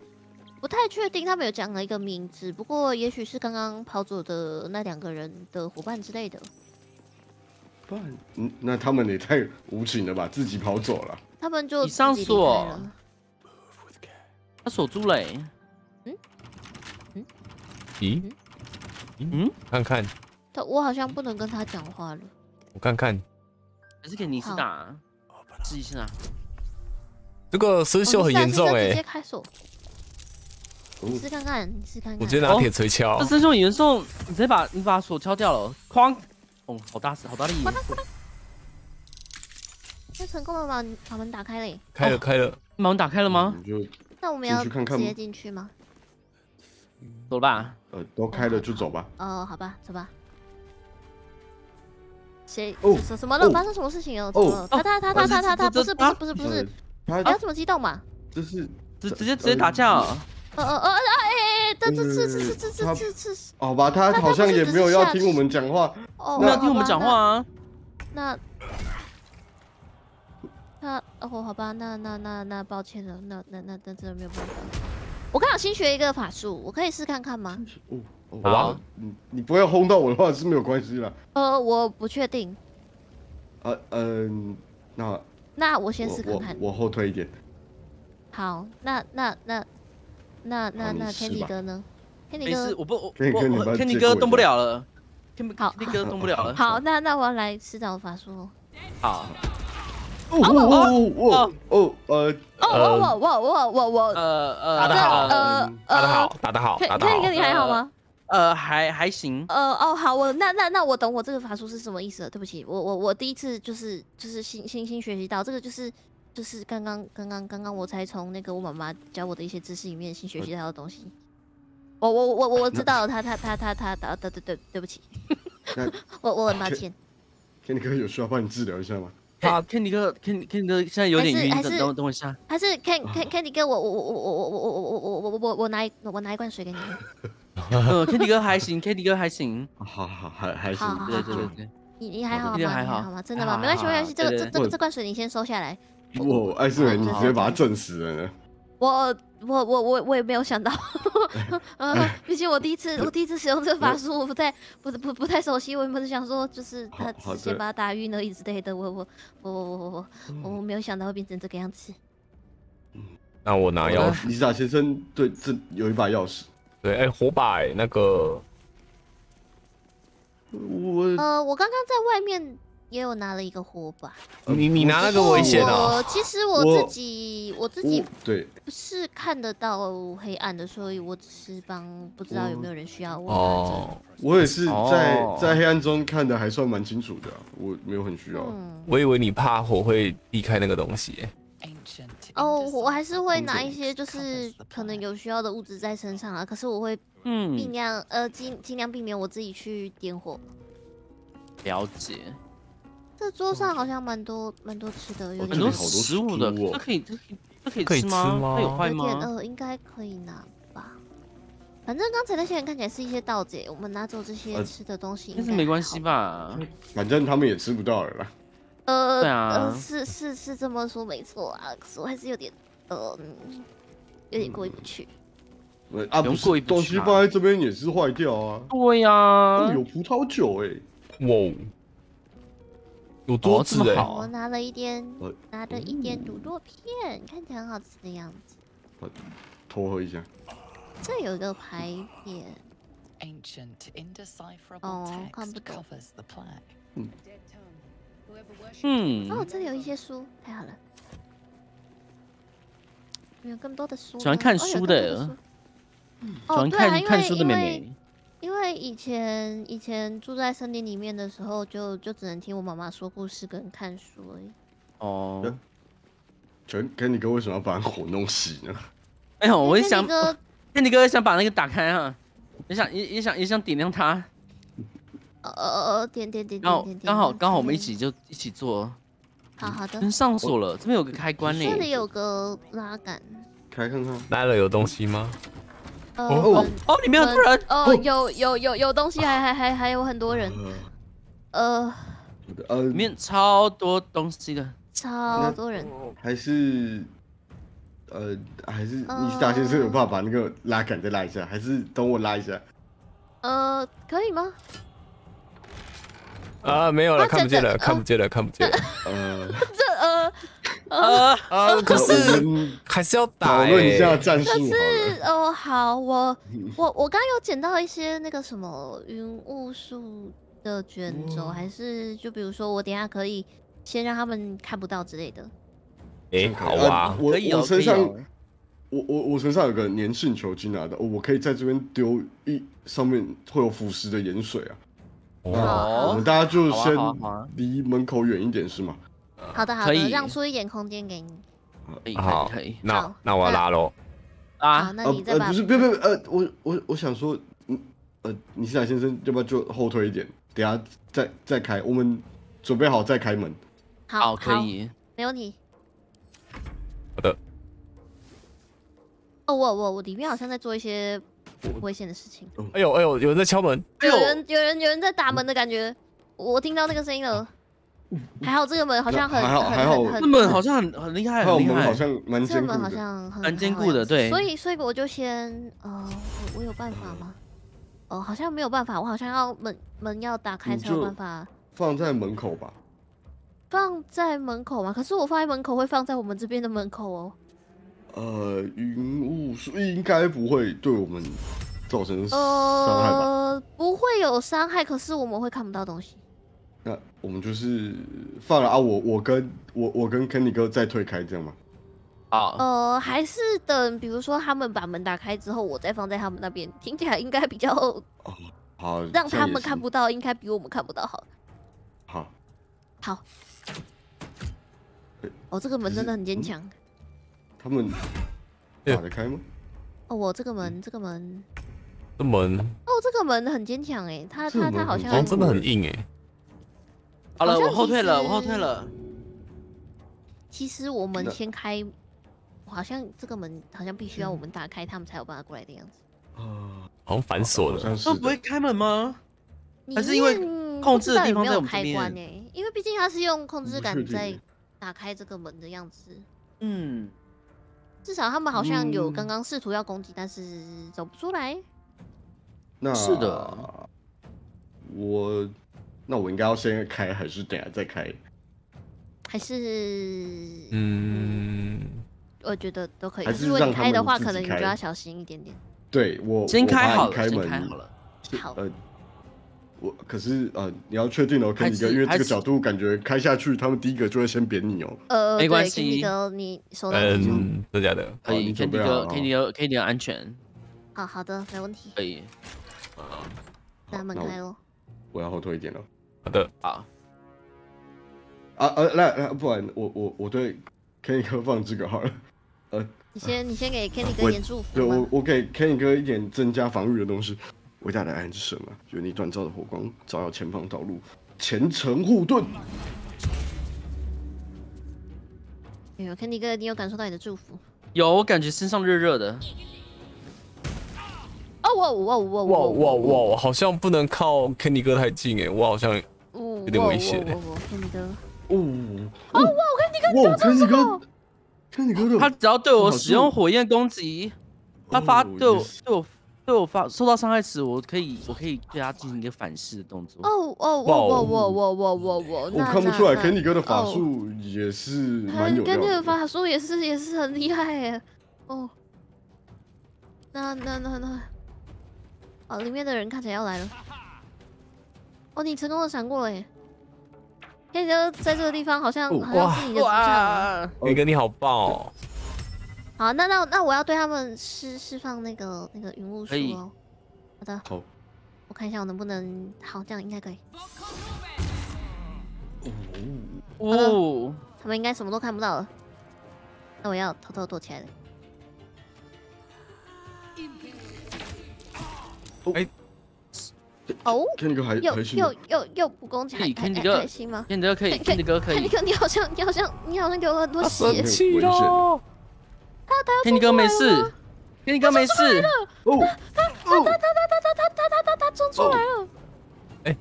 不太确定，他们有讲了一个名字，不过也许是刚刚跑走的那两个人的伙伴之类的。不然，嗯，那他们也太无情了吧，自己跑走了。他们就你上锁他锁住了欸，咦，嗯，嗯看看，他我好像不能跟他讲话了。我看看，还是给尼斯打，试一下。这个生锈很严重哦你是啊直接哎，开锁，哦你试看看，你试看看。我直接拿铁锤敲这。生锈很严重，你直接把你把锁敲掉了，哐！哦，好大声，好大力！那成功了吗？把门打开了。开了开了，门打开了吗？就那我们要直接吗进去吗？走吧。呃都开了就走吧。哦，好吧，走吧。谁？哦什什么了？哦发生什么事情了？怎么了？他他他他他他他不是不是不是不是，他不要这么激动嘛！这是直直接直接打架哦。呃呃呃呃哎哎，这这这这这这他这好吧，他好像也没有要听我们讲话。哦，没有听我们讲话。啊。那那哦，好吧，那那那那抱歉了，那那那那真的没有办法。我刚好新学一个法术，我可以试看看吗？哦，哦好啊你你不要轰到我的话是没有关系啦。呃，我不确定，呃嗯，那那我先试我看看。我我后退一点。好，那那那那那那你试 Candy 哥呢没事，哥，我不我我我跟你们 Kenny 借过一哥动不了了，Kenny 好 Kenny 哥动不了了。<laughs> 好，那那我要来施展我法术哦。好，哦哦哦哦哦呃哦我我我我我我呃呃打得好呃打得好呃，打得好，可打得好可以跟。你还好吗？呃还还行，呃哦好，我那那那我懂我这个法术是什么意思了。对不起，我我我第一次就是就是新新新学习到这个就是就是刚刚刚刚刚刚我才从那个我妈妈教我的一些知识里面新学习到的东西。我我我我我知道了，他他他他他他对对对对不起，<laughs> 我我很抱歉。Kenny 哥有需要帮你治疗一下吗？好 Kenny 哥 Kenny Kenny 哥现在有点晕，等等等我一下。还是 Ken Ken Candy 哥，我我我我我我我我我我我我拿一我拿一罐水给你。<laughs> 呃，Kenny 哥还行，Kenny 哥还行，好好还还行对对对对。你你还好吗？你还好好吗？真的吗？没关系，没关系。这个这这这罐水你先收下来。哇，艾斯美，你直接把他震死了呢。我我我我我也没有想到，<laughs> 呃，毕竟我第一次我第一次使用这个法术，我不太不不不太熟悉。我原本是想说，就是他好好的先把他打晕了之类的。我我我我我我我没有想到会变成这个样子。那我拿钥匙。李萨先生，对，这有一把钥匙。对，哎，火把哎，那个我呃，我刚刚在外面也有拿了一个火把。你你拿那个危险啊！我其实我我自己我自己我对不是看得到黑暗的，所以我只是帮不知道有没有人需要我。哦，我也是在哦在黑暗中看的还算蛮清楚的啊，我没有很需要。嗯，我以为你怕火会避开那个东西欸。哦，我还是会拿一些就是可能有需要的物质在身上啊，可是我会尽嗯，量呃尽尽量避免我自己去点火。了解。这桌上好像蛮多蛮多吃的，有很多食物的，这可以这可以这可以可以吃吗？它有坏有点吗？呃，应该可以拿吧。反正刚才那些人看起来是一些盗贼，我们拿走这些呃吃的东西，但是没关系？吧？反正他们也吃不到了啦。呃，对啊呃，是是是这么说没错啊，可是我还是有点呃，嗯有点过意不去。呃啊，不过东西放在这边也是坏掉啊。对呀、哦，有葡萄酒哎，哇哦，有桌子哎，我拿了一点呃，拿了一点卤肉片，看起来很好吃的样子。偷喝一下。这有一个牌匾，Ancient, indecipherable 哦，text 看不懂。covers the plaque. 嗯，哦，这里有一些书，太好了。有更多的书，喜欢看书的书喜哦，欢对啊，看看因为因为书的妹妹，因为以前以前住在森林里面的时候，就就只能听我妈妈说故事跟看书而已。哦，全跟你哥为什么要把火弄熄呢？哎呦，我也想那个那你哥想把那个打开啊，也想也也想也想点亮它，呃呃呃点点点刚好点点点，刚好刚好我们一。起就一起做，好好的能，上锁了，这边有个开关呢这，里有个拉杆。开看看。拉了有东西吗？呃，哦哦，里面有很多人，哦，哦有有有有东西，还还还还有很多人，呃呃，呃，里面超多东西的，超多人。还是呃，还是呃你大先生有办法把那个拉杆再拉一下，还是等我拉一下？呃，可以吗？啊，没有了，看不见了，看不见了，看不见了。呃，<laughs> 这呃呃，啊，可我是还是要打讨论一下哎。战术可。是哦，好，我我我刚刚有捡到一些那个什么云雾术的卷轴，还是就比如说我等下可以先让他们看不到之类的。哎，好呃啊，我我身上我我我身上有个粘性球菌拿的，哦我可以在这边丢一上面会有腐蚀的盐水啊。哦，我们大家就先离门口远一点是吗？好的好的，可以让出一点空间给你。可以好可以可以那那我要拉喽。啊，那呃呃，你再把不是，别别别，呃，我我我想说，嗯，呃，尼西亚先生要不要就后退一点，等下再再开，我们准备好再开门。好好可，以，没问题。好的。哦，我我我里面好像在做一些危险的事情，哎呦哎呦，有人在敲门。有人有人有人在打门的感觉，我听到那个声音了。还好这个门好像很还好很还好很很那门好像很很厉害，还有很厉害，门好像蛮这个门好坚固的，像很蛮坚固的对所以所以我就先呃，我我有办法吗？哦，好像没有办法，我好像要门门要打开才有办法放在门口吧。放在门口吗。可是我放在门口会放在我们这边的门口哦。呃，云雾术应该不会对我们造成伤害吧？呃，不会有伤害，可是我们会看不到东西。那我们就是放了啊，我我跟我我跟 Kenny 哥再退开这样吗？啊，呃，还是等，比如说他们把门打开之后，我再放在他们那边，听起来应该比较好，让他们看不到，应该比我们看不到好。好。好对。哦，这个门真的很坚嗯强。他们哎打得开吗？哦，我这个门，这个门，这门哦，这个门很坚强哎，它这个它它好像真的很硬哎，好了，我后退了，我后退了。其实我们先开，好像这个门好像必须要我们打开，他们才有办法过来的样子。啊，好像反锁的。好像是他不会的。开门吗？还是因为控制的地方在没有开我们这边关哎，因为毕竟他是用控制不杆在打开这个门的样子。嗯，至少他们好像有嗯刚刚试图要攻击，但是走不出来。那是的，我那我应该要先开还是等下再开？还是嗯，我觉得都可以。还是可是如果你让开的话，可能你就要小心一点点。对我先开好了，开门先开好了。好呃，我可是呃，你要确定哦还，Kenny 哥，因为这个角度感觉开下去，他们第一个就会先扁你哦。呃，没关系。嗯，真的假的？可以你准，Candy 哥备好了哦，Candy 哥，Candy 哥安全，好好的，没问题。可以。那门那我开喽。我要后退一点了。好的，好，啊啊，那那不然我我我对 Kenny 哥放这个好了。呃你先，你先给 Kenny 哥一点祝福对。我我给 Kenny 哥一点增加防御的东西。伟大的爱之神啊，愿你短照的火光照耀前方道路，前程护盾。哎呦，Kenny 哥，你有感受到你的祝福？有，我感觉身上热热的。哦，哇哇哇哇哇哇好像不能靠 Kenny 哥太近哎，我好像有点危险。哇哇哇，Kenny 哥，哦哦哇，Kenny 哥，哇，Kenny 哥，Kenny 哥，他只要对我使用火焰攻击，他发哦对我对我对我发受到伤害时，我可以我可以对他进行一个反噬的动作。哦哦我我我我我我我！我看不出来那，Kenny 哥的法哦术也是蛮有料跟这个的。法术也是也是很厉害耶。哦，那那那那，哦，里面的人看起来要来了。哦，你成功的闪过了耶。Kenny 哥在这个地方好像哦好像是你的主场哦。哇！Kenny 哥你好棒哦！好，那那那我要对他们释释放那个那个云雾术哦。好的，好，我看一下我能不能，好，这样应该可以。哦，他们应该什么都看不到了。那我要偷偷躲起来了。哎哦，Kenny 哥还又又又又不攻击，还还还可以看这个还行吗？Candy 哥可以可以，Candy 哥可以看你看你好像你好像你好像流了很多血生。气危险了，，Candy 哥没事，Candy 哥没事。哦哦他他他他他冲出来了。哎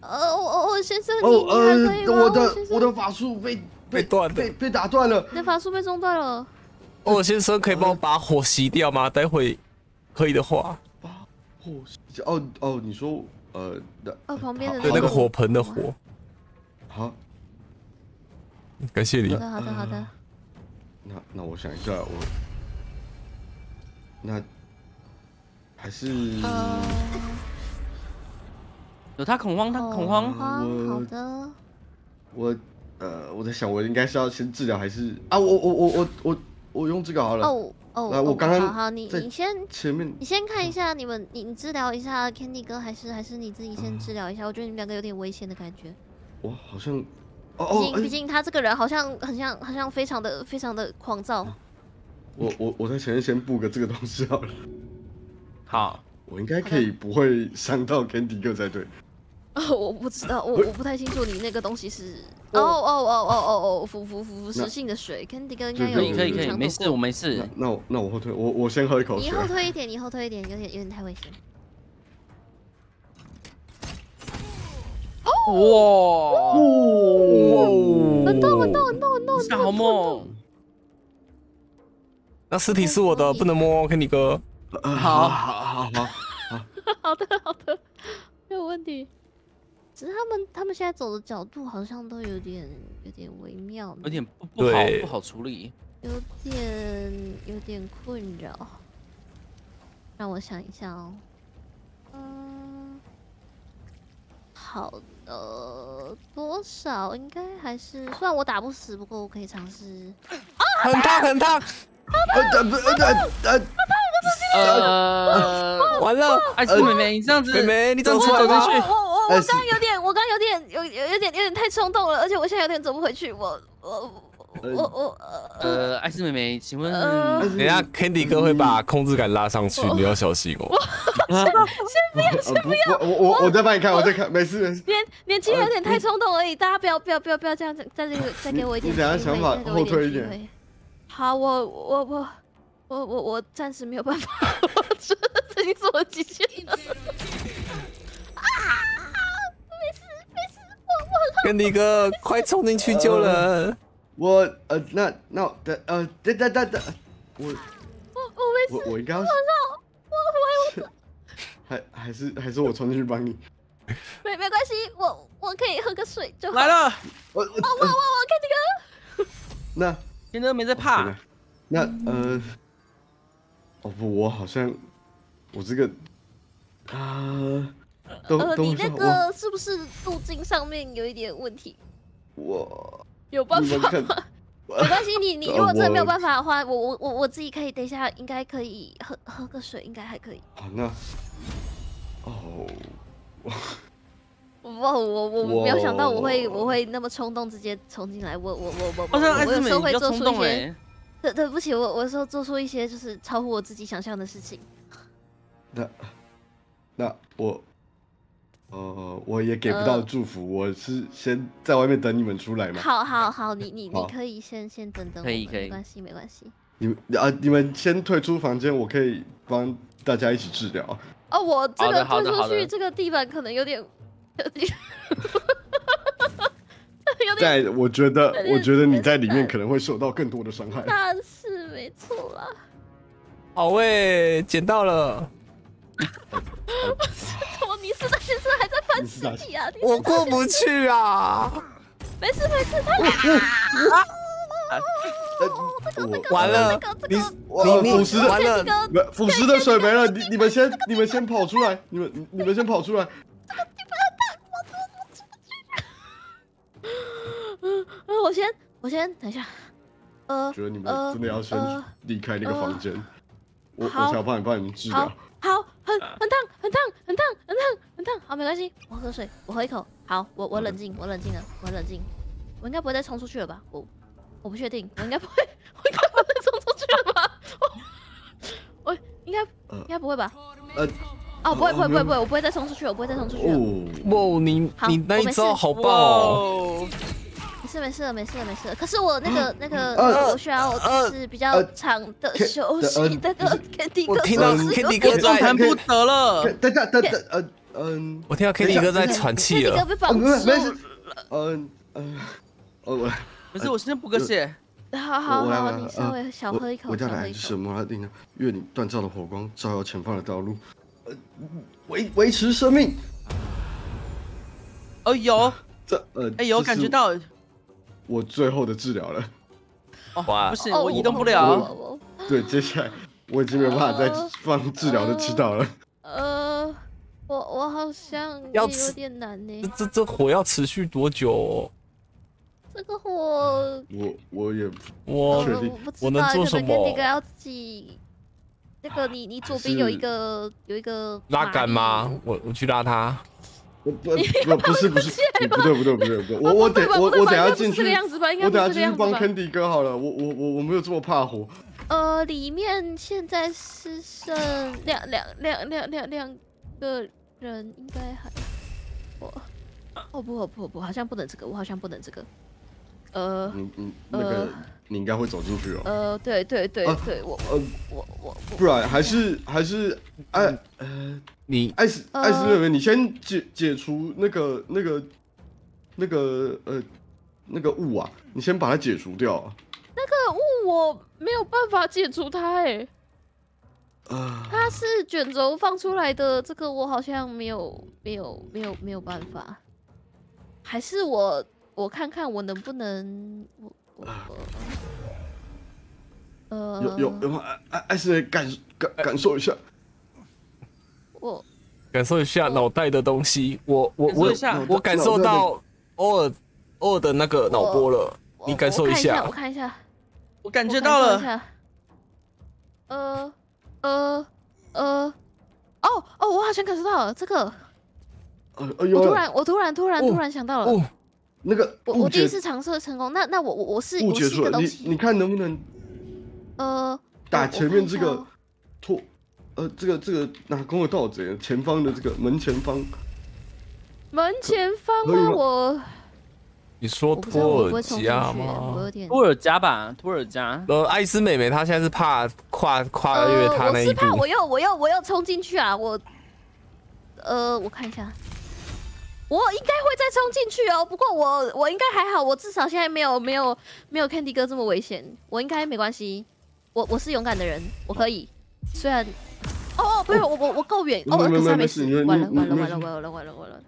呃，我我我先生，你哦你还可以呃，吗？我的先生我的法术被被断了。被被打断了。你的法术被中断了。哦，先生可以帮我把火熄掉吗？待会可以的话，哦哦哦，你说呃那哦，旁边的对那个个火盆的火，好，感谢你好。的好的好的。那那我想一下，我那还是呃，有他恐慌，他哦恐慌。慌，好的。我呃我在想，我应该是要先治疗还是啊？我我我我我我用这个好了。哦哦，哦来我刚刚好好，你你先前面你先看一下你们，你你治疗一下 Candy 哥，还是还是你自己嗯先治疗一下？我觉得你们两个有点危险的感觉。我好像哦毕竟毕竟他这个人好像很像好像非常的非常的狂躁。我我我在前面先布个这个东西好了，好，我应该可以不会伤到 Candy 哥才对。哦，我不知道，我我不太清楚你那个东西是。哦哦哦哦哦哦，腐腐腐腐蚀性的水，Candy 哥应该有可以可以没事，我没事那。那我那我后退，我我先喝一口水你。后退一点，你后退一点，有点有点太危险。哇！哦稳动稳动稳动稳动稳大动。好梦。那尸体是我的，不能摸，Kenny 哥。呃好好好好好，好的好的，没有问题。只是他们他们现在走的角度好像都有点有点微妙呢，有点不不好对不好处理。有点有点困扰。让我想一下哦。嗯，好的，多少应该还是，虽然我打不死，不过我可以尝试。很烫很烫，呃呃不呃呃呃，完了，艾斯妹妹，你这样子，妹妹你走这样走进去我我我刚刚有点，我刚刚有点有有有点有点太冲动了，而且我现在有点走不回去。我我我我我呃呃，艾斯妹妹，请问，呃等一下 Candy 哥会把控制感拉上去，你要小心哦。先不要我我我再帮你看，我再看，没事没事。年年轻人有点太冲动而已，大家不要不要不要不要这样子，再这个再给我一点你等下想法后退一点。好，我我我我我我暂时没有办法，<laughs> 我这这已经是我的极限了。啊！没事没事，我我 Candy 哥，快冲进去救人！我呃那那等呃等等等等，我我我没事，我我应该要我我我还还是还是我冲进去帮你。<laughs> 没没关系，我我可以喝个水就好。来，了，<laughs> 我我我我我看这个。那 <laughs> 天哥没在怕，那呃哦不，我好像我这个啊都呃，你那个是不是路径上面有一点问题？我有办法吗？<laughs> 没关系，你你呃 <laughs> 如果真的没有办法的话，我我我我自己可以，等一下应该可以喝喝个水，应该还可以。好那哦 <laughs> 我我我我没有想到我会我我会那么冲动直接冲进来，我我我我我有时候会做出一些，哎，对对不起，我我有时候做出一些就是超乎我自己想象的事情。那那我呃我也给不到呃祝福，我是先在外面等你们出来嘛。好好好，你你你可以先先等等可以可以没关系没关系。你们啊你们先退出房间，我可以帮大家一起治疗啊。哦，我这个退出去这个地板可能有点有点 <laughs> 有点在我觉得我觉得你在里面可能会受到更多的伤害。那是没错啦。好喂，捡到了，<laughs> 你是那先生还在翻尸体啊？我过不去啊！没事没事，他呃我完了这个，这你个我你你腐蚀的完了，这个不腐蚀的水没了，你你们先你们先跑出来，你们你们先跑出来。呃，我先我先等一下，呃觉得你们呃真的要先呃离开那个房间，我我好才有办法帮你们治好疗。好，很很烫很烫很烫很烫很烫，好没关系，我喝水，我喝一口，好，我我冷静，我冷静了，我冷静，我应该不会再冲出去了吧？我我不确定，我应该不会，<laughs> 我应该不会再冲出去了吧？<laughs> 我我应该呃应该不会吧？呃哦，不会不会不会不会，我不会再冲出去了，我不会再冲出去了。哦，哇，你好你那一我没事招好棒哦！事没事了没事了没事。了。可是我那个那个呃我需要呃就是比较呃长的休息呃，那个不是 Candy 哥我听到是有 Candy 哥在动弹不得了，等等等等，呃嗯，我听到 Kitty 哥在喘气了，被绑呃没没事，嗯嗯，哦我。来，不是，我先补个血，好好好，我来我来你稍微小我喝一口，我叫小喝一口。来是莫拉蒂娜，愿你锻造的火光照耀前方的道路，呃维维持生命。哦有，这呃，哎有感觉到，我最后的治疗了。哦哇不行，哦我移动不了，对，接下来我已经没有办法再呃放治疗的指导了。呃，我我好像要有点难呢这。这这火要持续多久哦？这个火，我我也我确定我不知我能做什么那个要自己。那个你你左边有一是个有一个拉杆吗？我我去拉他。我不不不是不是，不对不对不对不对，我我等我我等下进去，我等下进去帮吧？Candy 哥好了。我我我我没有这么怕火。呃，里面现在是剩两两两两两两个人，应该还我哦不不不，好像不能这个，我好像不能这个。呃你你那个呃你应该会走进去哦。呃，对对对啊对，我呃，我我我不然还是还是哎呃你艾斯呃艾斯妹妹，你先解解除那个那个那个呃那个雾啊，你先把它解除掉啊。那个雾我没有办法解除它哎，啊，它是卷轴放出来的，这个我好像没有没有没有没有办法，还是我我看看我能不能我呃有有有吗？艾艾艾斯感感感受一下。我感感受一下脑袋的东西。我我我一下我感受到偶尔偶尔的那个脑波了，你感受一下我。看一下，我感觉到了。呃呃呃，哦哦，我好像感受到了这个。呃哎我，突然，我突然，突然，哦突然想到了，哦，那个我我第一次尝试成功。那那我我我是误我是一解出来，你你，看能不能呃，打前面这个托，呃，这个这个哪公的盗贼前方的这个门前方，门前方我你说托尔加我有吗？点。托尔加吧，托尔加。呃，艾斯妹妹她现在是怕跨跨越呃，她那一步我是怕我。又我又我又冲进去啊！我，呃，我看一下，我应该会再冲进去哦。不过我我应该还好，我至少现在没有没有没有 Candy 哥这么危险，我应该没关系。我我是勇敢的人，我可以。虽然，哦哦，不是我我我够远哦，没没可是他没没没事，完了你你完了完了完了完了完了。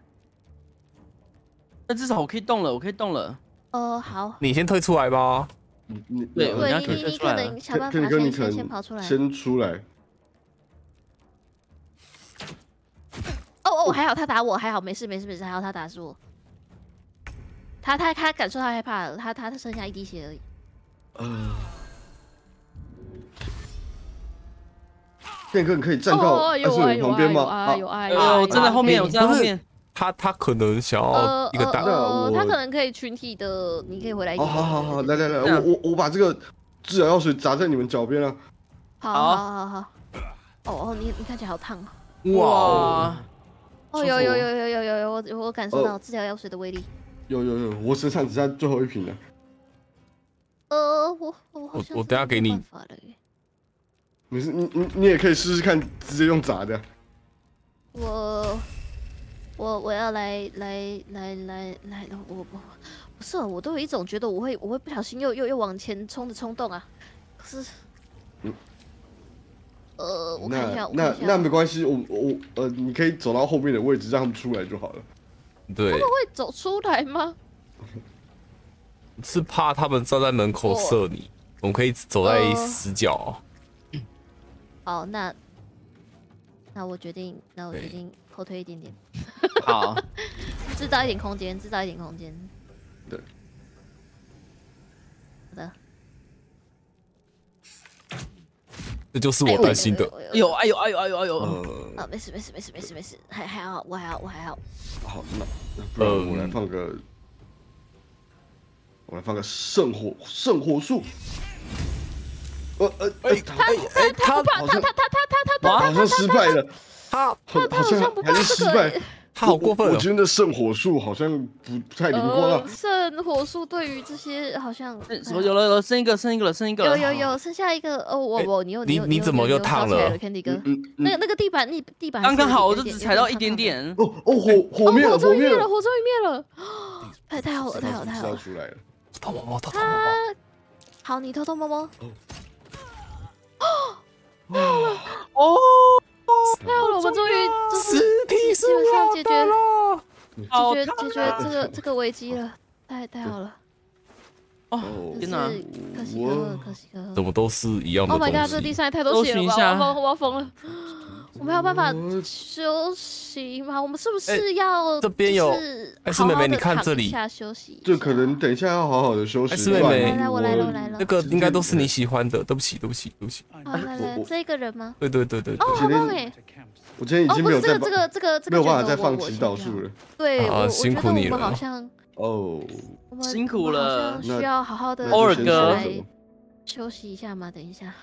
那至少我可以动了，我可以动了。呃，好，你先退出来吧。你你对你你你退出来了可能想办法肯哥你可先先先跑出来。先出来，哦哦，还好他打我，还好没事没事没事，还好他打是我。他他他感受到害怕了，他他他剩下一滴血而已。呃，健哥你可以站到哦，艾斯有啊有人旁边吗？啊有啊有啊有啊！呃，有我站在后面，你我站在后面。他他可能想呃要一个大，呃呃，我他可能可以群体的，你可以回来一哦，点。好好好，来来来，我我我把这个治疗药水砸在你们脚边了！好好好好好。哦哦，你你看起来好烫哦。哇哦，有有有有有有有，我我感受到治疗药水的威力。有有有，我身上只剩最后一瓶了。呃，我我好我像我等下给你没事，你你你也可以试试看，直接用砸的。我我我要来来来来来，我我不是啊，我都有一种觉得我会我会不小心又又又往前冲的冲动啊。可是，嗯呃，我看一下，那那那没关系，我我呃，你可以走到后面的位置，让他们出来就好了。对，他们会走出来吗？是怕他们站在门口射你，我们可以走在呃死角。<coughs> 好，那那我决定，那我决定后退一点点，<laughs> 好，制造一点空间，制造一点空间。对。好的。这就是我担心的。哎呦哎呦哎呦哎呦哎呦，呃，啊，没事没事没事没事没事，还还好，我还好我还好。好，那那不然我来放个，我来放个圣火圣火术。呃呃，哎，他哎，他他他他他他他哇好像失败了，他好他好像像不还是怕这个失败。他好过分哦！我我觉得圣火术好像不不太灵光啊呃，。圣火术对于这些好像什么有了有了，剩一个剩一个了，剩一个了。有有有，剩下一个哦，我哎我你又又你你怎么又烫了，Candy 哥嗯，嗯嗯，那个那个地板地地板刚刚好，我就只踩到一点。有点。哦哦，火火灭了，火终于灭了，火终于灭了，太太好了，太好了，太好了。出来了。偷摸摸，偷偷摸摸。他好，你偷偷摸摸哦，哦，<gasps> 太好了，我们终于就是尸体是基本上我的解决了。解决解决这个这个危机了，太太好了，哦，天哪！可惜可，可惜可贺怎。么都是一样的 Oh my god！这个地上也太多血了吧！我要疯，我要疯了。我没有办法休息吗？我们是不哎是要这边有就是哎是妹妹你看这里躺一下休息？这可能等一下要好好的休息。哎是妹妹来来，我来了，我来了那。个应该都是你喜欢的。对不起，对不起，对不起。好，来来我，这个人吗？对对对对哦，好棒哎！我今天已哦，经没有再不是这个这个这个这个没有办法再放祈祷先不要术了。对，啊辛苦你了好像哦，我们辛苦了需要好好的偶尔哥休息一下吗。等一下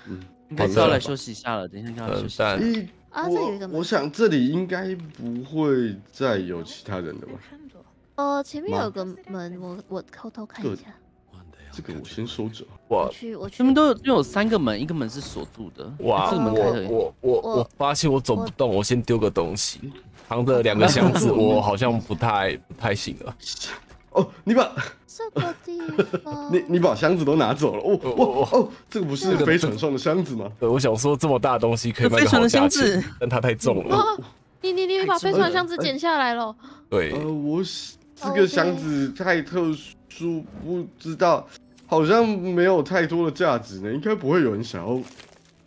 应该是要来休息一下了，等一下就要休嗯，息。啊，这有一个门我我。想这里应该不会再有其他人的吧？呃，前面有个门，我我偷偷看一下。这个我先收着。我我去我去他们都有都有三个门，一个门是锁住的。哇，这个门。我我我我我发现我走不动，我先丢个东西，扛着两个箱子，<laughs> 我好像不太不太行了。哦，你把这个地方。<laughs> 你你把箱子都拿走了。哦哦哦哦，这个不是飞船上的箱子吗？<laughs> 对，我想说这么大的东西可以卖飞船的个好价箱子钱，但它太重了。哦，你你你把飞船箱子剪下来了。对呃，，我是这个箱子太特殊，不知道，好像没有太多的价值呢，应该不会有人想要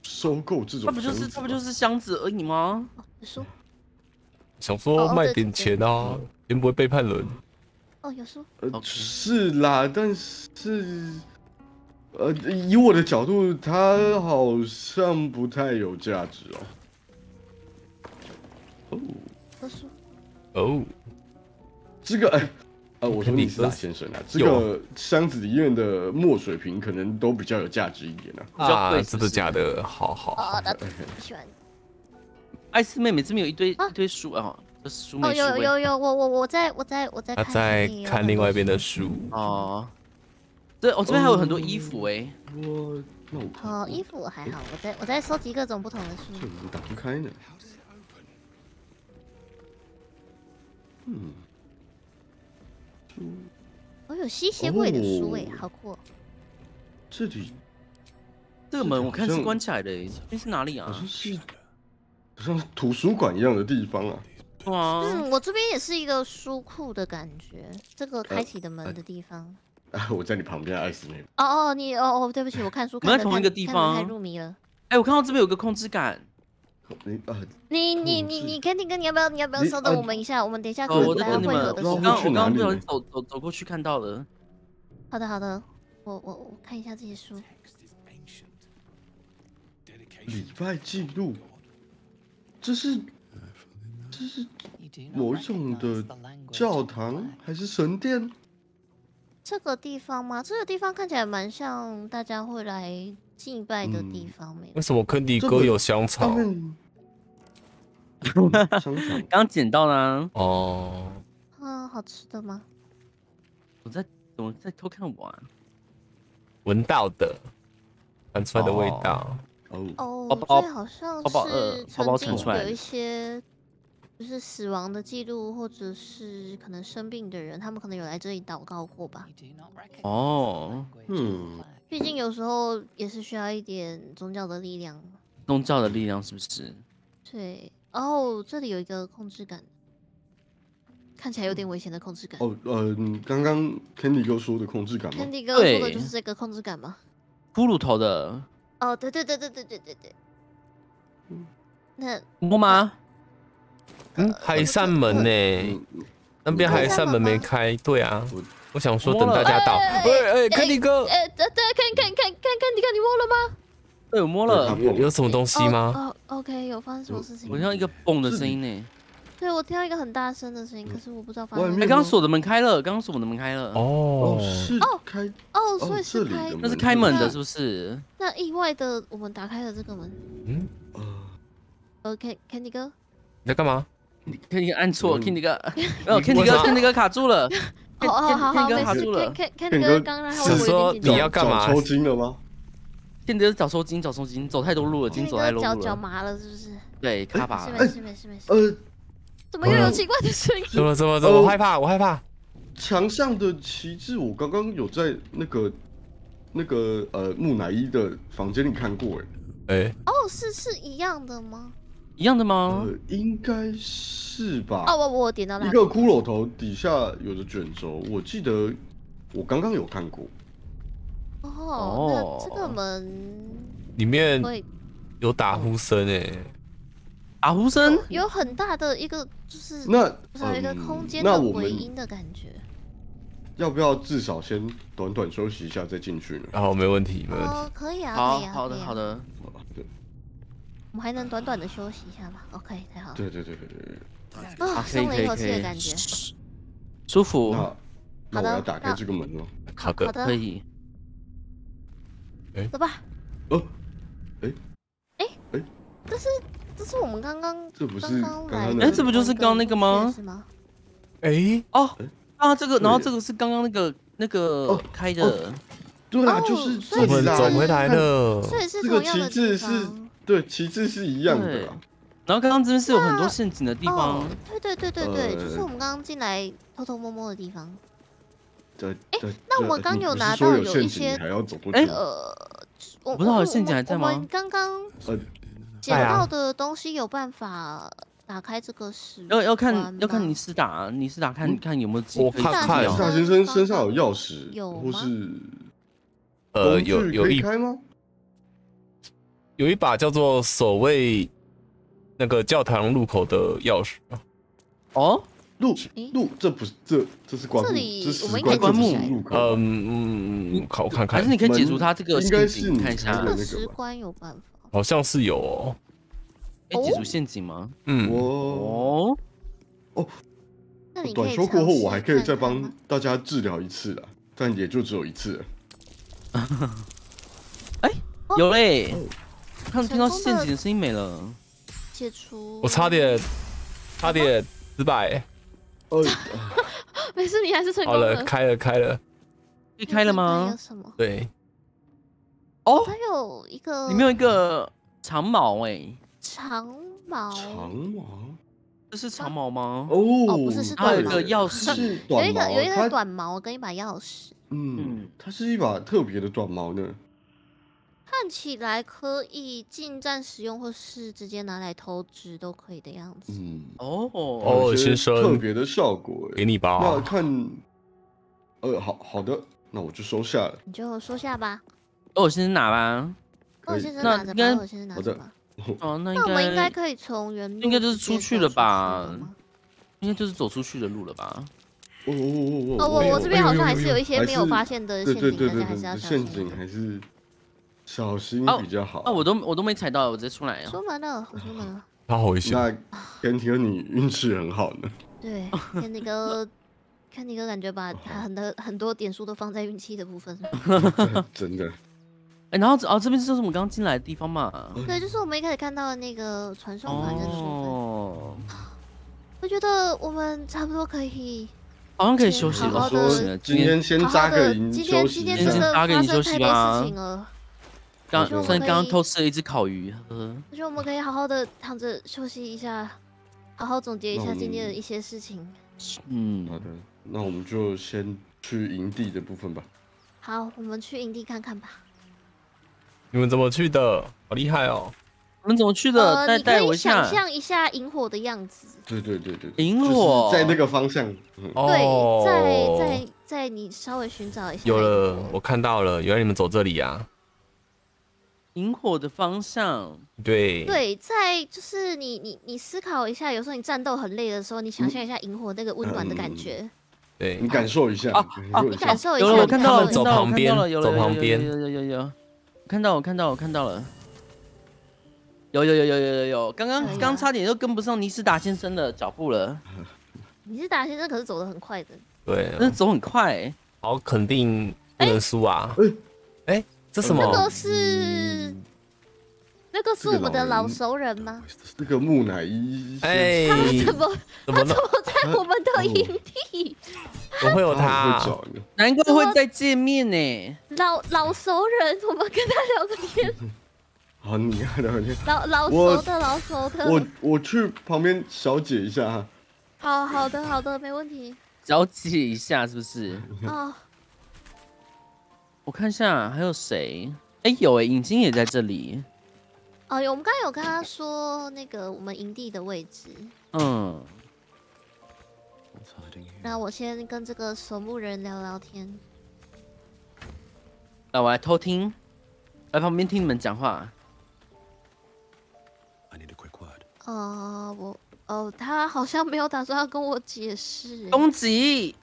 收购这种它不就。是它不就是箱子而已吗？你说想说卖点钱啊，先不会背叛人。哦，有书。呃是啦，但是呃，以我的角度，它好像不太有价值哦。哦，有书。哦，这个，哎，呃，我说你你是大先生啊，这个箱子里面的墨水瓶可能都比较有价值一点啊。比较啊，真的贵是不是假的？好好好哦，那不喜欢。艾斯妹妹这边有一堆啊一堆书啊，这是书哦，有没书味有有，我我我在我在我在看他在看另外一边的书。哦。对我这边还有很多衣服哎，我那我看哦，衣服我还好，我在我在收集各种不同的书。这怎么打不开呢？嗯，书我有吸血鬼的书诶，哦好酷哦。这里这个门我看是关起来的哎，这边是哪里啊好？像是好像图书馆一样的地方啊。哇，嗯，我这边也是一个书库的感觉，这个开呃启的门的地方。啊，<laughs> 我在你旁边，艾斯妹妹。哦哦，你哦哦，对不起，我看书我们看得太在同一个地方太方入迷了。哎，我看到这边有个控制感，你啊，你你你你 Kenny 哥，你要不要你要不要稍等啊我们一下？我们等一下可哦，能会有的时候我刚。我刚刚不小心走走走过去看到了，好的好的，我我我看一下这些书。礼拜记录，这是这是某一种的教堂还是神殿？这个地方吗？这个地方看起来蛮像大家会来祭拜的地嗯方没？为什么坑迪哥有香草刚 <laughs> 刚捡到啦，哦，嗯，好吃的吗？我在我在偷看我啊，闻到的，传出来的味道。哦，哦，包包这好像是包包曾经有一传出来的些就是死亡的记录，或者是可能生病的人，他们可能有来这里祷告过吧。哦，嗯，毕竟有时候也是需要一点宗教的力量。宗教的力量是不是？对，哦，这里有一个控制感，看起来有点危险的控制感。哦，呃，刚刚 Candy 哥说的控制感吗？Candy 哥说的就是这个控制感吗？骷髅头的哦，对对对对对对对对。那摸吗？嗯，还有一扇门呢，嗯，那边还有一扇门没开。对啊，我想说等大家到。哎哎哎，坑迪哥，呃，对对，看看看看看，你看你摸了吗？对，我摸了，有有什么东西吗？哦哦，OK，有发生什么事情我？听到一个嘣的声音呢。对，我听到一个很大声的声音，可是我不知道发生哎，么。面刚刚锁的门开了，刚刚锁的门开了。哦是哦，，是开哦，所以哦是开那是开门的，是不是？那意外的，我们打开了这个门。嗯，呃，OK Candy 哥，你在干嘛？看你按错嗯，Candy 哥，<laughs> 没有你 Candy 哥为啥，Candy 哥卡住了。哦哦，好好没事卡住了 Can Candy Candy 哥刚刚让他是说你要张。干嘛脚抽筋了吗？Candy 哥找抽筋，找抽筋，走太多路了，今天走太多路了。脚麻了是不是？对，卡把了没事没。事没事。呃，怎么又有奇怪的声音？怎么怎么怎么？哦我害怕，我害怕。墙上的旗帜，我刚刚有在那个那个呃木乃伊的房间里看过，哎，哎，哦，是是一样的吗？一样的吗？呃，应该是吧？哦，我我点到了一个骷髅头底下有着卷轴，我记得我刚刚有看过。哦，那这个门里面有打呼声欸。打呼声，有很大的一个，就是那有一个嗯空间的回音的感觉。要不要至少先短短休息一下再进去呢？然后没问题，没问题。哦，可以啊，好可以啊，可以啊好的好。的。对我们还能短短的休息一下吧？OK，太好了。对对对对对对。啊，松了一口气的感觉。，舒服，那那好的我要打开这个门了。好的好，的可，以。走吧。哦，哎。哎这是这是我们刚刚这不是刚刚哎这不就是刚刚那个吗是吗？哎，哦，啊，这个，然后这个是刚刚那个那个哦开的，对啦，哦就是这里。走回来了。所以是这个旗同样的地帜是方。对，旗帜是一样的啦。然后刚刚这边是有很多陷阱的地哦方，，对对对对对，就是呃我们刚刚进来偷偷摸摸的地方。对哎。那我们刚有拿到有一些你还要走过哎去？呃，我不知道陷阱还在吗我们刚刚呃，捡到的东西有办法打开这个石要要看要看你是打你是打看嗯看有没有机可以我看看打掉斯塔先生身上有钥匙，有吗或是呃，工具可以有有一开吗？有一把叫做守卫那个教堂入口的钥匙啊。哦，路路，这不是这这是棺木，这里这是我们应该可以石棺这进去不是入口。嗯嗯嗯，看我看看还是，你可以解除门它这个应该陷阱，是你看一下。这个那个吧石棺有办法。好像是有哦。可以解除陷阱吗？嗯，哦哦，短休过后，我还可以再帮大家治疗一次啦，但也就只有一次了。哦 <laughs> 有嘞，看听到陷阱的声音没了。解除。我差点差点失败。哦，<laughs> 没事，你还是成功好了，开了开了。可以开了有吗？什么？对，哦，它有一个里面有一个长毛哎，长毛，长毛这是长毛吗？哦，哦不是是它有一短毛个钥匙是有一个有一个短毛跟一把钥匙，嗯嗯，它是一把特别的短毛呢。看起来可以近战使用，或是直接拿来投掷都可以的样子。嗯，哦哦先生特别的效果欸。给你吧。那看，呃，好好的，那我就收下了。你就收下吧。哦，我先拿吧。那我可以那先生拿着应该吧，我先生拿着吧。哦，<laughs> 那那我们应该应该可以从原路应该就是出去了走吧应该就是走出去的路了吧？哦哦哦哦，我我这边好像还是有一些还没有是发现的对陷阱，大家还是要小心一陷阱点。还是小心哦比较好。啊，我都我都没踩到，我直接出来啊。出门了，我出门了。<laughs> 好危险。那天天你运气很好呢。对，看那个，看那个感觉把他很多很多点数都放在运气的部分。<laughs> 真的。哎，然后这哦这边就是我们刚刚进来的地方嘛。对，就是我们一开始看到的那个传送门的部分。哦，我觉得我们差不多可以好像可以休息了，好息今天先好好扎个。营今天今天真。的扎个发营休息生太多吧事情了，刚刚刚偷吃了一只烤鱼，呵呵。我觉得我们可以好好的躺着休息一下，好好总结一下今天的一些事情。嗯好，的，那我们就先去营地的部分吧。好，我们去营地看看吧。你们怎么去的？好厉害哦！你们怎么去的？呃，带你可以带我一下想。象一下萤火的样子。对对对对，就是萤火在那个方向。嗯，哦，对，在在在你稍微寻找一下。有了，我看到了，原来你们走这里啊。萤火的方向，对，对，在就是你你你思考一下，有时候你战斗很累的时候，你想象一下萤火那个温暖的感觉。对。你，感受一下，啊你感受一下。感受一下，有了，我看到了，走我看到了旁边我看到了有了走旁边。有有有有有有，我看到我看到我看到了，有有有有有有有，刚刚刚差点就跟不上尼斯达先生的脚步了，<laughs> 尼斯达先生，可是走得很快的。对，真的走很快。欸，好，肯定不能输啊这什那么？个是那个是我们的老熟人吗？那个木乃伊先哎他，怎么 <laughs> 他怎么在 <laughs> 我们的营地？怎么会有他。难怪会再见面呢。老老熟人，我们跟他聊个天。<laughs> 好，你看聊天，老老熟的老熟的。我我去旁边小解一下哈。好好的好的，没问题。小解一下是不是？哦，我看一下还有谁？哎，有哎，影晶也在这里。哦，我们刚才有跟他说那个我们营地的位置。嗯，那我先跟这个守墓人聊聊天。那我来偷听，来旁边听你们讲话。呃，我哦，他好像没有打算要跟我解释欸。攻击，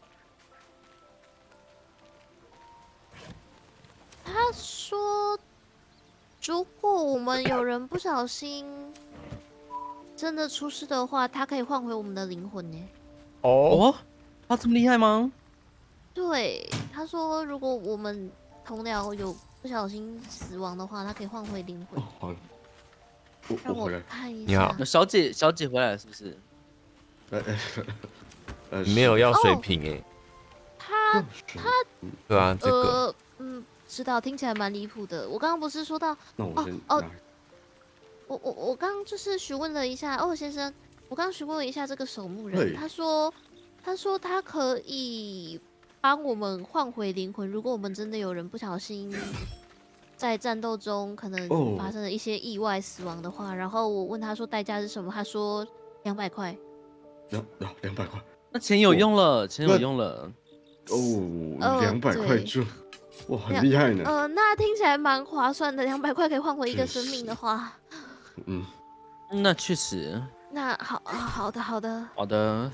他说，如果我们有人不小心真的出事的话，他可以换回我们的灵魂呢。哦，哦，他这么厉害吗？对，他说如果我们同僚有不小心死亡的话，他可以换回灵魂哦。，好了，我让我我回来。看一下你好。小姐，小姐回来了是不是？呃，<laughs> 没有要水瓶哎，他他，对啊，这个呃嗯，知道，听起来蛮离谱的。我刚刚不是说到那我先哦拿我我我刚刚就是询问了一下哦，先生，我刚刚询问了一下这个守墓人，他说他说他可以帮我们换回灵魂，如果我们真的有人不小心在战斗中可能哦发生了一些意外死亡的话，然后我问他说代价是什么，他说两百块。两两两百块那钱有用了，钱有用了。哦，呃两百块对就哇，很厉害呢。呃，那听起来蛮划算的，两百块可以换回一个生命的话，嗯，那确实，那好好的好的，好的，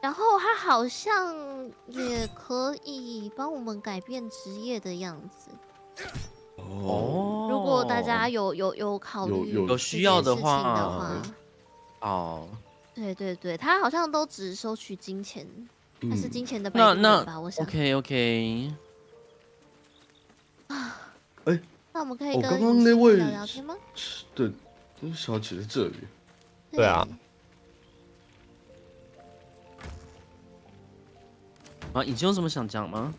然后他好像也可以帮我们改变职业的样子。哦，哦，如果大家有有有考有有虑有需要的话。的话。话，哦，对对对，他好像都只收取金钱，他是嗯。金钱的那那吧？那我想。OK OK，那我们可以哦跟刚刚那位聊聊天吗？对，那小姐在这里。对啊啊，已经有什么想讲吗？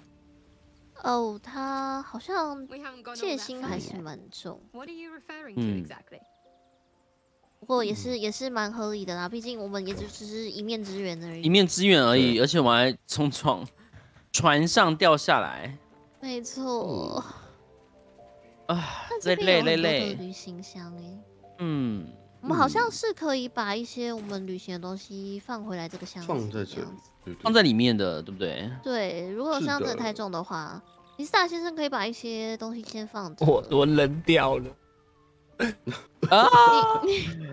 哦，他好像戒心还是蛮重 Hmm. exactly? 不过也是也是蛮合理的啦，毕竟我们也就只是一面之缘而已。一面之缘而已，而且我还从床船上掉下来，没错，啊，但累累累这边有很多的累，旅行箱哎，嗯，我们好像是可以把一些我们旅行的东西放回来这个箱子，放在这里放在里面的，对不对？对，如果是箱子的太重的话，尼斯塔先生可以把一些东西先放着。我我扔掉了，啊，你你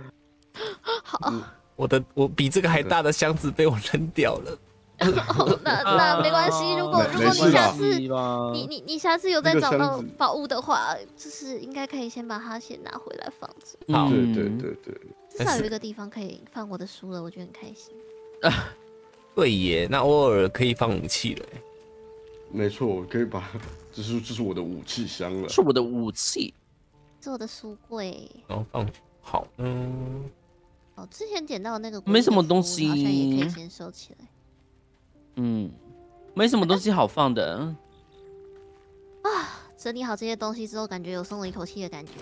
<laughs> 好，我的我比这个还大的箱子被我扔掉了。<laughs> <laughs> 哦那那没关系。如果如果你下次你你你下次有再找到宝物的话，就是应该可以先把它先拿回来放着，好对嗯对对对，至少有一个地方可以放我的书了，我觉得很开心。啊 <laughs> 对耶，那偶尔可以放武器了。没错，我可以把，这是这是我的武器箱了。是我的武器，是我的书柜，然后放好，嗯，哦，之前捡到的那个没什么东西。好像也可以先收起来。嗯，没什么东西好放的，啊，整理好这些东西之后，感觉有松了一口气的感觉。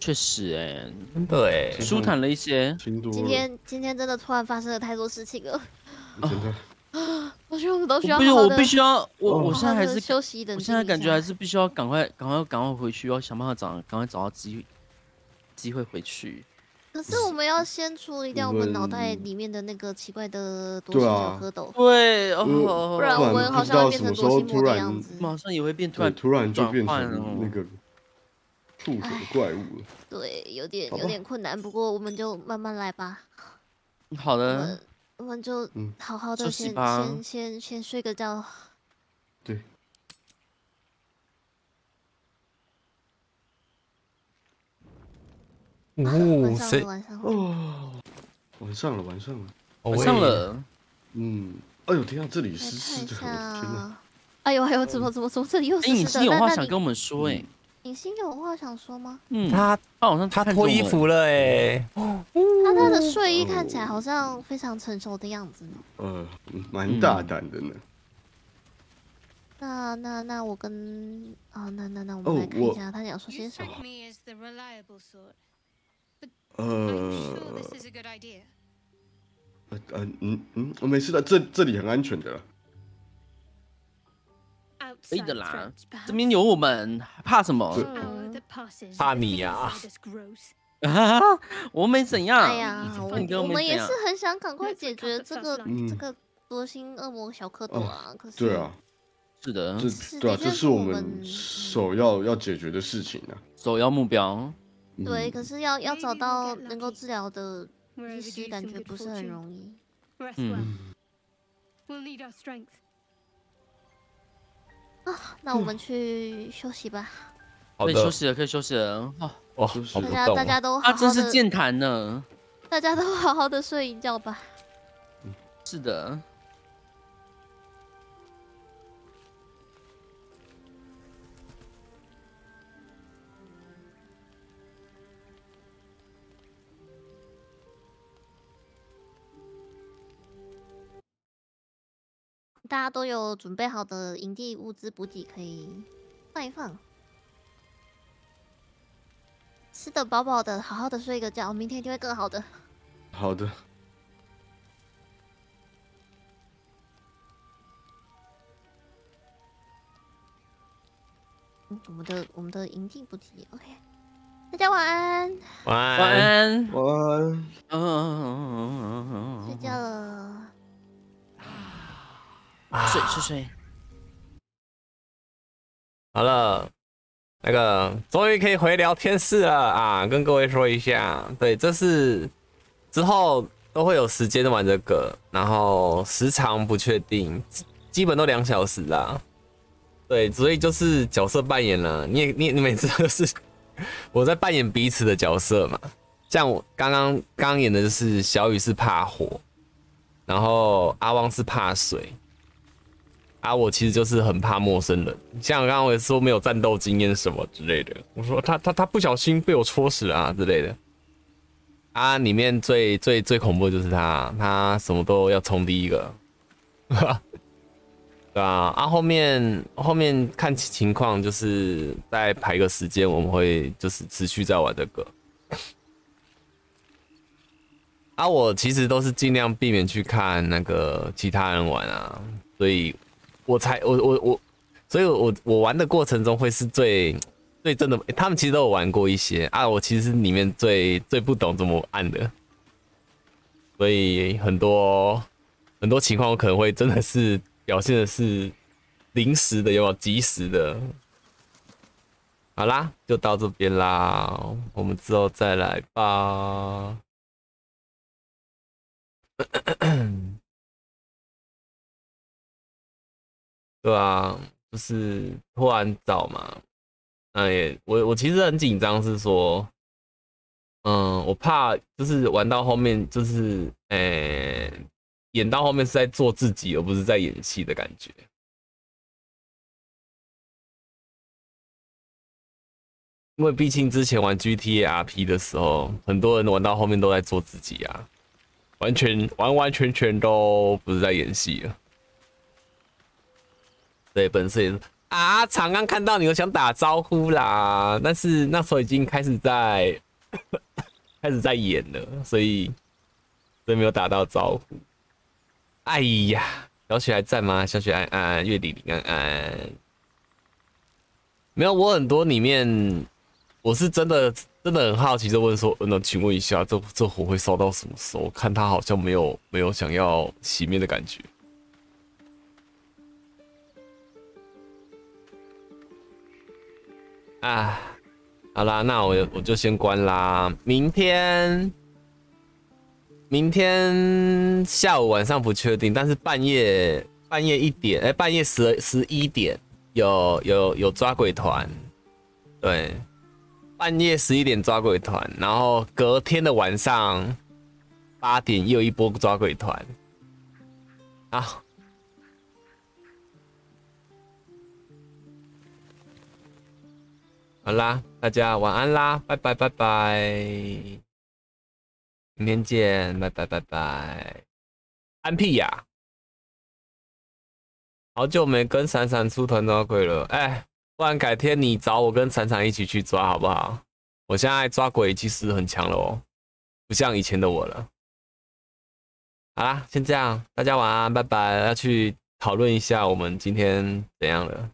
确实，哎，真的哎，舒坦了一些。今天今天真的突然发生了太多事情了，真的 <laughs> 我觉得我们都需要不是，好好的我必须要，我哦我现在还是，休息的。我现在感觉还是必须要赶快，赶快，赶快回去，要想办法找，赶快找到机机会回去。可是我们要先处理掉我们脑袋里面的那个奇怪的多心对啊小蝌蚪，对，呃哦，不然我们好像会变成多心魔的样子。马上也会变突，然突然就变成那哦个触手的怪物了。对，有点有点困难，不过我们就慢慢来吧。好的我们，就嗯好好的先吧先先先睡个觉。对，哦，谁上了，？晚上了。哦，晚上了，晚上了。晚上了，嗯，哎呦，天啊，这里来湿湿的，我天哪！哎呦哎呦，怎么怎么怎么这里又哎，湿湿的？影星有那那你话想跟我们说，哎，影星有话想说吗？嗯，他他好像他脱衣服了哎，他他的睡衣看起来好像非常成熟的样子呢。呃，嗯蛮大胆的呢。那那那我跟啊，那那那我哦们来看一我下他想说些什么。呃 this is a good idea. 呃呃嗯嗯，没事的，这这里很安全的啦。可以的啦这边有我们，怕什么怕你呀 grows. <laughs> 啊，我没怎样。哎呀，我你跟我我们也是很想赶快解决这个嗯这个多心恶魔小蝌蚪哦啊。可是对啊，是的，这是对啊，这是我们们首要要解决的事情啊。首要目标。对，嗯可是要要找到能够治疗的医师，感觉不是很容易。嗯 strength. 那我们去休息吧。好的可以休，息了，可以休息了。好大家大家都好他好的，真是健谈呢。大家都好好的睡一觉吧。是的，大家都有准备好的营地物资补给可以放一放，吃的饱饱的，好好的睡一个觉，明天一定会更好的。好的，嗯，我们的我们的营地补给，OK，大家晚安，晚安晚安。晚安。嗯，睡觉了。睡睡睡。好了，那个终于可以回聊天室了啊！跟各位说一下，对，这是之后都会有时间玩这个，然后时长不确定，基本都两小时啦。对，所以就是角色扮演了。你也你你每次都是 <laughs> 我在扮演彼此的角色嘛。像我刚刚刚演的就是小雨是怕火，然后阿汪是怕水，啊，我其实就是很怕陌生人。像刚刚我也说没有战斗经验什么之类的，我说他他他不小心被我戳死啊之类的。啊，里面最最最恐怖的就是他，他什么都要冲第一个。<laughs> 对啊，啊后面后面看情况，就是再排个时间，我们会就是持续在玩这个。啊，我其实都是尽量避免去看那个其他人玩啊，所以我才我我我，所以我我玩的过程中会是最最真的，他们其实都有玩过一些啊，我其实里面最最不懂怎么按的，所以很多很多情况我可能会真的是。表现的是临时的，有没有及时的？好啦，就到这边啦，我们之后再来吧。<coughs> 对啊，就是突然找嘛，哎，我我其实很紧张，是说，嗯，我怕就是玩到后面就是，哎。演到后面是在做自己，而不是在演戏的感觉。因为毕竟之前玩 GTA RP 的时候，很多人玩到后面都在做自己啊，完全完完全全都不是在演戏了。对，本身也是啊，长刚看到你，我想打招呼啦，但是那时候已经开始在 <coughs> 开始在演了，所以所以没有打到招呼。哎呀，小雪还在吗？小雪安安，月底安安，没有。我很多里面，我是真的真的很好奇，就问说，那请问一下，这这火会烧到什么时候？看他好像没有没有想要熄灭的感觉。啊，好啦，那我我就先关啦，明天。明天下午晚上不确定，但是半夜半夜一点，哎，半夜十十一点有有有抓鬼团，对，半夜十一点抓鬼团，然后隔天的晚上八点又一波抓鬼团，啊，好啦，大家晚安啦，拜拜拜拜。明天见，拜拜拜拜。安屁呀！好久没跟闪闪出团抓鬼了，哎，不然改天你找我跟闪闪一起去抓好不好？我现在抓鬼其实很强了哦，不像以前的我了。好啦，先这样，大家晚安，拜拜。要去讨论一下我们今天怎样了。